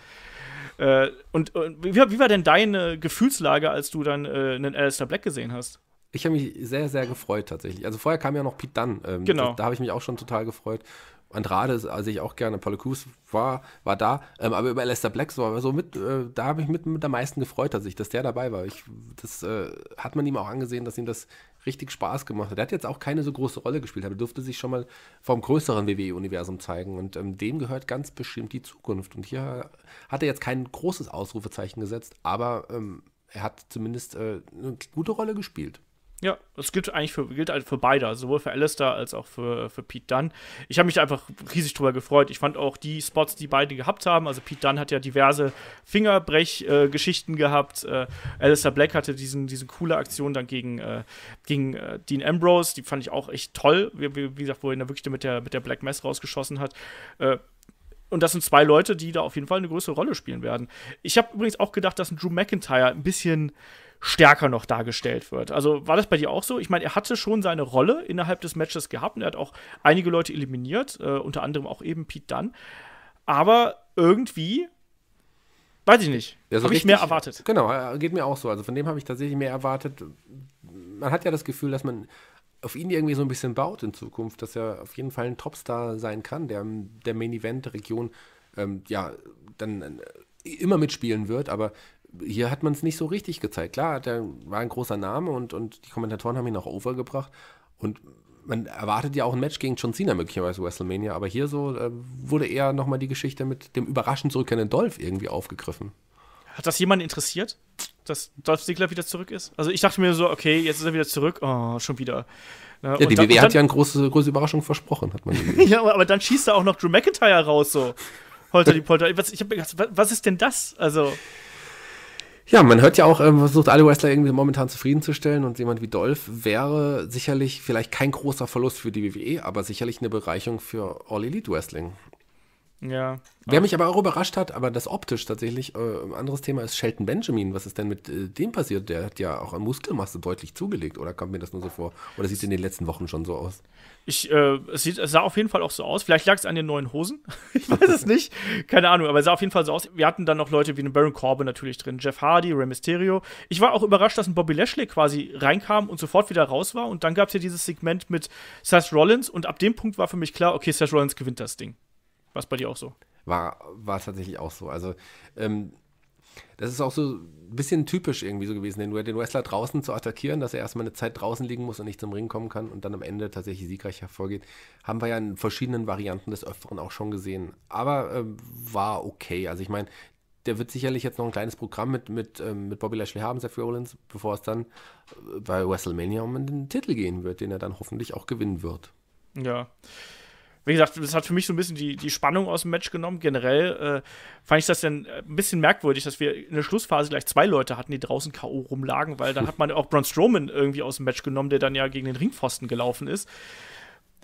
Ja. Äh, und, und wie, wie, war denn deine Gefühlslage, als du dann äh, einen Alistair Black gesehen hast? Ich habe mich sehr, sehr gefreut tatsächlich. Also vorher kam ja noch Pete Dunn. Ähm, genau. Da, da habe ich mich auch schon total gefreut. Andrade also ich auch gerne. Paulo Cruz war, war da. Ähm, aber über Lester Black so, so mit, äh, da habe ich mit, mit am meisten gefreut, dass, ich, dass der dabei war. Ich, das äh, hat man ihm auch angesehen, dass ihm das richtig Spaß gemacht hat. Er hat jetzt auch keine so große Rolle gespielt, aber durfte sich schon mal vom größeren WWE-Universum zeigen. Und ähm, dem gehört ganz bestimmt die Zukunft. Und hier hat er jetzt kein großes Ausrufezeichen gesetzt, aber ähm, er hat zumindest äh, eine gute Rolle gespielt. Ja, das gilt eigentlich für, gilt halt für beide, also sowohl für Alistair als auch für, für Pete Dunn. Ich habe mich einfach riesig drüber gefreut. Ich fand auch die Spots, die beide gehabt haben. Also Pete Dunn hat ja diverse Fingerbrech-Geschichten äh, gehabt. Äh, Alistair Black hatte diesen, diese coole Aktion dann gegen, äh, gegen äh, Dean Ambrose. Die fand ich auch echt toll. Wie, wie, gesagt, wo er ihn wirklich mit der, mit der Black Mass rausgeschossen hat. Äh, und das sind zwei Leute, die da auf jeden Fall eine größere Rolle spielen werden. Ich habe übrigens auch gedacht, dass ein Drew McIntyre ein bisschen stärker noch dargestellt wird. Also war das bei dir auch so? Ich meine, er hatte schon seine Rolle innerhalb des Matches gehabt und er hat auch einige Leute eliminiert, äh, unter anderem auch eben Pete Dunn. Aber irgendwie, weiß ich nicht, Ja, so habe ich mehr erwartet. Genau, äh, geht mir auch so. Also von dem habe ich tatsächlich mehr erwartet. Man hat ja das Gefühl, dass man auf ihn irgendwie so ein bisschen baut in Zukunft, dass er auf jeden Fall ein Topstar sein kann, der der Main Event der Region ähm, ja dann äh, immer mitspielen wird, aber hier hat man es nicht so richtig gezeigt. Klar, der war ein großer Name und, und die Kommentatoren haben ihn auch overgebracht und man erwartet ja auch ein Match gegen John Cena möglicherweise WrestleMania, aber hier so äh, wurde eher nochmal die Geschichte mit dem überraschend zurückkehrenden Dolph irgendwie aufgegriffen. Hat das jemanden interessiert, dass Dolph Ziggler wieder zurück ist? Also ich dachte mir so, okay, jetzt ist er wieder zurück. Oh, schon wieder. Ne, Ja, und die WWE hat ja eine große, große Überraschung versprochen, hat man. Ja, aber dann schießt er auch noch Drew McIntyre raus, so. Holter die Polter. Was, ich hab was, was ist denn das? Also, ja, man hört ja auch, ähm, versucht alle Wrestler irgendwie momentan zufriedenzustellen und jemand wie Dolph wäre sicherlich vielleicht kein großer Verlust für die WWE, aber sicherlich eine Bereicherung für All Elite Wrestling. Ja. Wer mich aber auch überrascht hat, aber das optisch tatsächlich, äh, ein anderes Thema ist Shelton Benjamin. Was ist denn mit äh, dem passiert? Der hat ja auch an Muskelmasse deutlich zugelegt, oder kommt mir das nur so vor? Oder sieht es in den letzten Wochen schon so aus? Ich, äh, es, sieht, es sah auf jeden Fall auch so aus. Vielleicht lag es an den neuen Hosen. ich weiß es nicht. Keine Ahnung, aber es sah auf jeden Fall so aus. Wir hatten dann noch Leute wie einen Baron Corbin natürlich drin, Jeff Hardy, Rey Mysterio. Ich war auch überrascht, dass ein Bobby Lashley quasi reinkam und sofort wieder raus war. Und dann gab es ja dieses Segment mit Seth Rollins. Und ab dem Punkt war für mich klar, okay, Seth Rollins gewinnt das Ding. War bei dir auch so? War, war tatsächlich auch so. Also, ähm, das ist auch so ein bisschen typisch irgendwie so gewesen, den, den Wrestler draußen zu attackieren, dass er erstmal eine Zeit draußen liegen muss und nicht zum Ring kommen kann und dann am Ende tatsächlich siegreich hervorgeht. Haben wir ja in verschiedenen Varianten des Öfteren auch schon gesehen. Aber ähm, war okay. Also, ich meine, der wird sicherlich jetzt noch ein kleines Programm mit, mit, ähm, mit Bobby Lashley haben, Seth Rollins, bevor es dann äh, bei WrestleMania um den Titel gehen wird, den er dann hoffentlich auch gewinnen wird. Ja. Wie gesagt, das hat für mich so ein bisschen die, die Spannung aus dem Match genommen. Generell äh, fand ich das dann äh, ein bisschen merkwürdig, dass wir in der Schlussphase gleich zwei Leute hatten, die draußen K.O. rumlagen, weil dann hat man auch Braun Strowman irgendwie aus dem Match genommen, der dann ja gegen den Ringpfosten gelaufen ist.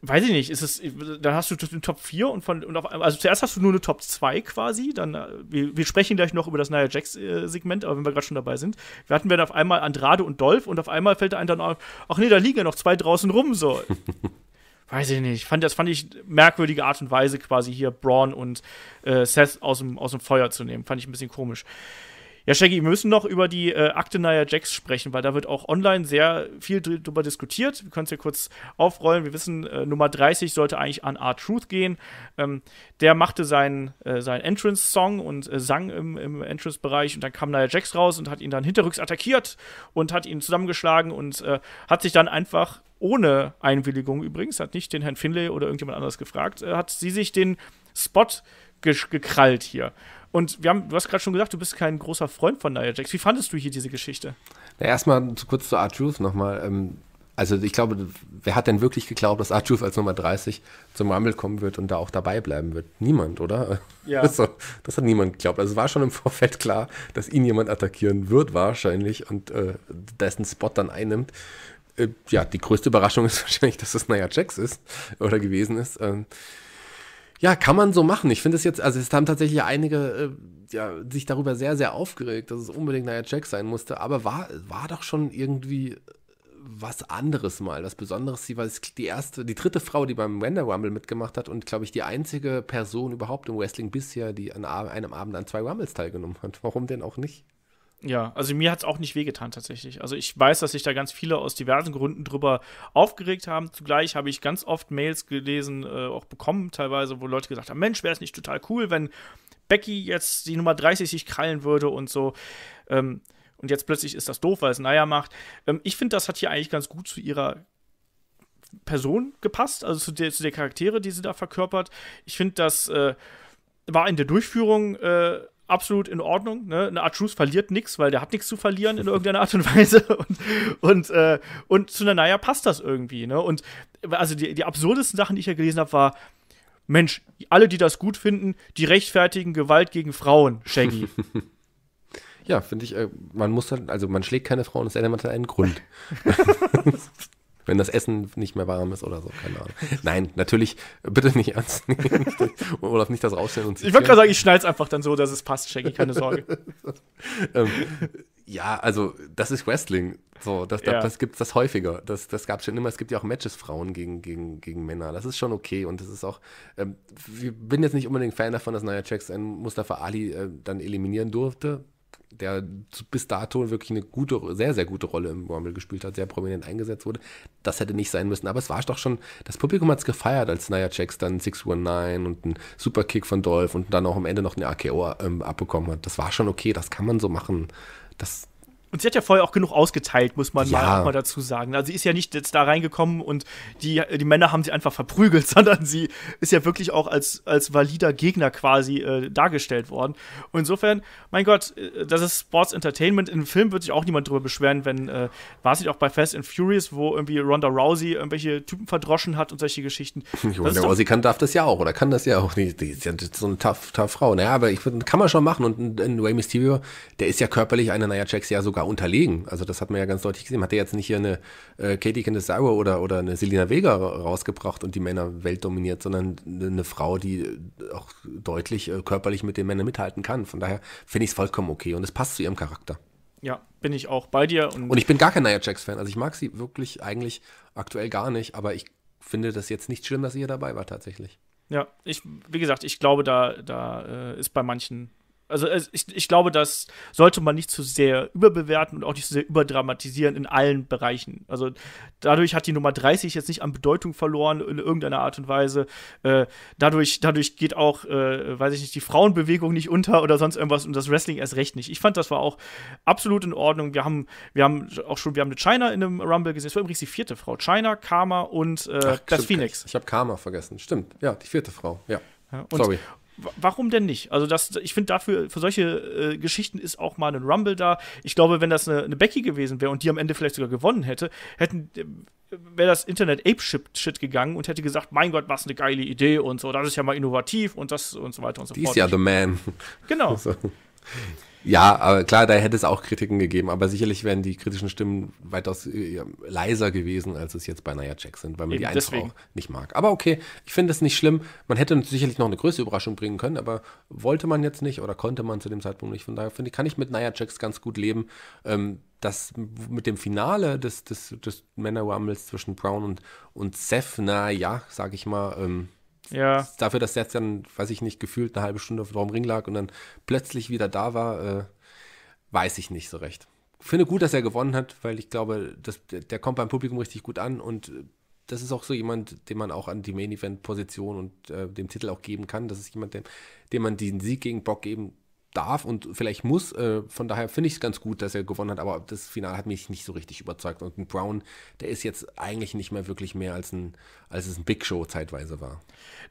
Weiß ich nicht, ist es, dann hast du den Top 4 und von, und auf, also zuerst hast du nur eine Top 2 quasi, dann, äh, wir, wir sprechen gleich noch über das Nia Jax-Segment, aber wenn wir gerade schon dabei sind, wir hatten wir dann auf einmal Andrade und Dolph und auf einmal fällt einem dann auf, ach nee, da liegen ja noch zwei draußen rum, so. Weiß ich nicht. Fand, das fand ich merkwürdige Art und Weise, quasi hier Braun und äh, Seth aus dem, aus dem Feuer zu nehmen. Fand ich ein bisschen komisch. Ja, Shaggy, wir müssen noch über die äh, Akte Nia Jax sprechen, weil da wird auch online sehr viel dr- drüber diskutiert. Wir können es ja kurz aufrollen. Wir wissen, äh, Nummer 30 sollte eigentlich an R-Truth gehen. Ähm, der machte seinen, äh, seinen Entrance-Song und äh, sang im, im Entrance-Bereich und dann kam Nia Jax raus und hat ihn dann hinterrücks attackiert und hat ihn zusammengeschlagen und äh, hat sich dann einfach ohne Einwilligung übrigens, hat nicht den Herrn Finlay oder irgendjemand anderes gefragt, äh, hat sie sich den Spot gesch- gekrallt hier. Und wir haben, du hast gerade schon gesagt, du bist kein großer Freund von Nia Jax. Wie fandest du hier diese Geschichte? Na, erstmal zu, kurz zu R-Truth nochmal. Ähm, also ich glaube, wer hat denn wirklich geglaubt, dass R-Truth als Nummer 30 zum Rumble kommen wird und da auch dabei bleiben wird? Niemand, oder? Ja. Das, das hat niemand geglaubt. Also es war schon im Vorfeld klar, dass ihn jemand attackieren wird, wahrscheinlich, und äh, dessen Spot dann einnimmt. Äh, ja, die größte Überraschung ist wahrscheinlich, dass es Nia Jax ist oder gewesen ist. Ähm, ja, kann man so machen. Ich finde es jetzt, also es haben tatsächlich einige äh, ja, sich darüber sehr, sehr aufgeregt, dass es unbedingt Nia Jax sein musste, aber war, war doch schon irgendwie was anderes mal, was Besonderes. Sie war die erste, die dritte Frau, die beim Wender Rumble mitgemacht hat und, glaube ich, die einzige Person überhaupt im Wrestling bisher, die an einem Abend an zwei Rumbles teilgenommen hat. Warum denn auch nicht? Ja, also mir hat es auch nicht wehgetan tatsächlich. Also ich weiß, dass sich da ganz viele aus diversen Gründen drüber aufgeregt haben. Zugleich habe ich ganz oft Mails gelesen, äh, auch bekommen teilweise, wo Leute gesagt haben, Mensch, wäre es nicht total cool, wenn Becky jetzt die Nummer 30 sich krallen würde und so. Ähm, und jetzt plötzlich ist das doof, weil es Naya macht. Ähm, ich finde, das hat hier eigentlich ganz gut zu ihrer Person gepasst, also zu der, zu der Charaktere, die sie da verkörpert. Ich finde, das äh, war in der Durchführung äh, absolut in Ordnung. Ne? Eine Art Truth verliert nichts, weil der hat nichts zu verlieren in irgendeiner Art und Weise. Und, und, äh, und zu Nanaya passt das irgendwie. Ne? Und also die, die absurdesten Sachen, die ich ja gelesen habe, war, Mensch, alle, die das gut finden, die rechtfertigen Gewalt gegen Frauen, Shaggy. Ja, finde ich, äh, man muss dann, also man schlägt keine Frauen, es hat einen Grund. Wenn das Essen nicht mehr warm ist oder so, keine Ahnung. Nein, natürlich, bitte nicht ernst nehmen. Olaf, nicht das rausstellen und ich wollte gerade sagen, ich schneide es einfach dann so, dass es passt, Shaggy, keine Sorge. ähm, Ja, also das ist Wrestling. So, das, ja. das, das gibt es das häufiger. Das, das gab es schon immer. Es gibt ja auch Matches Frauen gegen, gegen, gegen Männer. Das ist schon okay. Und das ist auch, ähm, ich bin jetzt nicht unbedingt Fan davon, dass Nia Jax einen Mustafa Ali äh, dann eliminieren durfte der bis dato wirklich eine gute, sehr, sehr gute Rolle im Rumble gespielt hat, sehr prominent eingesetzt wurde. Das hätte nicht sein müssen. Aber es war doch schon, das Publikum hat es gefeiert, als Nia Jax dann 619 und einen Superkick von Dolph und dann auch am Ende noch eine AKO ähm, abbekommen hat. Das war schon okay, das kann man so machen. Das, und sie hat ja vorher auch genug ausgeteilt, muss man ja. mal, mal, dazu sagen. Also sie ist ja nicht jetzt da reingekommen und die, die Männer haben sie einfach verprügelt, sondern sie ist ja wirklich auch als, als valider Gegner quasi äh, dargestellt worden. Und insofern, mein Gott, äh, das ist Sports Entertainment. Im Film wird sich auch niemand drüber beschweren, wenn, äh, war es nicht auch bei Fast and Furious, wo irgendwie Ronda Rousey irgendwelche Typen verdroschen hat und solche Geschichten. Ronda Rousey kann, darf das ja auch oder kann das ja auch. Die, die ist ja so eine tough, tough Frau. Naja, aber ich, kann man schon machen. Und ein Rey Mysterio, der ist ja körperlich einer Nia Jax ja sogar sogar unterlegen. Also das hat man ja ganz deutlich gesehen. Man hat ja jetzt nicht hier eine äh, Katie Candice oder, oder eine Selina Vega rausgebracht und die Männer weltdominiert, sondern eine Frau, die äh, auch deutlich äh, körperlich mit den Männern mithalten kann. Von daher finde ich es vollkommen okay und es passt zu ihrem Charakter. Ja, bin ich auch bei dir. Und, und ich bin gar kein Nia Jax-Fan. Also ich mag sie wirklich eigentlich aktuell gar nicht, aber ich finde das jetzt nicht schlimm, dass sie hier dabei war tatsächlich. Ja, ich, wie gesagt, ich glaube, da, da äh, ist bei manchen also ich, ich glaube, das sollte man nicht zu sehr überbewerten und auch nicht zu sehr überdramatisieren in allen Bereichen. Also dadurch hat die Nummer 30 jetzt nicht an Bedeutung verloren in irgendeiner Art und Weise. Äh, dadurch, dadurch geht auch, äh, weiß ich nicht, die Frauenbewegung nicht unter oder sonst irgendwas und das Wrestling erst recht nicht. Ich fand, das war auch absolut in Ordnung. Wir haben, wir haben auch schon, wir haben eine China in einem Rumble gesehen. Es war übrigens die vierte Frau. China, Karma und äh, Ach, das Phoenix. Ich habe Karma vergessen. Stimmt. Ja, die vierte Frau. Ja. ja Sorry warum denn nicht? Also das, ich finde dafür, für solche äh, Geschichten ist auch mal ein Rumble da. Ich glaube, wenn das eine, eine Becky gewesen wäre und die am Ende vielleicht sogar gewonnen hätte, hätten äh, wäre das Internet Ape-Shit gegangen und hätte gesagt, mein Gott, was eine geile Idee und so, das ist ja mal innovativ und das und so weiter und so die fort. Die ist ja the man. Genau. so. Ja, aber klar, da hätte es auch Kritiken gegeben, aber sicherlich wären die kritischen Stimmen weitaus äh, leiser gewesen, als es jetzt bei Nia Jax sind, weil man Eben, die einfach deswegen. auch nicht mag. Aber okay, ich finde es nicht schlimm. Man hätte sicherlich noch eine größere Überraschung bringen können, aber wollte man jetzt nicht oder konnte man zu dem Zeitpunkt nicht. Von daher finde ich, kann ich mit Nia Jax ganz gut leben. Ähm, das mit dem Finale des, des, des Männer Rumbles zwischen Brown und, und Seth, na ja, sag ich mal, ähm, ja. Dafür, dass jetzt dann, weiß ich nicht, gefühlt eine halbe Stunde auf dem Ring lag und dann plötzlich wieder da war, äh, weiß ich nicht so recht. Finde gut, dass er gewonnen hat, weil ich glaube, das, der kommt beim Publikum richtig gut an und das ist auch so jemand, den man auch an die Main Event Position und äh, dem Titel auch geben kann. Das ist jemand, dem, dem man den Sieg gegen Bock geben darf und vielleicht muss. Äh, von daher finde ich es ganz gut, dass er gewonnen hat, aber das Finale hat mich nicht so richtig überzeugt. Und ein Brown, der ist jetzt eigentlich nicht mehr wirklich mehr als, ein, als es ein Big Show zeitweise war.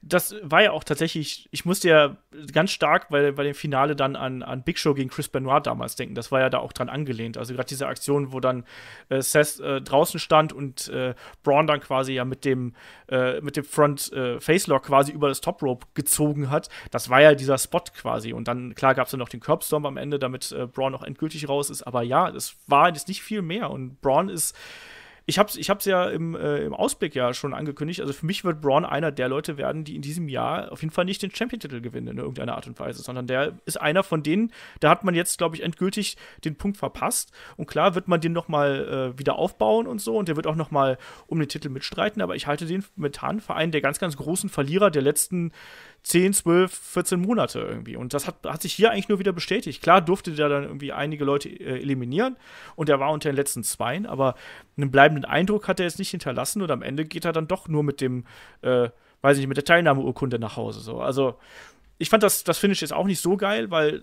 Das war ja auch tatsächlich, ich musste ja ganz stark bei, bei dem Finale dann an, an Big Show gegen Chris Benoit damals denken. Das war ja da auch dran angelehnt. Also gerade diese Aktion, wo dann äh, Seth äh, draußen stand und äh, Braun dann quasi ja mit dem, äh, mit dem Front äh, Facelock quasi über das Top Rope gezogen hat. Das war ja dieser Spot quasi. Und dann, klar, gab es dann noch den Curbstorm am Ende, damit äh, Braun noch endgültig raus ist. Aber ja, es war jetzt nicht viel mehr. Und Braun ist ich habe es ich hab's ja im, äh, im Ausblick ja schon angekündigt. Also für mich wird Braun einer der Leute werden, die in diesem Jahr auf jeden Fall nicht den Champion-Titel gewinnen in irgendeiner Art und Weise, sondern der ist einer von denen, da hat man jetzt, glaube ich, endgültig den Punkt verpasst. Und klar wird man den noch mal äh, wieder aufbauen und so und der wird auch noch mal um den Titel mitstreiten, aber ich halte den momentan für einen der ganz, ganz großen Verlierer der letzten 10, 12, 14 Monate irgendwie. Und das hat, hat sich hier eigentlich nur wieder bestätigt. Klar durfte der dann irgendwie einige Leute äh, eliminieren und er war unter den letzten Zweien, aber einen bleibenden Eindruck hat er jetzt nicht hinterlassen und am Ende geht er dann doch nur mit dem, äh, weiß ich nicht, mit der Teilnahmeurkunde nach Hause. So. Also ich fand das, das Finish jetzt auch nicht so geil, weil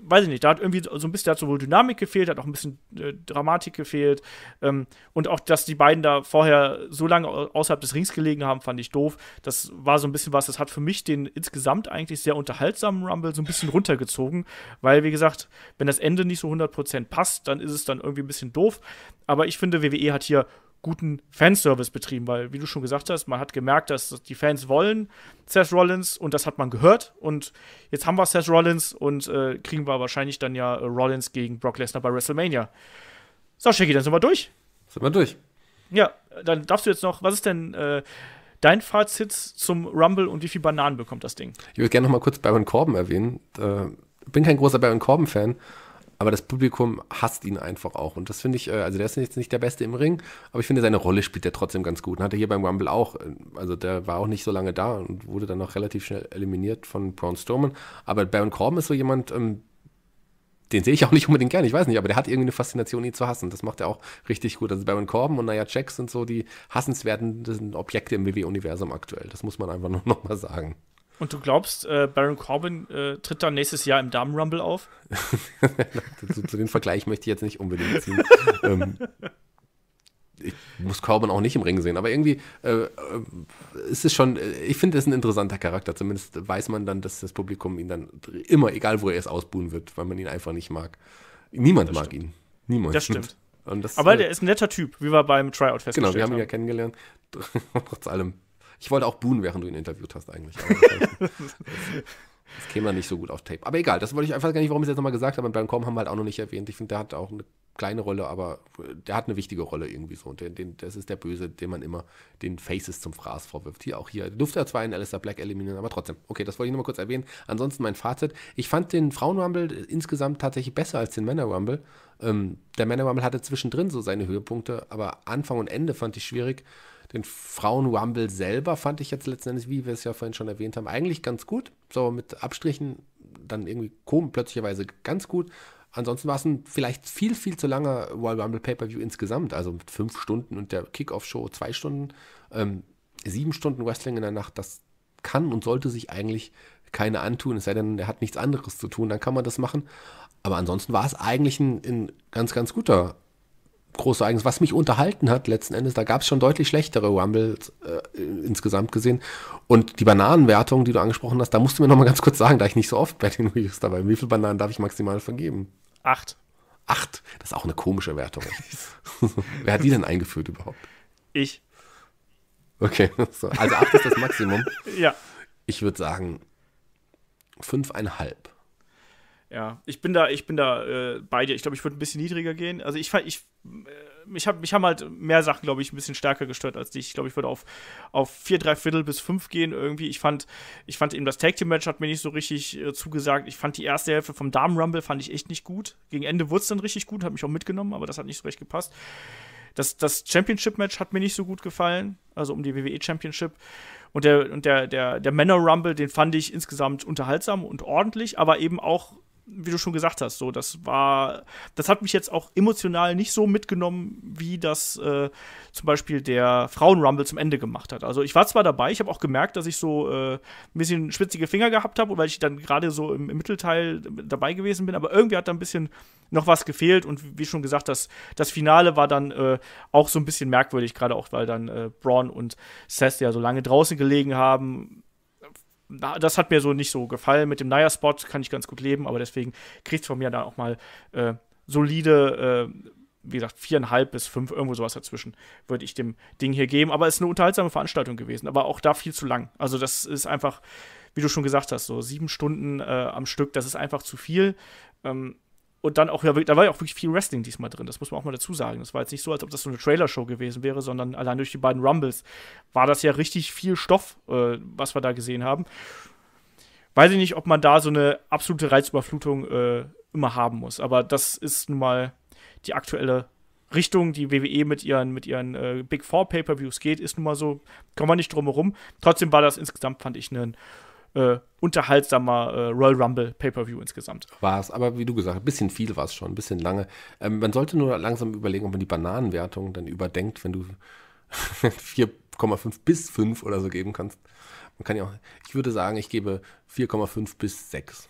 weiß ich nicht, da hat irgendwie so ein bisschen, da hat sowohl Dynamik gefehlt, hat auch ein bisschen äh, Dramatik gefehlt. Ähm, und auch, dass die beiden da vorher so lange außerhalb des Rings gelegen haben, fand ich doof. Das war so ein bisschen was, das hat für mich den insgesamt eigentlich sehr unterhaltsamen Rumble so ein bisschen runtergezogen, weil, wie gesagt, wenn das Ende nicht so 100% passt, dann ist es dann irgendwie ein bisschen doof. Aber ich finde, WWE hat hier guten Fanservice betrieben, weil, wie du schon gesagt hast, man hat gemerkt, dass die Fans wollen Seth Rollins und das hat man gehört. Und jetzt haben wir Seth Rollins und äh, kriegen wir wahrscheinlich dann ja äh, Rollins gegen Brock Lesnar bei WrestleMania. So, Shaggy, dann sind wir durch. Sind wir durch. Ja, dann darfst du jetzt noch, was ist denn äh, dein Fazit zum Rumble und wie viel Bananen bekommt das Ding? Ich würde gerne noch mal kurz Baron Corbin erwähnen. Äh, bin kein großer Baron Corbin-Fan, aber das Publikum hasst ihn einfach auch. Und das finde ich, äh, also der ist jetzt nicht der Beste im Ring, aber ich finde, seine Rolle spielt er trotzdem ganz gut. Und hat er hier beim Rumble auch, äh, also der war auch nicht so lange da und wurde dann noch relativ schnell eliminiert von Braun Strowman. Aber Baron Corbin ist so jemand, ähm, den sehe ich auch nicht unbedingt gerne, ich weiß nicht, aber der hat irgendwie eine Faszination, ihn zu hassen. Das macht er auch richtig gut. Also Baron Corbin und Nia Jax sind so die hassenswerten Objekte im WWE-Universum aktuell. Das muss man einfach nur noch mal sagen. Und du glaubst, äh, Baron Corbin äh, tritt dann nächstes Jahr im Damen Rumble auf? zu, zu den Vergleich möchte ich jetzt nicht unbedingt ziehen. ähm, ich muss Corbin auch nicht im Ring sehen, aber irgendwie äh, äh ist es schon, äh, ich finde es ein interessanter Charakter. Zumindest weiß man dann, dass das Publikum ihn dann immer, egal wo er ist, ausbuhen wird, weil man ihn einfach nicht mag. Niemand das mag stimmt. ihn. Niemand. Das stimmt. Das, aber der ist ein netter Typ, wie wir beim Tryout festgestellt haben. Genau, wir haben ihn ja kennengelernt. Trotz allem ich wollte auch buhen, während du ihn interviewt hast, eigentlich. das, das käme dann nicht so gut auf Tape. Aber egal, das wollte ich einfach gar nicht, warum ich es jetzt nochmal gesagt habe. Und Baron Corbin haben wir halt auch noch nicht erwähnt. Ich finde, der hat auch eine kleine Rolle, aber der hat eine wichtige Rolle irgendwie so. Und den, den, das ist der Böse, den man immer den Faces zum Fraß vorwirft. Hier auch hier. Durfte er zwar in Alistair Black eliminieren, aber trotzdem. Okay, das wollte ich nochmal kurz erwähnen. Ansonsten mein Fazit. Ich fand den Frauen-Rumble insgesamt tatsächlich besser als den Männer-Rumble. Ähm, der Männer-Rumble hatte zwischendrin so seine Höhepunkte, aber Anfang und Ende fand ich schwierig. Den Frauen-Rumble selber fand ich jetzt letztendlich, wie wir es ja vorhin schon erwähnt haben, eigentlich ganz gut. So mit Abstrichen dann irgendwie komisch, plötzlicherweise ganz gut. Ansonsten war es ein vielleicht viel, viel zu langer Royal Rumble Pay-Per-View insgesamt. Also mit fünf Stunden und der Kickoff-Show zwei Stunden. Ähm, sieben Stunden Wrestling in der Nacht, das kann und sollte sich eigentlich keiner antun, es sei denn, er hat nichts anderes zu tun, dann kann man das machen. Aber ansonsten war es eigentlich ein, ein ganz, ganz guter große Ereignis. Was mich unterhalten hat, letzten Endes, da gab es schon deutlich schlechtere Rumbles äh, insgesamt gesehen. Und die Bananenwertung, die du angesprochen hast, da musst du mir noch mal ganz kurz sagen, da ich nicht so oft bei den Reviews dabei bin, wie viele Bananen darf ich maximal vergeben? Acht. Acht? Das ist auch eine komische Wertung. Wer hat die denn eingeführt überhaupt? Ich. Okay, so. also acht ist das Maximum. ja. Ich würde sagen fünfeinhalb. Ja, ich bin da, ich bin da äh, bei dir. Ich glaube, ich würde ein bisschen niedriger gehen. Also ich, ich mich, hab, mich haben halt mehr Sachen, glaube ich, ein bisschen stärker gestört als dich. Ich glaube, ich würde auf, auf vier, drei Viertel bis fünf gehen irgendwie. Ich fand, ich fand eben das Tag Team Match hat mir nicht so richtig äh, zugesagt. Ich fand die erste Hälfte vom Damen Rumble fand ich echt nicht gut. Gegen Ende wurde es dann richtig gut, hat mich auch mitgenommen, aber das hat nicht so recht gepasst. Das, das Championship Match hat mir nicht so gut gefallen, also um die WWE Championship. Und der, und der, der, der Männer Rumble, den fand ich insgesamt unterhaltsam und ordentlich, aber eben auch wie du schon gesagt hast, so, das war, das hat mich jetzt auch emotional nicht so mitgenommen, wie das äh, zum Beispiel der Frauen-Rumble zum Ende gemacht hat. Also ich war zwar dabei, ich habe auch gemerkt, dass ich so äh, ein bisschen schwitzige Finger gehabt habe, weil ich dann gerade so im, im, Mittelteil dabei gewesen bin, aber irgendwie hat da ein bisschen noch was gefehlt und wie schon gesagt, das, das Finale war dann äh, auch so ein bisschen merkwürdig, gerade auch, weil dann äh, Braun und Seth ja so lange draußen gelegen haben das hat mir so nicht so gefallen. Mit dem Naya-Spot kann ich ganz gut leben, aber deswegen kriegt es von mir dann auch mal äh, solide, äh, wie gesagt, viereinhalb bis fünf, irgendwo sowas dazwischen, würde ich dem Ding hier geben. Aber es ist eine unterhaltsame Veranstaltung gewesen, aber auch da viel zu lang. Also, das ist einfach, wie du schon gesagt hast, so sieben Stunden äh, am Stück, das ist einfach zu viel. Ähm, und dann auch, ja, da war ja auch wirklich viel Wrestling diesmal drin, das muss man auch mal dazu sagen. Das war jetzt nicht so, als ob das so eine Trailer-Show gewesen wäre, sondern allein durch die beiden Rumbles war das ja richtig viel Stoff, äh, was wir da gesehen haben. Weiß ich nicht, ob man da so eine absolute Reizüberflutung äh, immer haben muss, aber das ist nun mal die aktuelle Richtung, die WWE mit ihren, mit ihren äh, Big Four Pay-Per-Views geht, ist nun mal so, kommen wir nicht drum herum. Trotzdem war das insgesamt, fand ich, ein äh, unterhaltsamer äh, Royal Rumble Pay-Per-View insgesamt. War es, aber wie du gesagt hast, ein bisschen viel war es schon, ein bisschen lange. Ähm, man sollte nur langsam überlegen, ob man die Bananenwertung dann überdenkt, wenn du 4,5 bis 5 oder so geben kannst. Man kann ja auch, ich würde sagen, ich gebe 4,5 bis 6.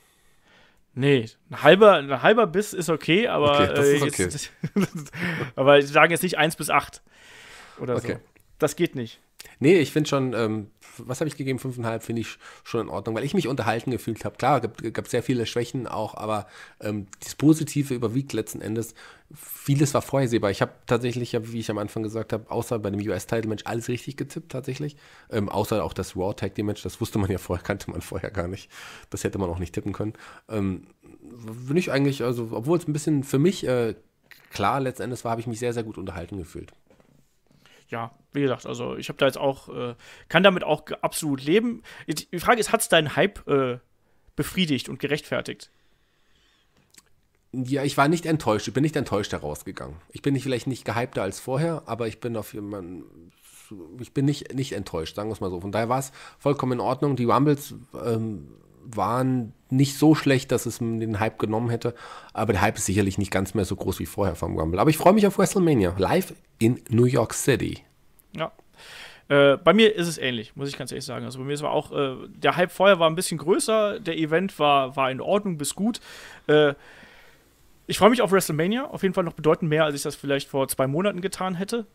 Nee, ein halber, ein halber Biss ist okay, aber, okay, das ist okay. Jetzt, aber ich sage jetzt nicht 1 bis 8 oder okay. so. Das geht nicht. Nee, ich finde schon, ähm, was habe ich gegeben? Fünfeinhalb finde ich schon in Ordnung, weil ich mich unterhalten gefühlt habe. Klar, gab, gab sehr viele Schwächen auch, aber ähm, das Positive überwiegt letzten Endes. Vieles war vorhersehbar. Ich habe tatsächlich, wie ich am Anfang gesagt habe, außer bei dem US-Title-Match alles richtig getippt tatsächlich. Ähm, außer auch das Raw Tag Team Match, das wusste man ja vorher, kannte man vorher gar nicht. Das hätte man auch nicht tippen können. Ähm, ich eigentlich, also, obwohl es ein bisschen für mich äh, klar letzten Endes war, habe ich mich sehr, sehr gut unterhalten gefühlt ja, wie gesagt, also ich habe da jetzt auch, äh, kann damit auch absolut leben. Die Frage ist, hat es deinen Hype äh, befriedigt und gerechtfertigt? Ja, ich war nicht enttäuscht. Ich bin nicht enttäuscht herausgegangen. Ich bin nicht, vielleicht nicht gehypter als vorher, aber ich bin auf jemanden. Ich bin nicht, nicht enttäuscht, sagen wir es mal so. Von daher war es vollkommen in Ordnung. Die Rumbles ähm, waren nicht so schlecht, dass es den Hype genommen hätte. Aber der Hype ist sicherlich nicht ganz mehr so groß wie vorher vom Rumble. Aber ich freue mich auf WrestleMania. Live in New York City. Ja. Äh, bei mir ist es ähnlich, muss ich ganz ehrlich sagen. Also bei mir ist auch, äh, der Hype vorher war ein bisschen größer, der Event war, war in Ordnung bis gut. Äh, ich freue mich auf WrestleMania, auf jeden Fall noch bedeutend mehr, als ich das vielleicht vor zwei Monaten getan hätte.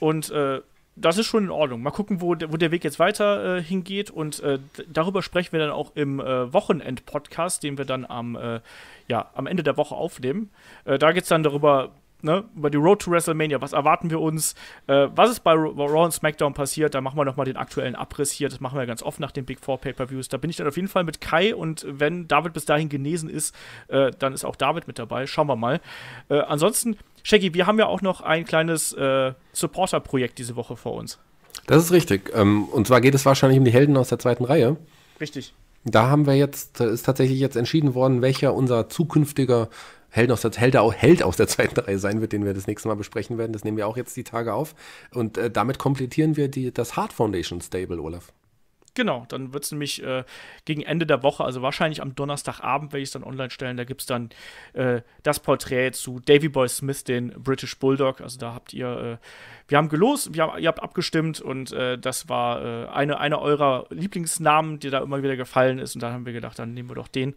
Und äh, das ist schon in Ordnung. Mal gucken, wo, der, wo der Weg jetzt weiter äh, hingeht. Und äh, darüber sprechen wir dann auch im äh, Wochenend-Podcast, den wir dann am, äh, ja, am Ende der Woche aufnehmen. Äh, da geht es dann darüber, ne, über die Road to WrestleMania. Was erwarten wir uns? Äh, was ist bei Raw und SmackDown passiert? Da machen wir nochmal den aktuellen Abriss hier. Das machen wir ganz oft nach den Big Four Pay-Per-Views. Da bin ich dann auf jeden Fall mit Kai und wenn David bis dahin genesen ist, äh, dann ist auch David mit dabei. Schauen wir mal. Äh, ansonsten, Shaggy, wir haben ja auch noch ein kleines äh, Supporter-Projekt diese Woche vor uns. Das ist richtig. Ähm, und zwar geht es wahrscheinlich um die Helden aus der zweiten Reihe. Richtig. Da haben wir jetzt, ist tatsächlich jetzt entschieden worden, welcher unser zukünftiger Held aus, der, Held, Held aus der zweiten Reihe sein wird, den wir das nächste Mal besprechen werden. Das nehmen wir auch jetzt die Tage auf. Und äh, damit komplettieren wir die, das Heart Foundation Stable, Olaf. Genau, dann wird es nämlich äh, gegen Ende der Woche, also wahrscheinlich am Donnerstagabend, werde ich es dann online stellen. Da gibt es dann äh, das Porträt zu Davy Boy Smith, den British Bulldog. Also da habt ihr, äh, wir haben gelost, wir haben, ihr habt abgestimmt und äh, das war äh, eine, eine eurer Lieblingsnamen, die da immer wieder gefallen ist. Und da haben wir gedacht, dann nehmen wir doch den.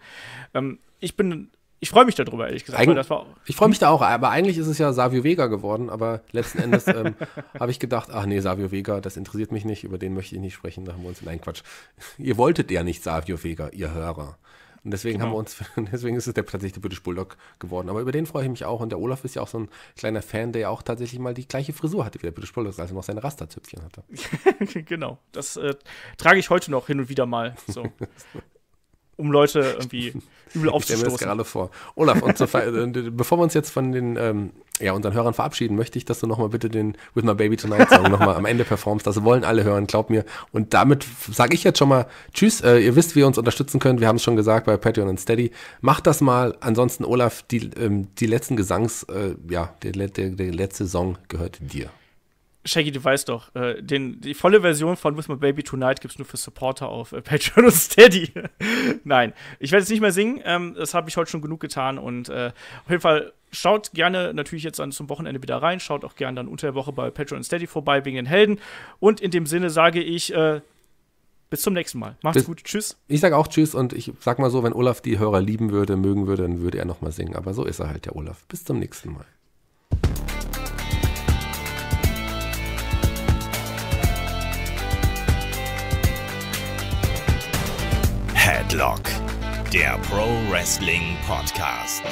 Ähm, ich bin ich freue mich darüber, ehrlich gesagt. Eig ich freue mich da auch, aber eigentlich ist es ja Savio Vega geworden, aber letzten Endes ähm, habe ich gedacht, ach nee, Savio Vega, das interessiert mich nicht, über den möchte ich nicht sprechen, da haben wir uns, nein, Quatsch. Ihr wolltet ja nicht Savio Vega, ihr Hörer. Und deswegen genau. haben wir uns, deswegen ist es der, tatsächlich der British Bulldog geworden. Aber über den freue ich mich auch. Und der Olaf ist ja auch so ein kleiner Fan, der ja auch tatsächlich mal die gleiche Frisur hatte wie der British Bulldog, als er noch seine Rasterzüpfchen hatte. genau. Das äh, trage ich heute noch hin und wieder mal. So. Um Leute irgendwie übel aufzustoßen. Ich stelle mir das gerade vor. Olaf, äh, bevor wir uns jetzt von den ähm, ja, unseren Hörern verabschieden, möchte ich, dass du nochmal bitte den With My Baby Tonight Song nochmal am Ende performst. Das wollen alle hören, glaub mir. Und damit sage ich jetzt schon mal Tschüss. Äh, ihr wisst, wie ihr uns unterstützen könnt. Wir haben es schon gesagt bei Patreon und Steady. Macht das mal. Ansonsten, Olaf, die, ähm, die letzten Gesangs, äh, ja, der, der, der letzte Song gehört dir. Shaggy, du weißt doch, äh, den, die volle Version von With My Baby Tonight gibt es nur für Supporter auf äh, Patreon und Steady. Nein, ich werde es nicht mehr singen. Ähm, das habe ich heute schon genug getan. Und äh, auf jeden Fall schaut gerne natürlich jetzt an, zum Wochenende wieder rein. Schaut auch gerne dann unter der Woche bei Patreon und Steady vorbei wegen den Helden. Und in dem Sinne sage ich, äh, bis zum nächsten Mal. Macht's bis, gut. Tschüss. Ich sage auch Tschüss und ich sag mal so, wenn Olaf die Hörer lieben würde, mögen würde, dann würde er nochmal singen. Aber so ist er halt, der Olaf. Bis zum nächsten Mal. Headlock, der Pro Wrestling Podcast.